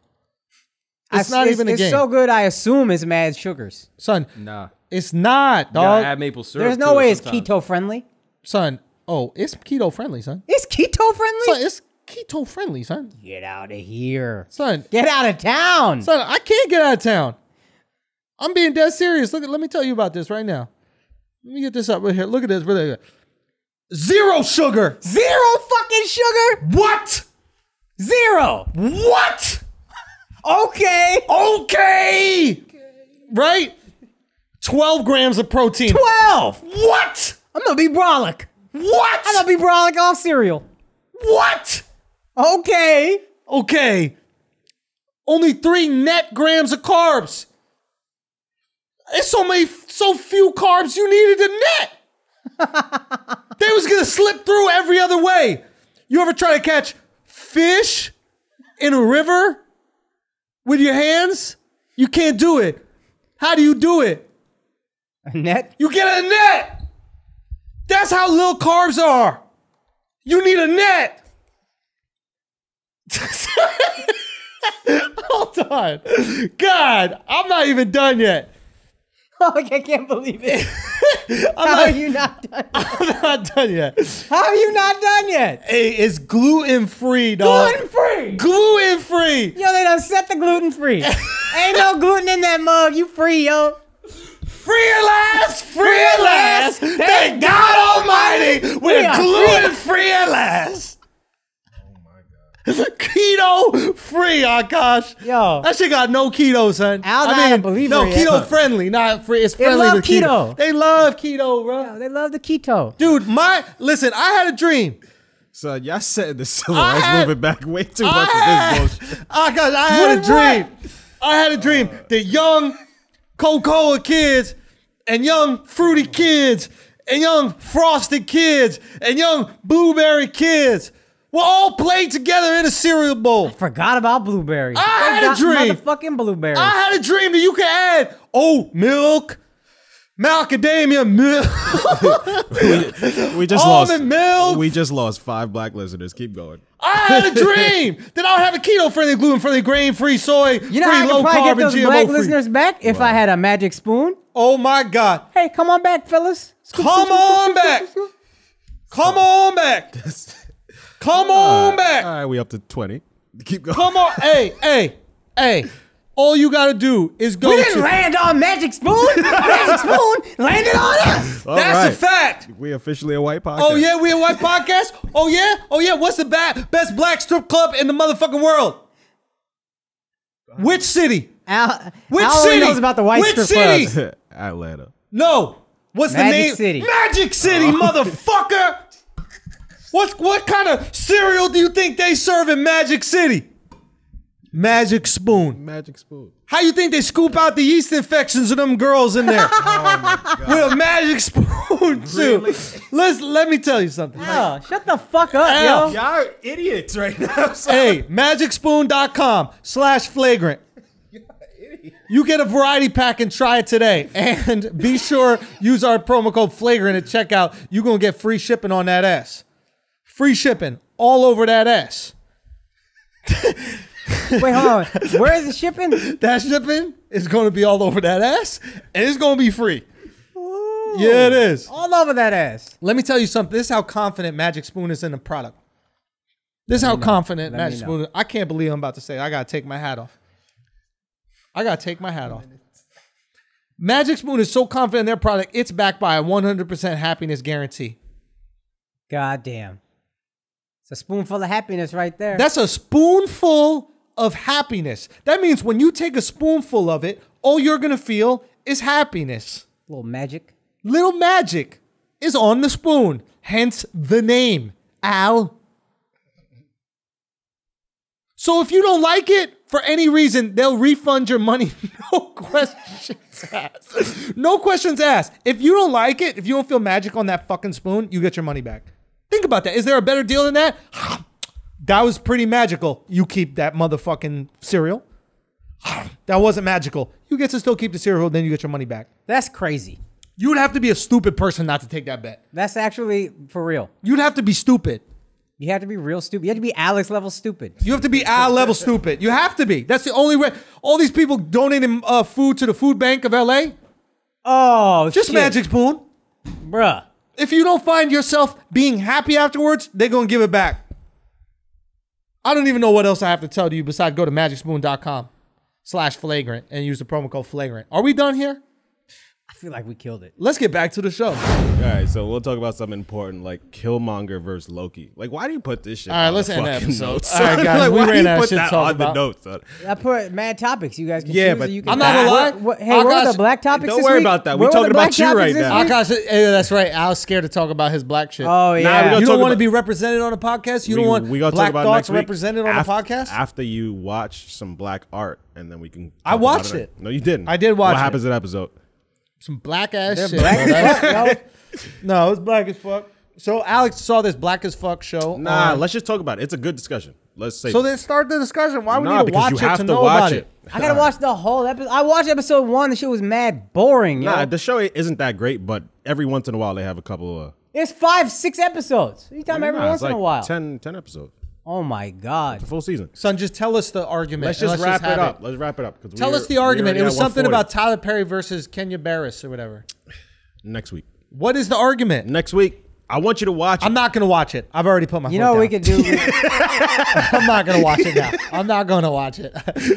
It's I- not even a it's game. so good. I assume it's mad sugars. Son, Nah. it's not, You gotta dog. add maple syrup. There's to no it way it's sometimes. keto friendly. son, oh, it's keto friendly, son. It's keto friendly. Son, it's keto friendly, son. Get out of here. Son, Get out of town. son, I can't get out of town. I'm being dead serious. Look at, let me tell you about this right now. Let me get this up right here. Look at this. Really. Zero sugar. Zero fucking sugar. What? Zero. What? Okay. Okay. Right? 12 grams of protein. Twelve. What? I'm gonna be brolic. What? I'm gonna be brolic off cereal. what? Okay. Okay. Only three net grams of carbs. It's so many, so few carbs you needed a net. they was gonna slip through every other way. You ever try to catch fish in a river with your hands? You can't do it. How do you do it? A net. You get a net. That's how little carbs are. You need a net. Hold on. God, I'm not even done yet. Oh, I can't believe it. How not, are you not done? I'm not done yet. How are you not done yet? Hey, it's gluten free, dog. Gluten free. Gluten free. Yo, they done set the gluten free. Ain't no gluten in that mug. You free, yo. Free at last, free at last. Thank God Almighty, We we're gluten free at last. Keto free, oh, Akaash. Yo. That shit got no keto, son. Al I not a mean, believer no yet. keto friendly, not free. It's They friendly love to keto. keto. They love keto, bro. Yo, they love the keto. Dude, my listen. I had a dream. So y'all setting the civil I rights had- movement back way too I much had, with this bullshit. Oh, Akaash, I had a What, dream. I had a dream that young Coca-Cola kids and young fruity kids and young frosted kids and young blueberry kids will all play together in a cereal bowl. I Forgot about blueberries. I had They a dream. Motherfucking blueberries. I had a dream that you could add oat milk, macadamia milk, We just almond lost. milk. We just lost five black listeners. Keep going. I had a dream that I would have a keto-friendly, gluten-free, grain-free, soy, you know free, how I low could probably carb, get those GMO black free. listeners back if I had a magic spoon. Oh my God! Hey, come on back, fellas. Come scoop, scoop, on back. scoop, scoop. Come on back! Come on back! All right, we up to twenty. Keep going. Come on! Hey, hey, hey! All you gotta do is go. We didn't to, land on magic spoon. magic spoon landed on us. All that's right. a fact. We officially a white podcast. Oh yeah, we a white podcast. Oh yeah, oh yeah. What's the ba- best black strip club in the motherfucking world? Which city? Al, Which Al only city? knows about the white Which strip city? clubs. Atlanta. No. What's Magic the name? City. Magic City, oh. motherfucker. What's what kind of cereal do you think they serve in Magic City? Magic Spoon. Magic spoon. How you think they scoop out the yeast infections of them girls in there? Oh With a magic spoon too. Let's let me tell you something. Oh, shut the fuck up, Al. yo. Y'all are idiots right now. Hey, magicspoon.com slash flagrant. You get a variety pack and try it today. And be sure use our promo code flagrant at checkout. You're gonna get free shipping on that ass. Free shipping all over that ass. Wait, hold on. Where is the shipping? That shipping is gonna be all over that ass, and it's gonna be free. Yeah, it is. All over that ass. Let me tell you something. This is how confident Magic Spoon is in the product. This is how confident Let Magic. Spoon. is. I can't believe I'm about to say. it. I gotta take my hat off. I gotta take my hat off. Magic Spoon is so confident in their product, it's backed by a 100% happiness guarantee. God damn. It's a spoonful of happiness right there. That's a spoonful of happiness. That means when you take a spoonful of it, all you're gonna feel is happiness. little magic. Little magic is on the spoon, hence the name, Al. So if you don't like it for any reason, they'll refund your money. No questions asked. No questions asked. If you don't like it, if you don't feel magic on that fucking spoon, you get your money back. Think about that. Is there a better deal than that? That was pretty magical. You keep that motherfucking cereal. That wasn't magical. You get to still keep the cereal, then you get your money back. That's crazy. You would have to be a stupid person not to take that bet. That's actually for real. You'd have to be stupid. You have to be real stupid. You have to be Alex level stupid. You have to be Al level stupid. You have to be. That's the only way. All these people donating uh, food to the food bank of LA, Oh, just shit. Magic Spoon. bruh. If you don't find yourself being happy afterwards, they're gonna give it back. I don't even know what else I have to tell you besides go to magicspoon.com slash flagrant and use the promo code flagrant. Are we done here? I feel like we killed it. Let's get back to the show. All right, so we'll talk about something important like Killmonger versus Loki. Like, why do you put this shit? All right, on let's the end the fucking episode. notes? All right, guys, like, we why do ran you out of put that on about. the notes? son? I put mad topics. You guys can Yeah, choose. but you can I'm not gonna lie. What- what- hey, where were Akaash- the black topics? Don't this worry week? about that. We Where were talking the about black you topics right now. week? Akaash, eh, that's right. I was scared to talk about his black shit. Oh yeah. gonna you don't want to be represented on a podcast? You don't want we gonna black talk about thoughts next week represented on a podcast? after you watch some black art, and then we can. I watched it. it. No, you didn't. I did watch it. What happens in that episode? Some black ass They're shit. black bro. as fuck, yo. no, it's black as fuck. So Alex saw this black as fuck show. Nah, on- let's just talk about it. It's a good discussion. Let's say. so then start the discussion. Why would Nah, you because watch you it have to to know watch about it. it? I gotta watch the whole episode. I watched episode one. The shit was mad boring. Yo. Nah, the show isn't that great, but every once in a while they have a couple of. it's five, six episodes. You time every Nah, once it's in a while. 10, 10 episodes, Oh my god. The full season. Son, just tell us the argument. Let's and just wrap have it up. Let's wrap it up. Tell us the argument. It was something about Tyler Perry versus Kenya Barris or whatever. next week. What is the argument? Next week, I want you to watch. I'm it. not gonna watch it. I've already put my. You know what we can could do? I'm not gonna watch it now. I'm not gonna watch it.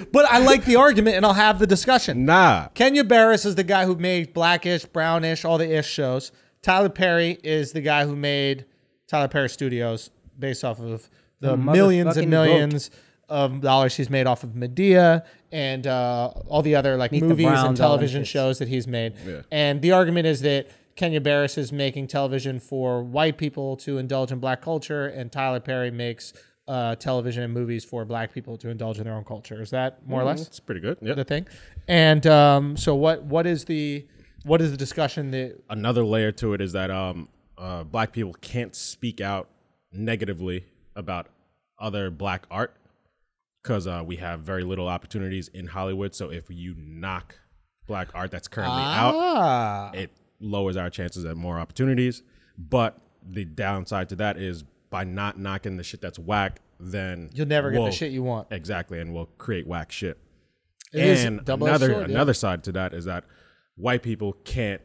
but I like the argument, and I'll have the discussion. Nah, Kenya Barris is the guy who made Blackish, Brownish, all the ish shows. Tyler Perry is the guy who made Tyler Perry Studios based off of the The millions and millions of dollars he's made off of Madea and uh, all the other like Meet movies and television shows that he's made. Yeah. And the argument is that Kenya Barris is making television for white people to indulge in black culture, and Tyler Perry makes uh, television and movies for black people to indulge in their own culture. Is that more or less? it's pretty good. Yeah. the thing. And um, so what what is the what is the discussion that Another layer to it is that um, uh, black people can't speak out negatively about other black art because uh, we have very little opportunities in Hollywood. So if you knock black art that's currently out, ah it lowers our chances at more opportunities. But the downside to that is by not knocking the shit that's whack, then you'll never get we'll- the shit you want. Exactly, and we'll create whack shit. It and another sword, yeah. another side to that is that white people can't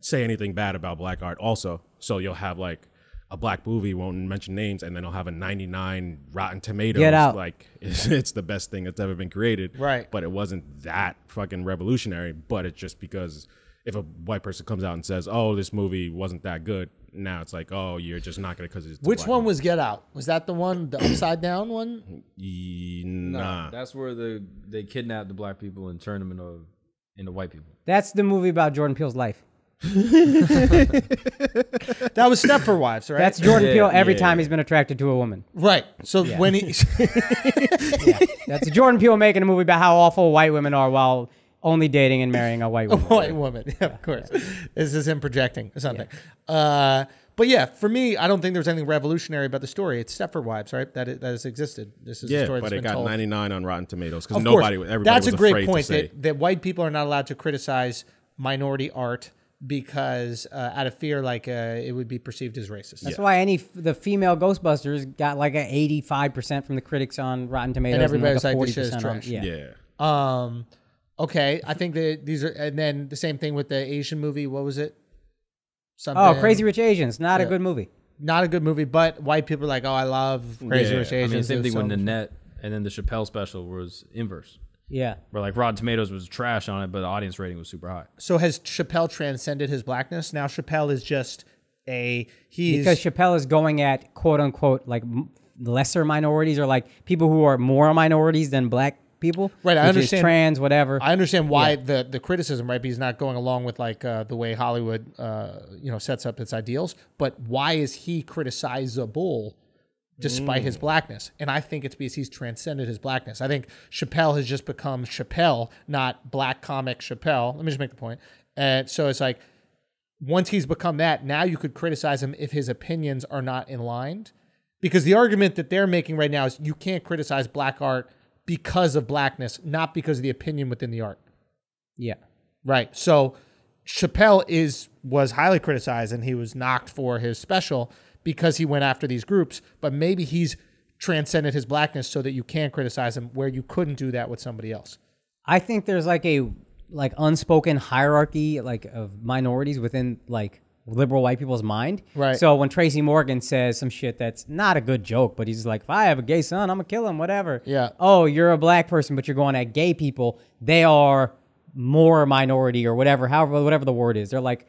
say anything bad about black art also. So you'll have like a black movie won't mention names and then it'll have a 99 rotten tomatoes Get out. like it's, it's the best thing that's ever been created Right. but it wasn't that fucking revolutionary but it's just because if a white person comes out and says oh this movie wasn't that good now it's like oh you're just not gonna because it's Which one movie. was Get Out? Was that the one, the upside down one? Ye- Nah, nah that's where the they kidnap the black people and turn them into into white people. That's the movie about Jordan Peele's life. That was Stepford Wives, right? That's Jordan Yeah, Peele every yeah, time yeah. he's been attracted to a woman. right. So when he That's Jordan Peele making a movie about how awful white women are while only dating and marrying a white woman. white woman, yeah, of course, this is him projecting or something. Uh, but yeah, for me, I don't think there's anything revolutionary about the story. It's Stepford Wives, right? That it, that has existed. This is a yeah story but that's it been got told. 99 on rotten tomatoes because nobody course. everybody That's was a great afraid point to say that, that white people are not allowed to criticize minority art because uh, out of fear, like uh, it would be perceived as racist. That's why any the female Ghostbusters got like a eighty five percent from the critics on Rotten Tomatoes, and, everybody's like, like, this shit is on- trash. yeah. yeah Um, okay, I think that these are, and then the same thing with the Asian movie. What was it? Something, Oh, Crazy Rich Asians, not a good movie. not a good movie, but white people are like, oh, I love Crazy Yeah, Rich I mean, I Asians. mean, same It was thing so with. Nanette, and then the Chappelle special was inverse, Yeah. where like Rotten Tomatoes was trash on it, but the audience rating was super high. So has Chappelle transcended his blackness? Now Chappelle is just a he's Because Chappelle is going at quote unquote like m- lesser minorities or like people who are more minorities than black people. Right, I which is understand- trans, whatever. I understand why the the criticism, right? Because he's not going along with like uh, the way Hollywood, uh, you know, sets up its ideals. But why is he criticizable despite his mm. blackness? And I think it's because he's transcended his blackness. I think Chappelle has just become Chappelle, not black comic Chappelle. Let me just make the point. And so it's like once he's become that, now you could criticize him if his opinions are not in line. Because the argument that they're making right now is you can't criticize black art because of blackness, not because of the opinion within the art. yeah. Right. So Chappelle is was highly criticized and he was knocked for his special because he went after these groups, but maybe he's transcended his blackness so that you can criticize him where you couldn't do that with somebody else. I think there's like a like unspoken hierarchy like of minorities within like liberal white people's mind. Right. So when Tracy Morgan says some shit that's not a good joke, but he's like, if I have a gay son, I'm gonna kill him, whatever. Yeah. Oh, you're a black person, but you're going at gay people. They are more minority or whatever, however, whatever the word is. They're like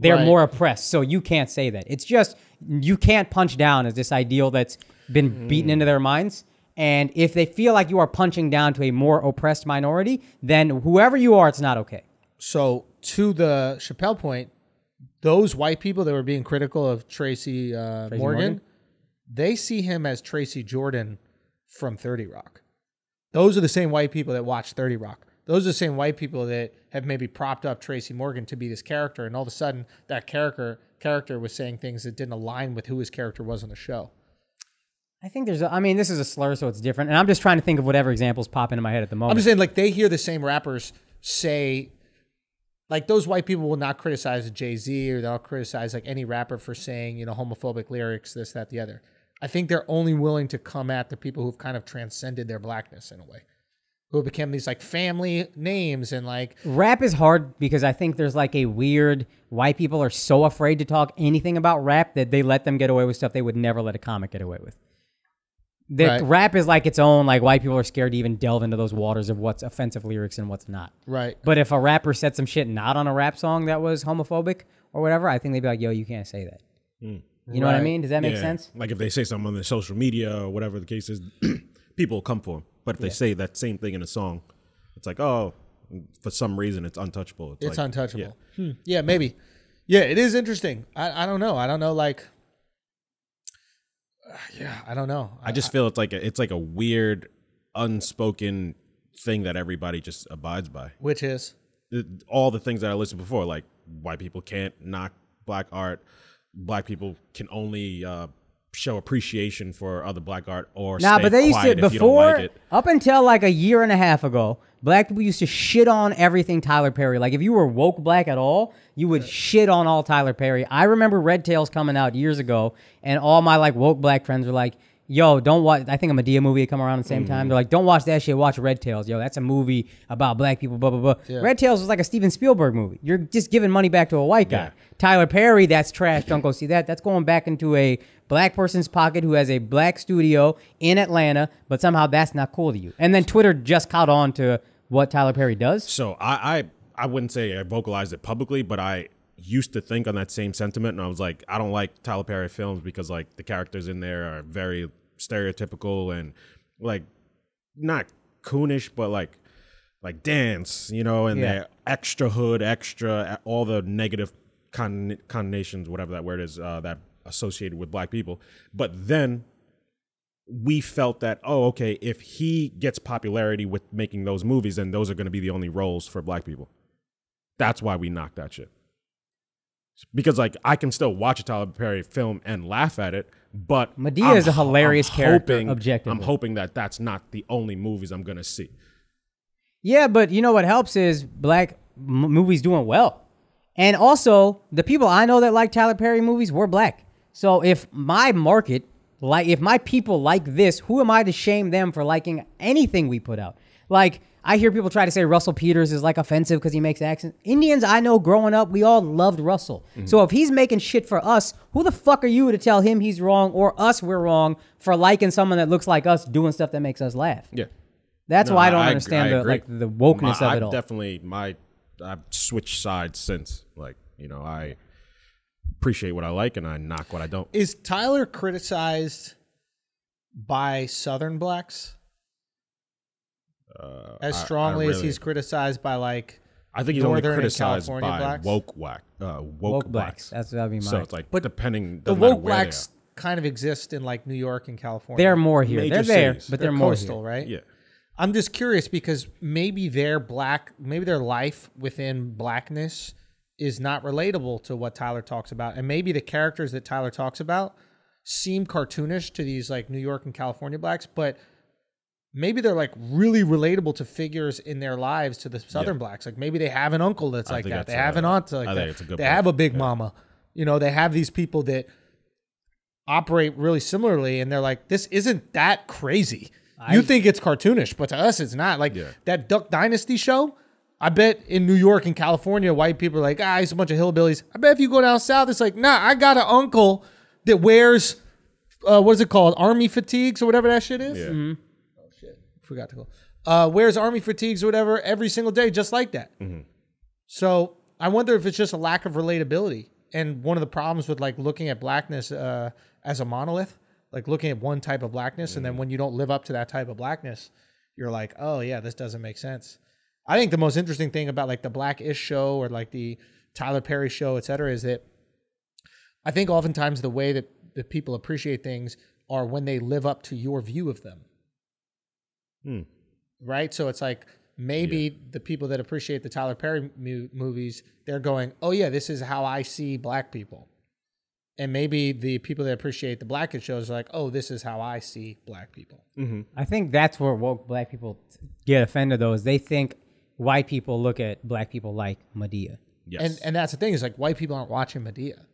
they're Right. more oppressed. So you can't say that. It's just you can't punch down as this ideal that's been beaten into their minds. And if they feel like you are punching down to a more oppressed minority, then whoever you are, it's not okay. So to the Chappelle point, those white people that were being critical of Tracy, uh, Morgan, Morgan? they see him as Tracy Jordan from 30 Rock. Those are the same white people that watch 30 Rock. Those are the same white people that have maybe propped up Tracy Morgan to be this character, and all of a sudden that character character was saying things that didn't align with who his character was on the show. I think there's, a, I mean, this is a slur, so it's different. And I'm just trying to think of whatever examples pop into my head at the moment. I'm just saying, like they hear the same rappers say, like those white people will not criticize Jay Z or they'll criticize like any rapper for saying you know homophobic lyrics, this, that, the other. I think they're only willing to come at the people who've kind of transcended their blackness in a way, who became these like family names and like rap is hard because I think there's like a weird white people are so afraid to talk anything about rap that they let them get away with stuff they would never let a comic get away with. That Right. rap is like its own like white people are scared to even delve into those waters of what's offensive lyrics and what's not. right. But if a rapper said some shit not on a rap song that was homophobic or whatever, I think they'd be like, "Yo, you can't say that." Hmm. You know what I mean? Does that make Yeah. sense? Like if they say something on their social media or whatever the case is, people will come for them. But if they say that same thing in a song, it's like, oh, for some reason it's untouchable. It's like, untouchable. Yeah. Hmm. yeah, maybe. Yeah, it is interesting. I, I don't know. I don't know. Like, uh, yeah, I don't know. I just feel it's like a, it's like a weird, unspoken thing that everybody just abides by. which is All the things that I listed before, like white people can't knock black art, black people can only uh, show appreciation for other black art or Nah, but they used to quiet if you before like up until like a year and a half ago, black people used to shit on everything Tyler Perry. Like if you were woke black at all, you would shit on all Tyler Perry. I remember Red Tails coming out years ago, and all my like woke black friends were like, "Yo, don't watch." I think a Madea movie had come around at the same Mm-hmm. time. They're like, "Don't watch that shit. Watch Red Tails. Yo, that's a movie about black people." Blah blah blah. Red Tails was like a Steven Spielberg movie. You're just giving money back to a white guy. Yeah. Tyler Perry, that's trash. Don't go see that. That's going back into a black person's pocket who has a black studio in Atlanta, but somehow that's not cool to you. And then Twitter just caught on to what Tyler Perry does. So I, I I wouldn't say I vocalized it publicly, but I used to think on that same sentiment, and I was like, I don't like Tyler Perry films because like the characters in there are very stereotypical and like not coonish, but like like dance, you know, and Yeah. they're extra hood, extra all the negative con- connotations, whatever that word is, uh, that associated with black people. But then we felt that oh okay if he gets popularity with making those movies then those are going to be the only roles for black people that's why we knocked that shit because like i can still watch a tyler perry film and laugh at it but Madea I'm is a hilarious I'm character, hoping, objectively. i'm hoping that that's not the only movies i'm going to see Yeah, but you know what helps is black m- movies doing well. And also, the people I know that like Tyler Perry movies were black. So if my market, like if my people like this, who am I to shame them for liking anything we put out? Like I hear people try to say Russell Peters is like offensive because he makes accents. Indians I know growing up, we all loved Russell. Mm-hmm. So if he's making shit for us, who the fuck are you to tell him he's wrong or us we're wrong for liking someone that looks like us doing stuff that makes us laugh? Yeah. That's No, why I don't ag- understand the like the wokeness My- of I've it all. Definitely, my I've switched sides since. Like you know, I appreciate what I like and I knock what I don't. Is Tyler criticized by Southern blacks as I- I strongly as he's criticized by like? I think he's Northern only and criticized by blacks? woke whack, uh, woke, Woke blacks. blacks. That's that'd be my. So it's like, But depending The doesn't woke where they blacks kind of exist in like New York and California. they're more here. Major they're there, cities. but They're they're, more coastal, here. right? Yeah. I'm just curious because maybe their black, maybe their life within blackness is not relatable to what Tyler talks about, and maybe the characters that Tyler talks about seem cartoonish to these like New York and California blacks, but maybe they're like really relatable to figures in their lives to the Southern blacks. Like maybe they have an uncle that's I like think that. They that's have a- an aunt like I that. think it's a good they point. have a big mama. You know, they have these people that operate really similarly, and they're like, this isn't that crazy. you think it's cartoonish, but to us, it's not. Like Yeah. that Duck Dynasty show. I bet in New York and California, white people are like, ah, he's a bunch of hillbillies. I bet if you go down south, it's like, nah, I got an uncle that wears, uh, what is it called, army fatigues or whatever that shit is. Yeah. Oh shit, forgot to go. Uh, wears army fatigues or whatever every single day, just like that. So I wonder if it's just a lack of relatability. And one of the problems with like looking at blackness uh, as a monolith, like looking at one type of blackness, and then when you don't live up to that type of blackness, you're like, oh yeah, this doesn't make sense. I think the most interesting thing about like the Blackish show or like the Tyler Perry show, et cetera, is that I think oftentimes the way that, that people appreciate things are when they live up to your view of them. Hmm. Right? So it's like maybe the people that appreciate the Tyler Perry mu- movies, they're going, oh, yeah, this is how I see black people. And maybe the people that appreciate the Blackish shows are like, oh, this is how I see black people. Mm-hmm. I think that's where woke black people get offended. Though is they think white people look at black people like Madea. Yes. And and that's the thing is like white people aren't watching Madea.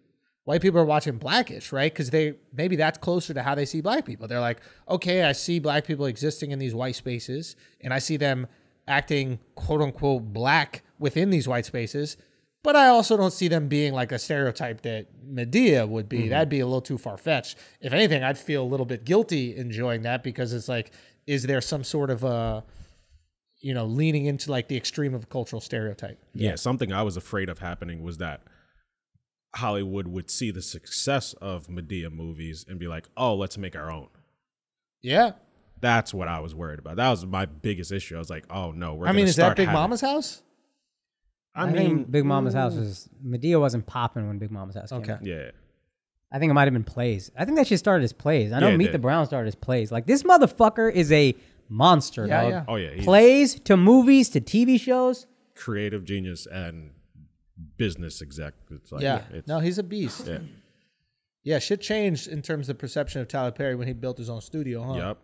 White people are watching Blackish, right? Because they maybe that's closer to how they see black people. They're like, okay, I see black people existing in these white spaces, and I see them acting quote unquote black within these white spaces. But I also don't see them being like a stereotype that Madea would be. Mm-hmm. That'd be a little too far fetched. If anything, I'd feel a little bit guilty enjoying that because it's like, is there some sort of a, you know, leaning into like the extreme of a cultural stereotype? yeah, something I was afraid of happening was that Hollywood would see the success of Madea movies and be like, "Oh, let's make our own." Yeah. That's what I was worried about. That was my biggest issue. I was like, "Oh no, we're." I mean, gonna is that Big having- Mama's house? I I, mean, think Big Mama's house mm. was Madea wasn't popping when Big Mama's house came Okay. out. yeah, I think it might have been plays. I think that shit started as plays. I know Yeah, Meet did. the Brown started as plays. Like this motherfucker is a monster, Yeah, dog. yeah. Oh, yeah, he's- Plays to movies to TV shows. creative genius and business exec. It's like, yeah. it's, No, he's a beast. yeah, Yeah, shit changed in terms of perception of Tyler Perry when he built his own studio, huh? yep.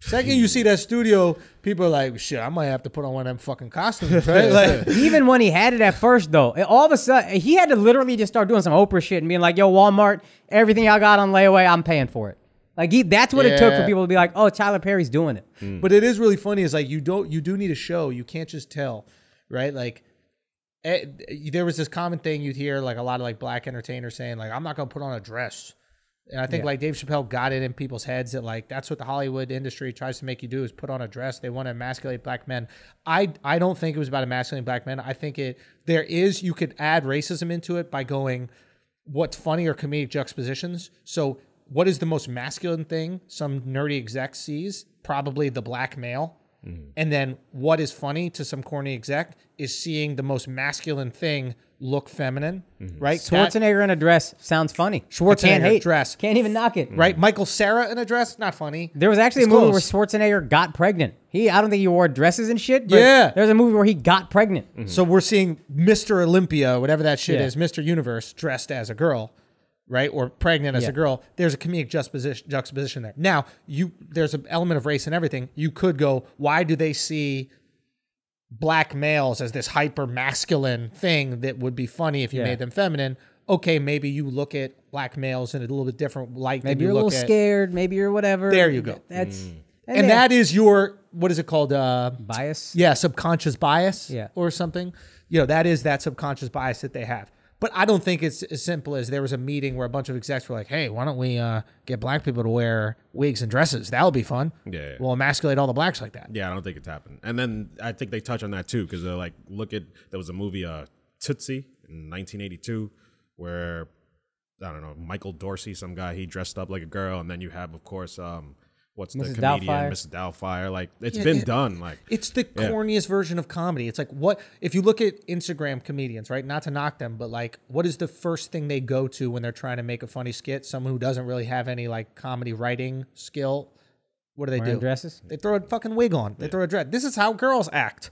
Second you see that studio, people are like, shit, I might have to put on one of them fucking costumes, right? Like, Even when he had it at first, though, it- all of a sudden he had to literally just start doing some Oprah shit and being like, "Yo, Walmart, everything I got on layaway, I'm paying for it." Like he, that's what it took for Yeah. people to be like, "Oh, Tyler Perry's doing it." but it is really funny. Is like you don't, you do need a show. You can't just tell, right? Like, eh, there was this common thing you'd hear, like a lot of like black entertainers saying, like, I'm not gonna put on a dress. And I think like Dave Chappelle got it in people's heads that like that's what the Hollywood industry tries to make you do is put on a dress. They want to emasculate black men. I I don't think it was about emasculating black men. I think it there is you could add racism into it by going what's funny or comedic juxtapositions. So what is the most masculine thing some nerdy exec sees? Probably the black male. Mm. And then what is funny to some corny exec is seeing the most masculine thing look feminine, mm-hmm. right? That- Schwarzenegger in a dress sounds funny. Schwarzenegger can't hate dress. Can't even knock it. right? Michael Cera in a dress, not funny. There was actually It's a movie close. where Schwarzenegger got pregnant. He, I don't think he wore dresses and shit. But Yeah. there's a movie where he got pregnant. Mm-hmm. So we're seeing Mr. Olympia, whatever that shit Yeah. is, Mr. Universe, dressed as a girl, right? Or pregnant as Yeah. a girl. There's a comedic juxtaposition, juxtaposition there. Now, you there's an element of race and everything. You could go, why do they see black males as this hyper masculine thing that would be funny if you Yeah. made them feminine? Okay, maybe you look at black males in a little bit different light Maybe than you're you a little at. scared. Maybe you're whatever. There you go. That's and they- that is your what is it called? Uh, bias. yeah, subconscious bias, Yeah. or something. You know, that is that subconscious bias that they have. But I don't think it's as simple as there was a meeting where a bunch of execs were like, "Hey, why don't we uh, get black people to wear wigs and dresses? That would be fun. Yeah, yeah. we'll emasculate all the blacks like that." Yeah, I don't think it's happened. And then I think they touch on that too because they're like, look at there was a movie, uh, Tootsie in 1982, where I don't know Michael Dorsey, some guy, he dressed up like a girl, and then you have, of course, um, what's the Mrs. comedian, Doubtfire. Mrs. Doubtfire. Like it's Yeah, been yeah. done. Like It's the Yeah. corniest version of comedy. It's like what if you look at Instagram comedians, right? Not to knock them, but like what is the first thing they go to when they're trying to make a funny skit? Someone who doesn't really have any like comedy writing skill. What do they Wearing do? dresses. They throw a fucking wig on. They throw a dress. This is how girls act.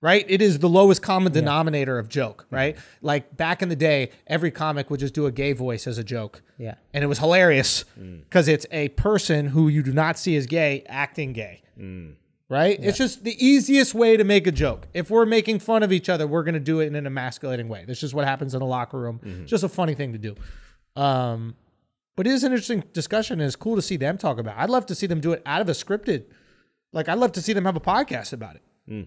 Right? It is the lowest common denominator of joke, right? Like back in the day, every comic would just do a gay voice as a joke. Yeah. And it was hilarious mm. because it's a person who you do not see as gay acting gay mm. right? It's just the easiest way to make a joke. If we're making fun of each other, we're going to do it in an emasculating way. That's just what happens in a locker room. It's just a funny thing to do. Um, but it is an interesting discussion, and it's cool to see them talk about. it. I'd love to see them do it out of a scripted. Like I'd love to see them have a podcast about it. Mm.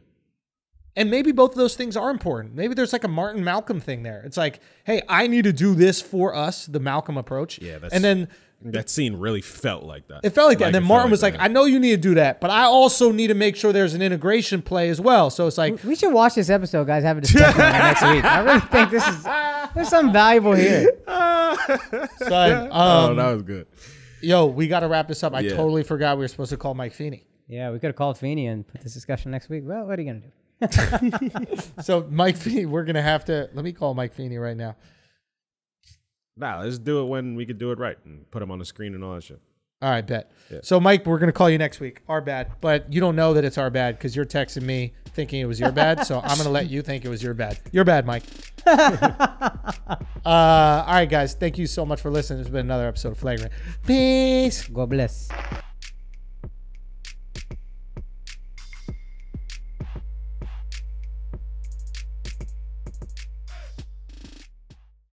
And maybe both of those things are important. Maybe there's like a Martin Malcolm thing there. It's like, hey, I need to do this for us, the Malcolm approach. Yeah, that's- and then that scene really felt like that. it felt like that. And then felt Martin was like. I know you need to do that, but I also need to make sure there's an integration play as well. So it's like, We should watch this episode, guys. Have a discussion it next week. I really think this is there's something valuable here. son, oh, um, that was good. yo, we got to wrap this up. I Yeah. totally forgot we were supposed to call Mike Feeney. Yeah, we could have called Feeney and put this discussion next week. Well, what are you gonna do? So Mike Feeney, we're going to have to, let me call Mike Feeney right now. Nah, let's do it when we could do it right and put him on the screen and all that shit. All right, bet. So Mike, we're going to call you next week. Our bad. But you don't know that it's our bad because you're texting me thinking it was your bad. So I'm going to let you think it was your bad. Your bad, Mike. uh, all right, guys. Thank you so much for listening. It's been another episode of Flagrant. Peace. God bless.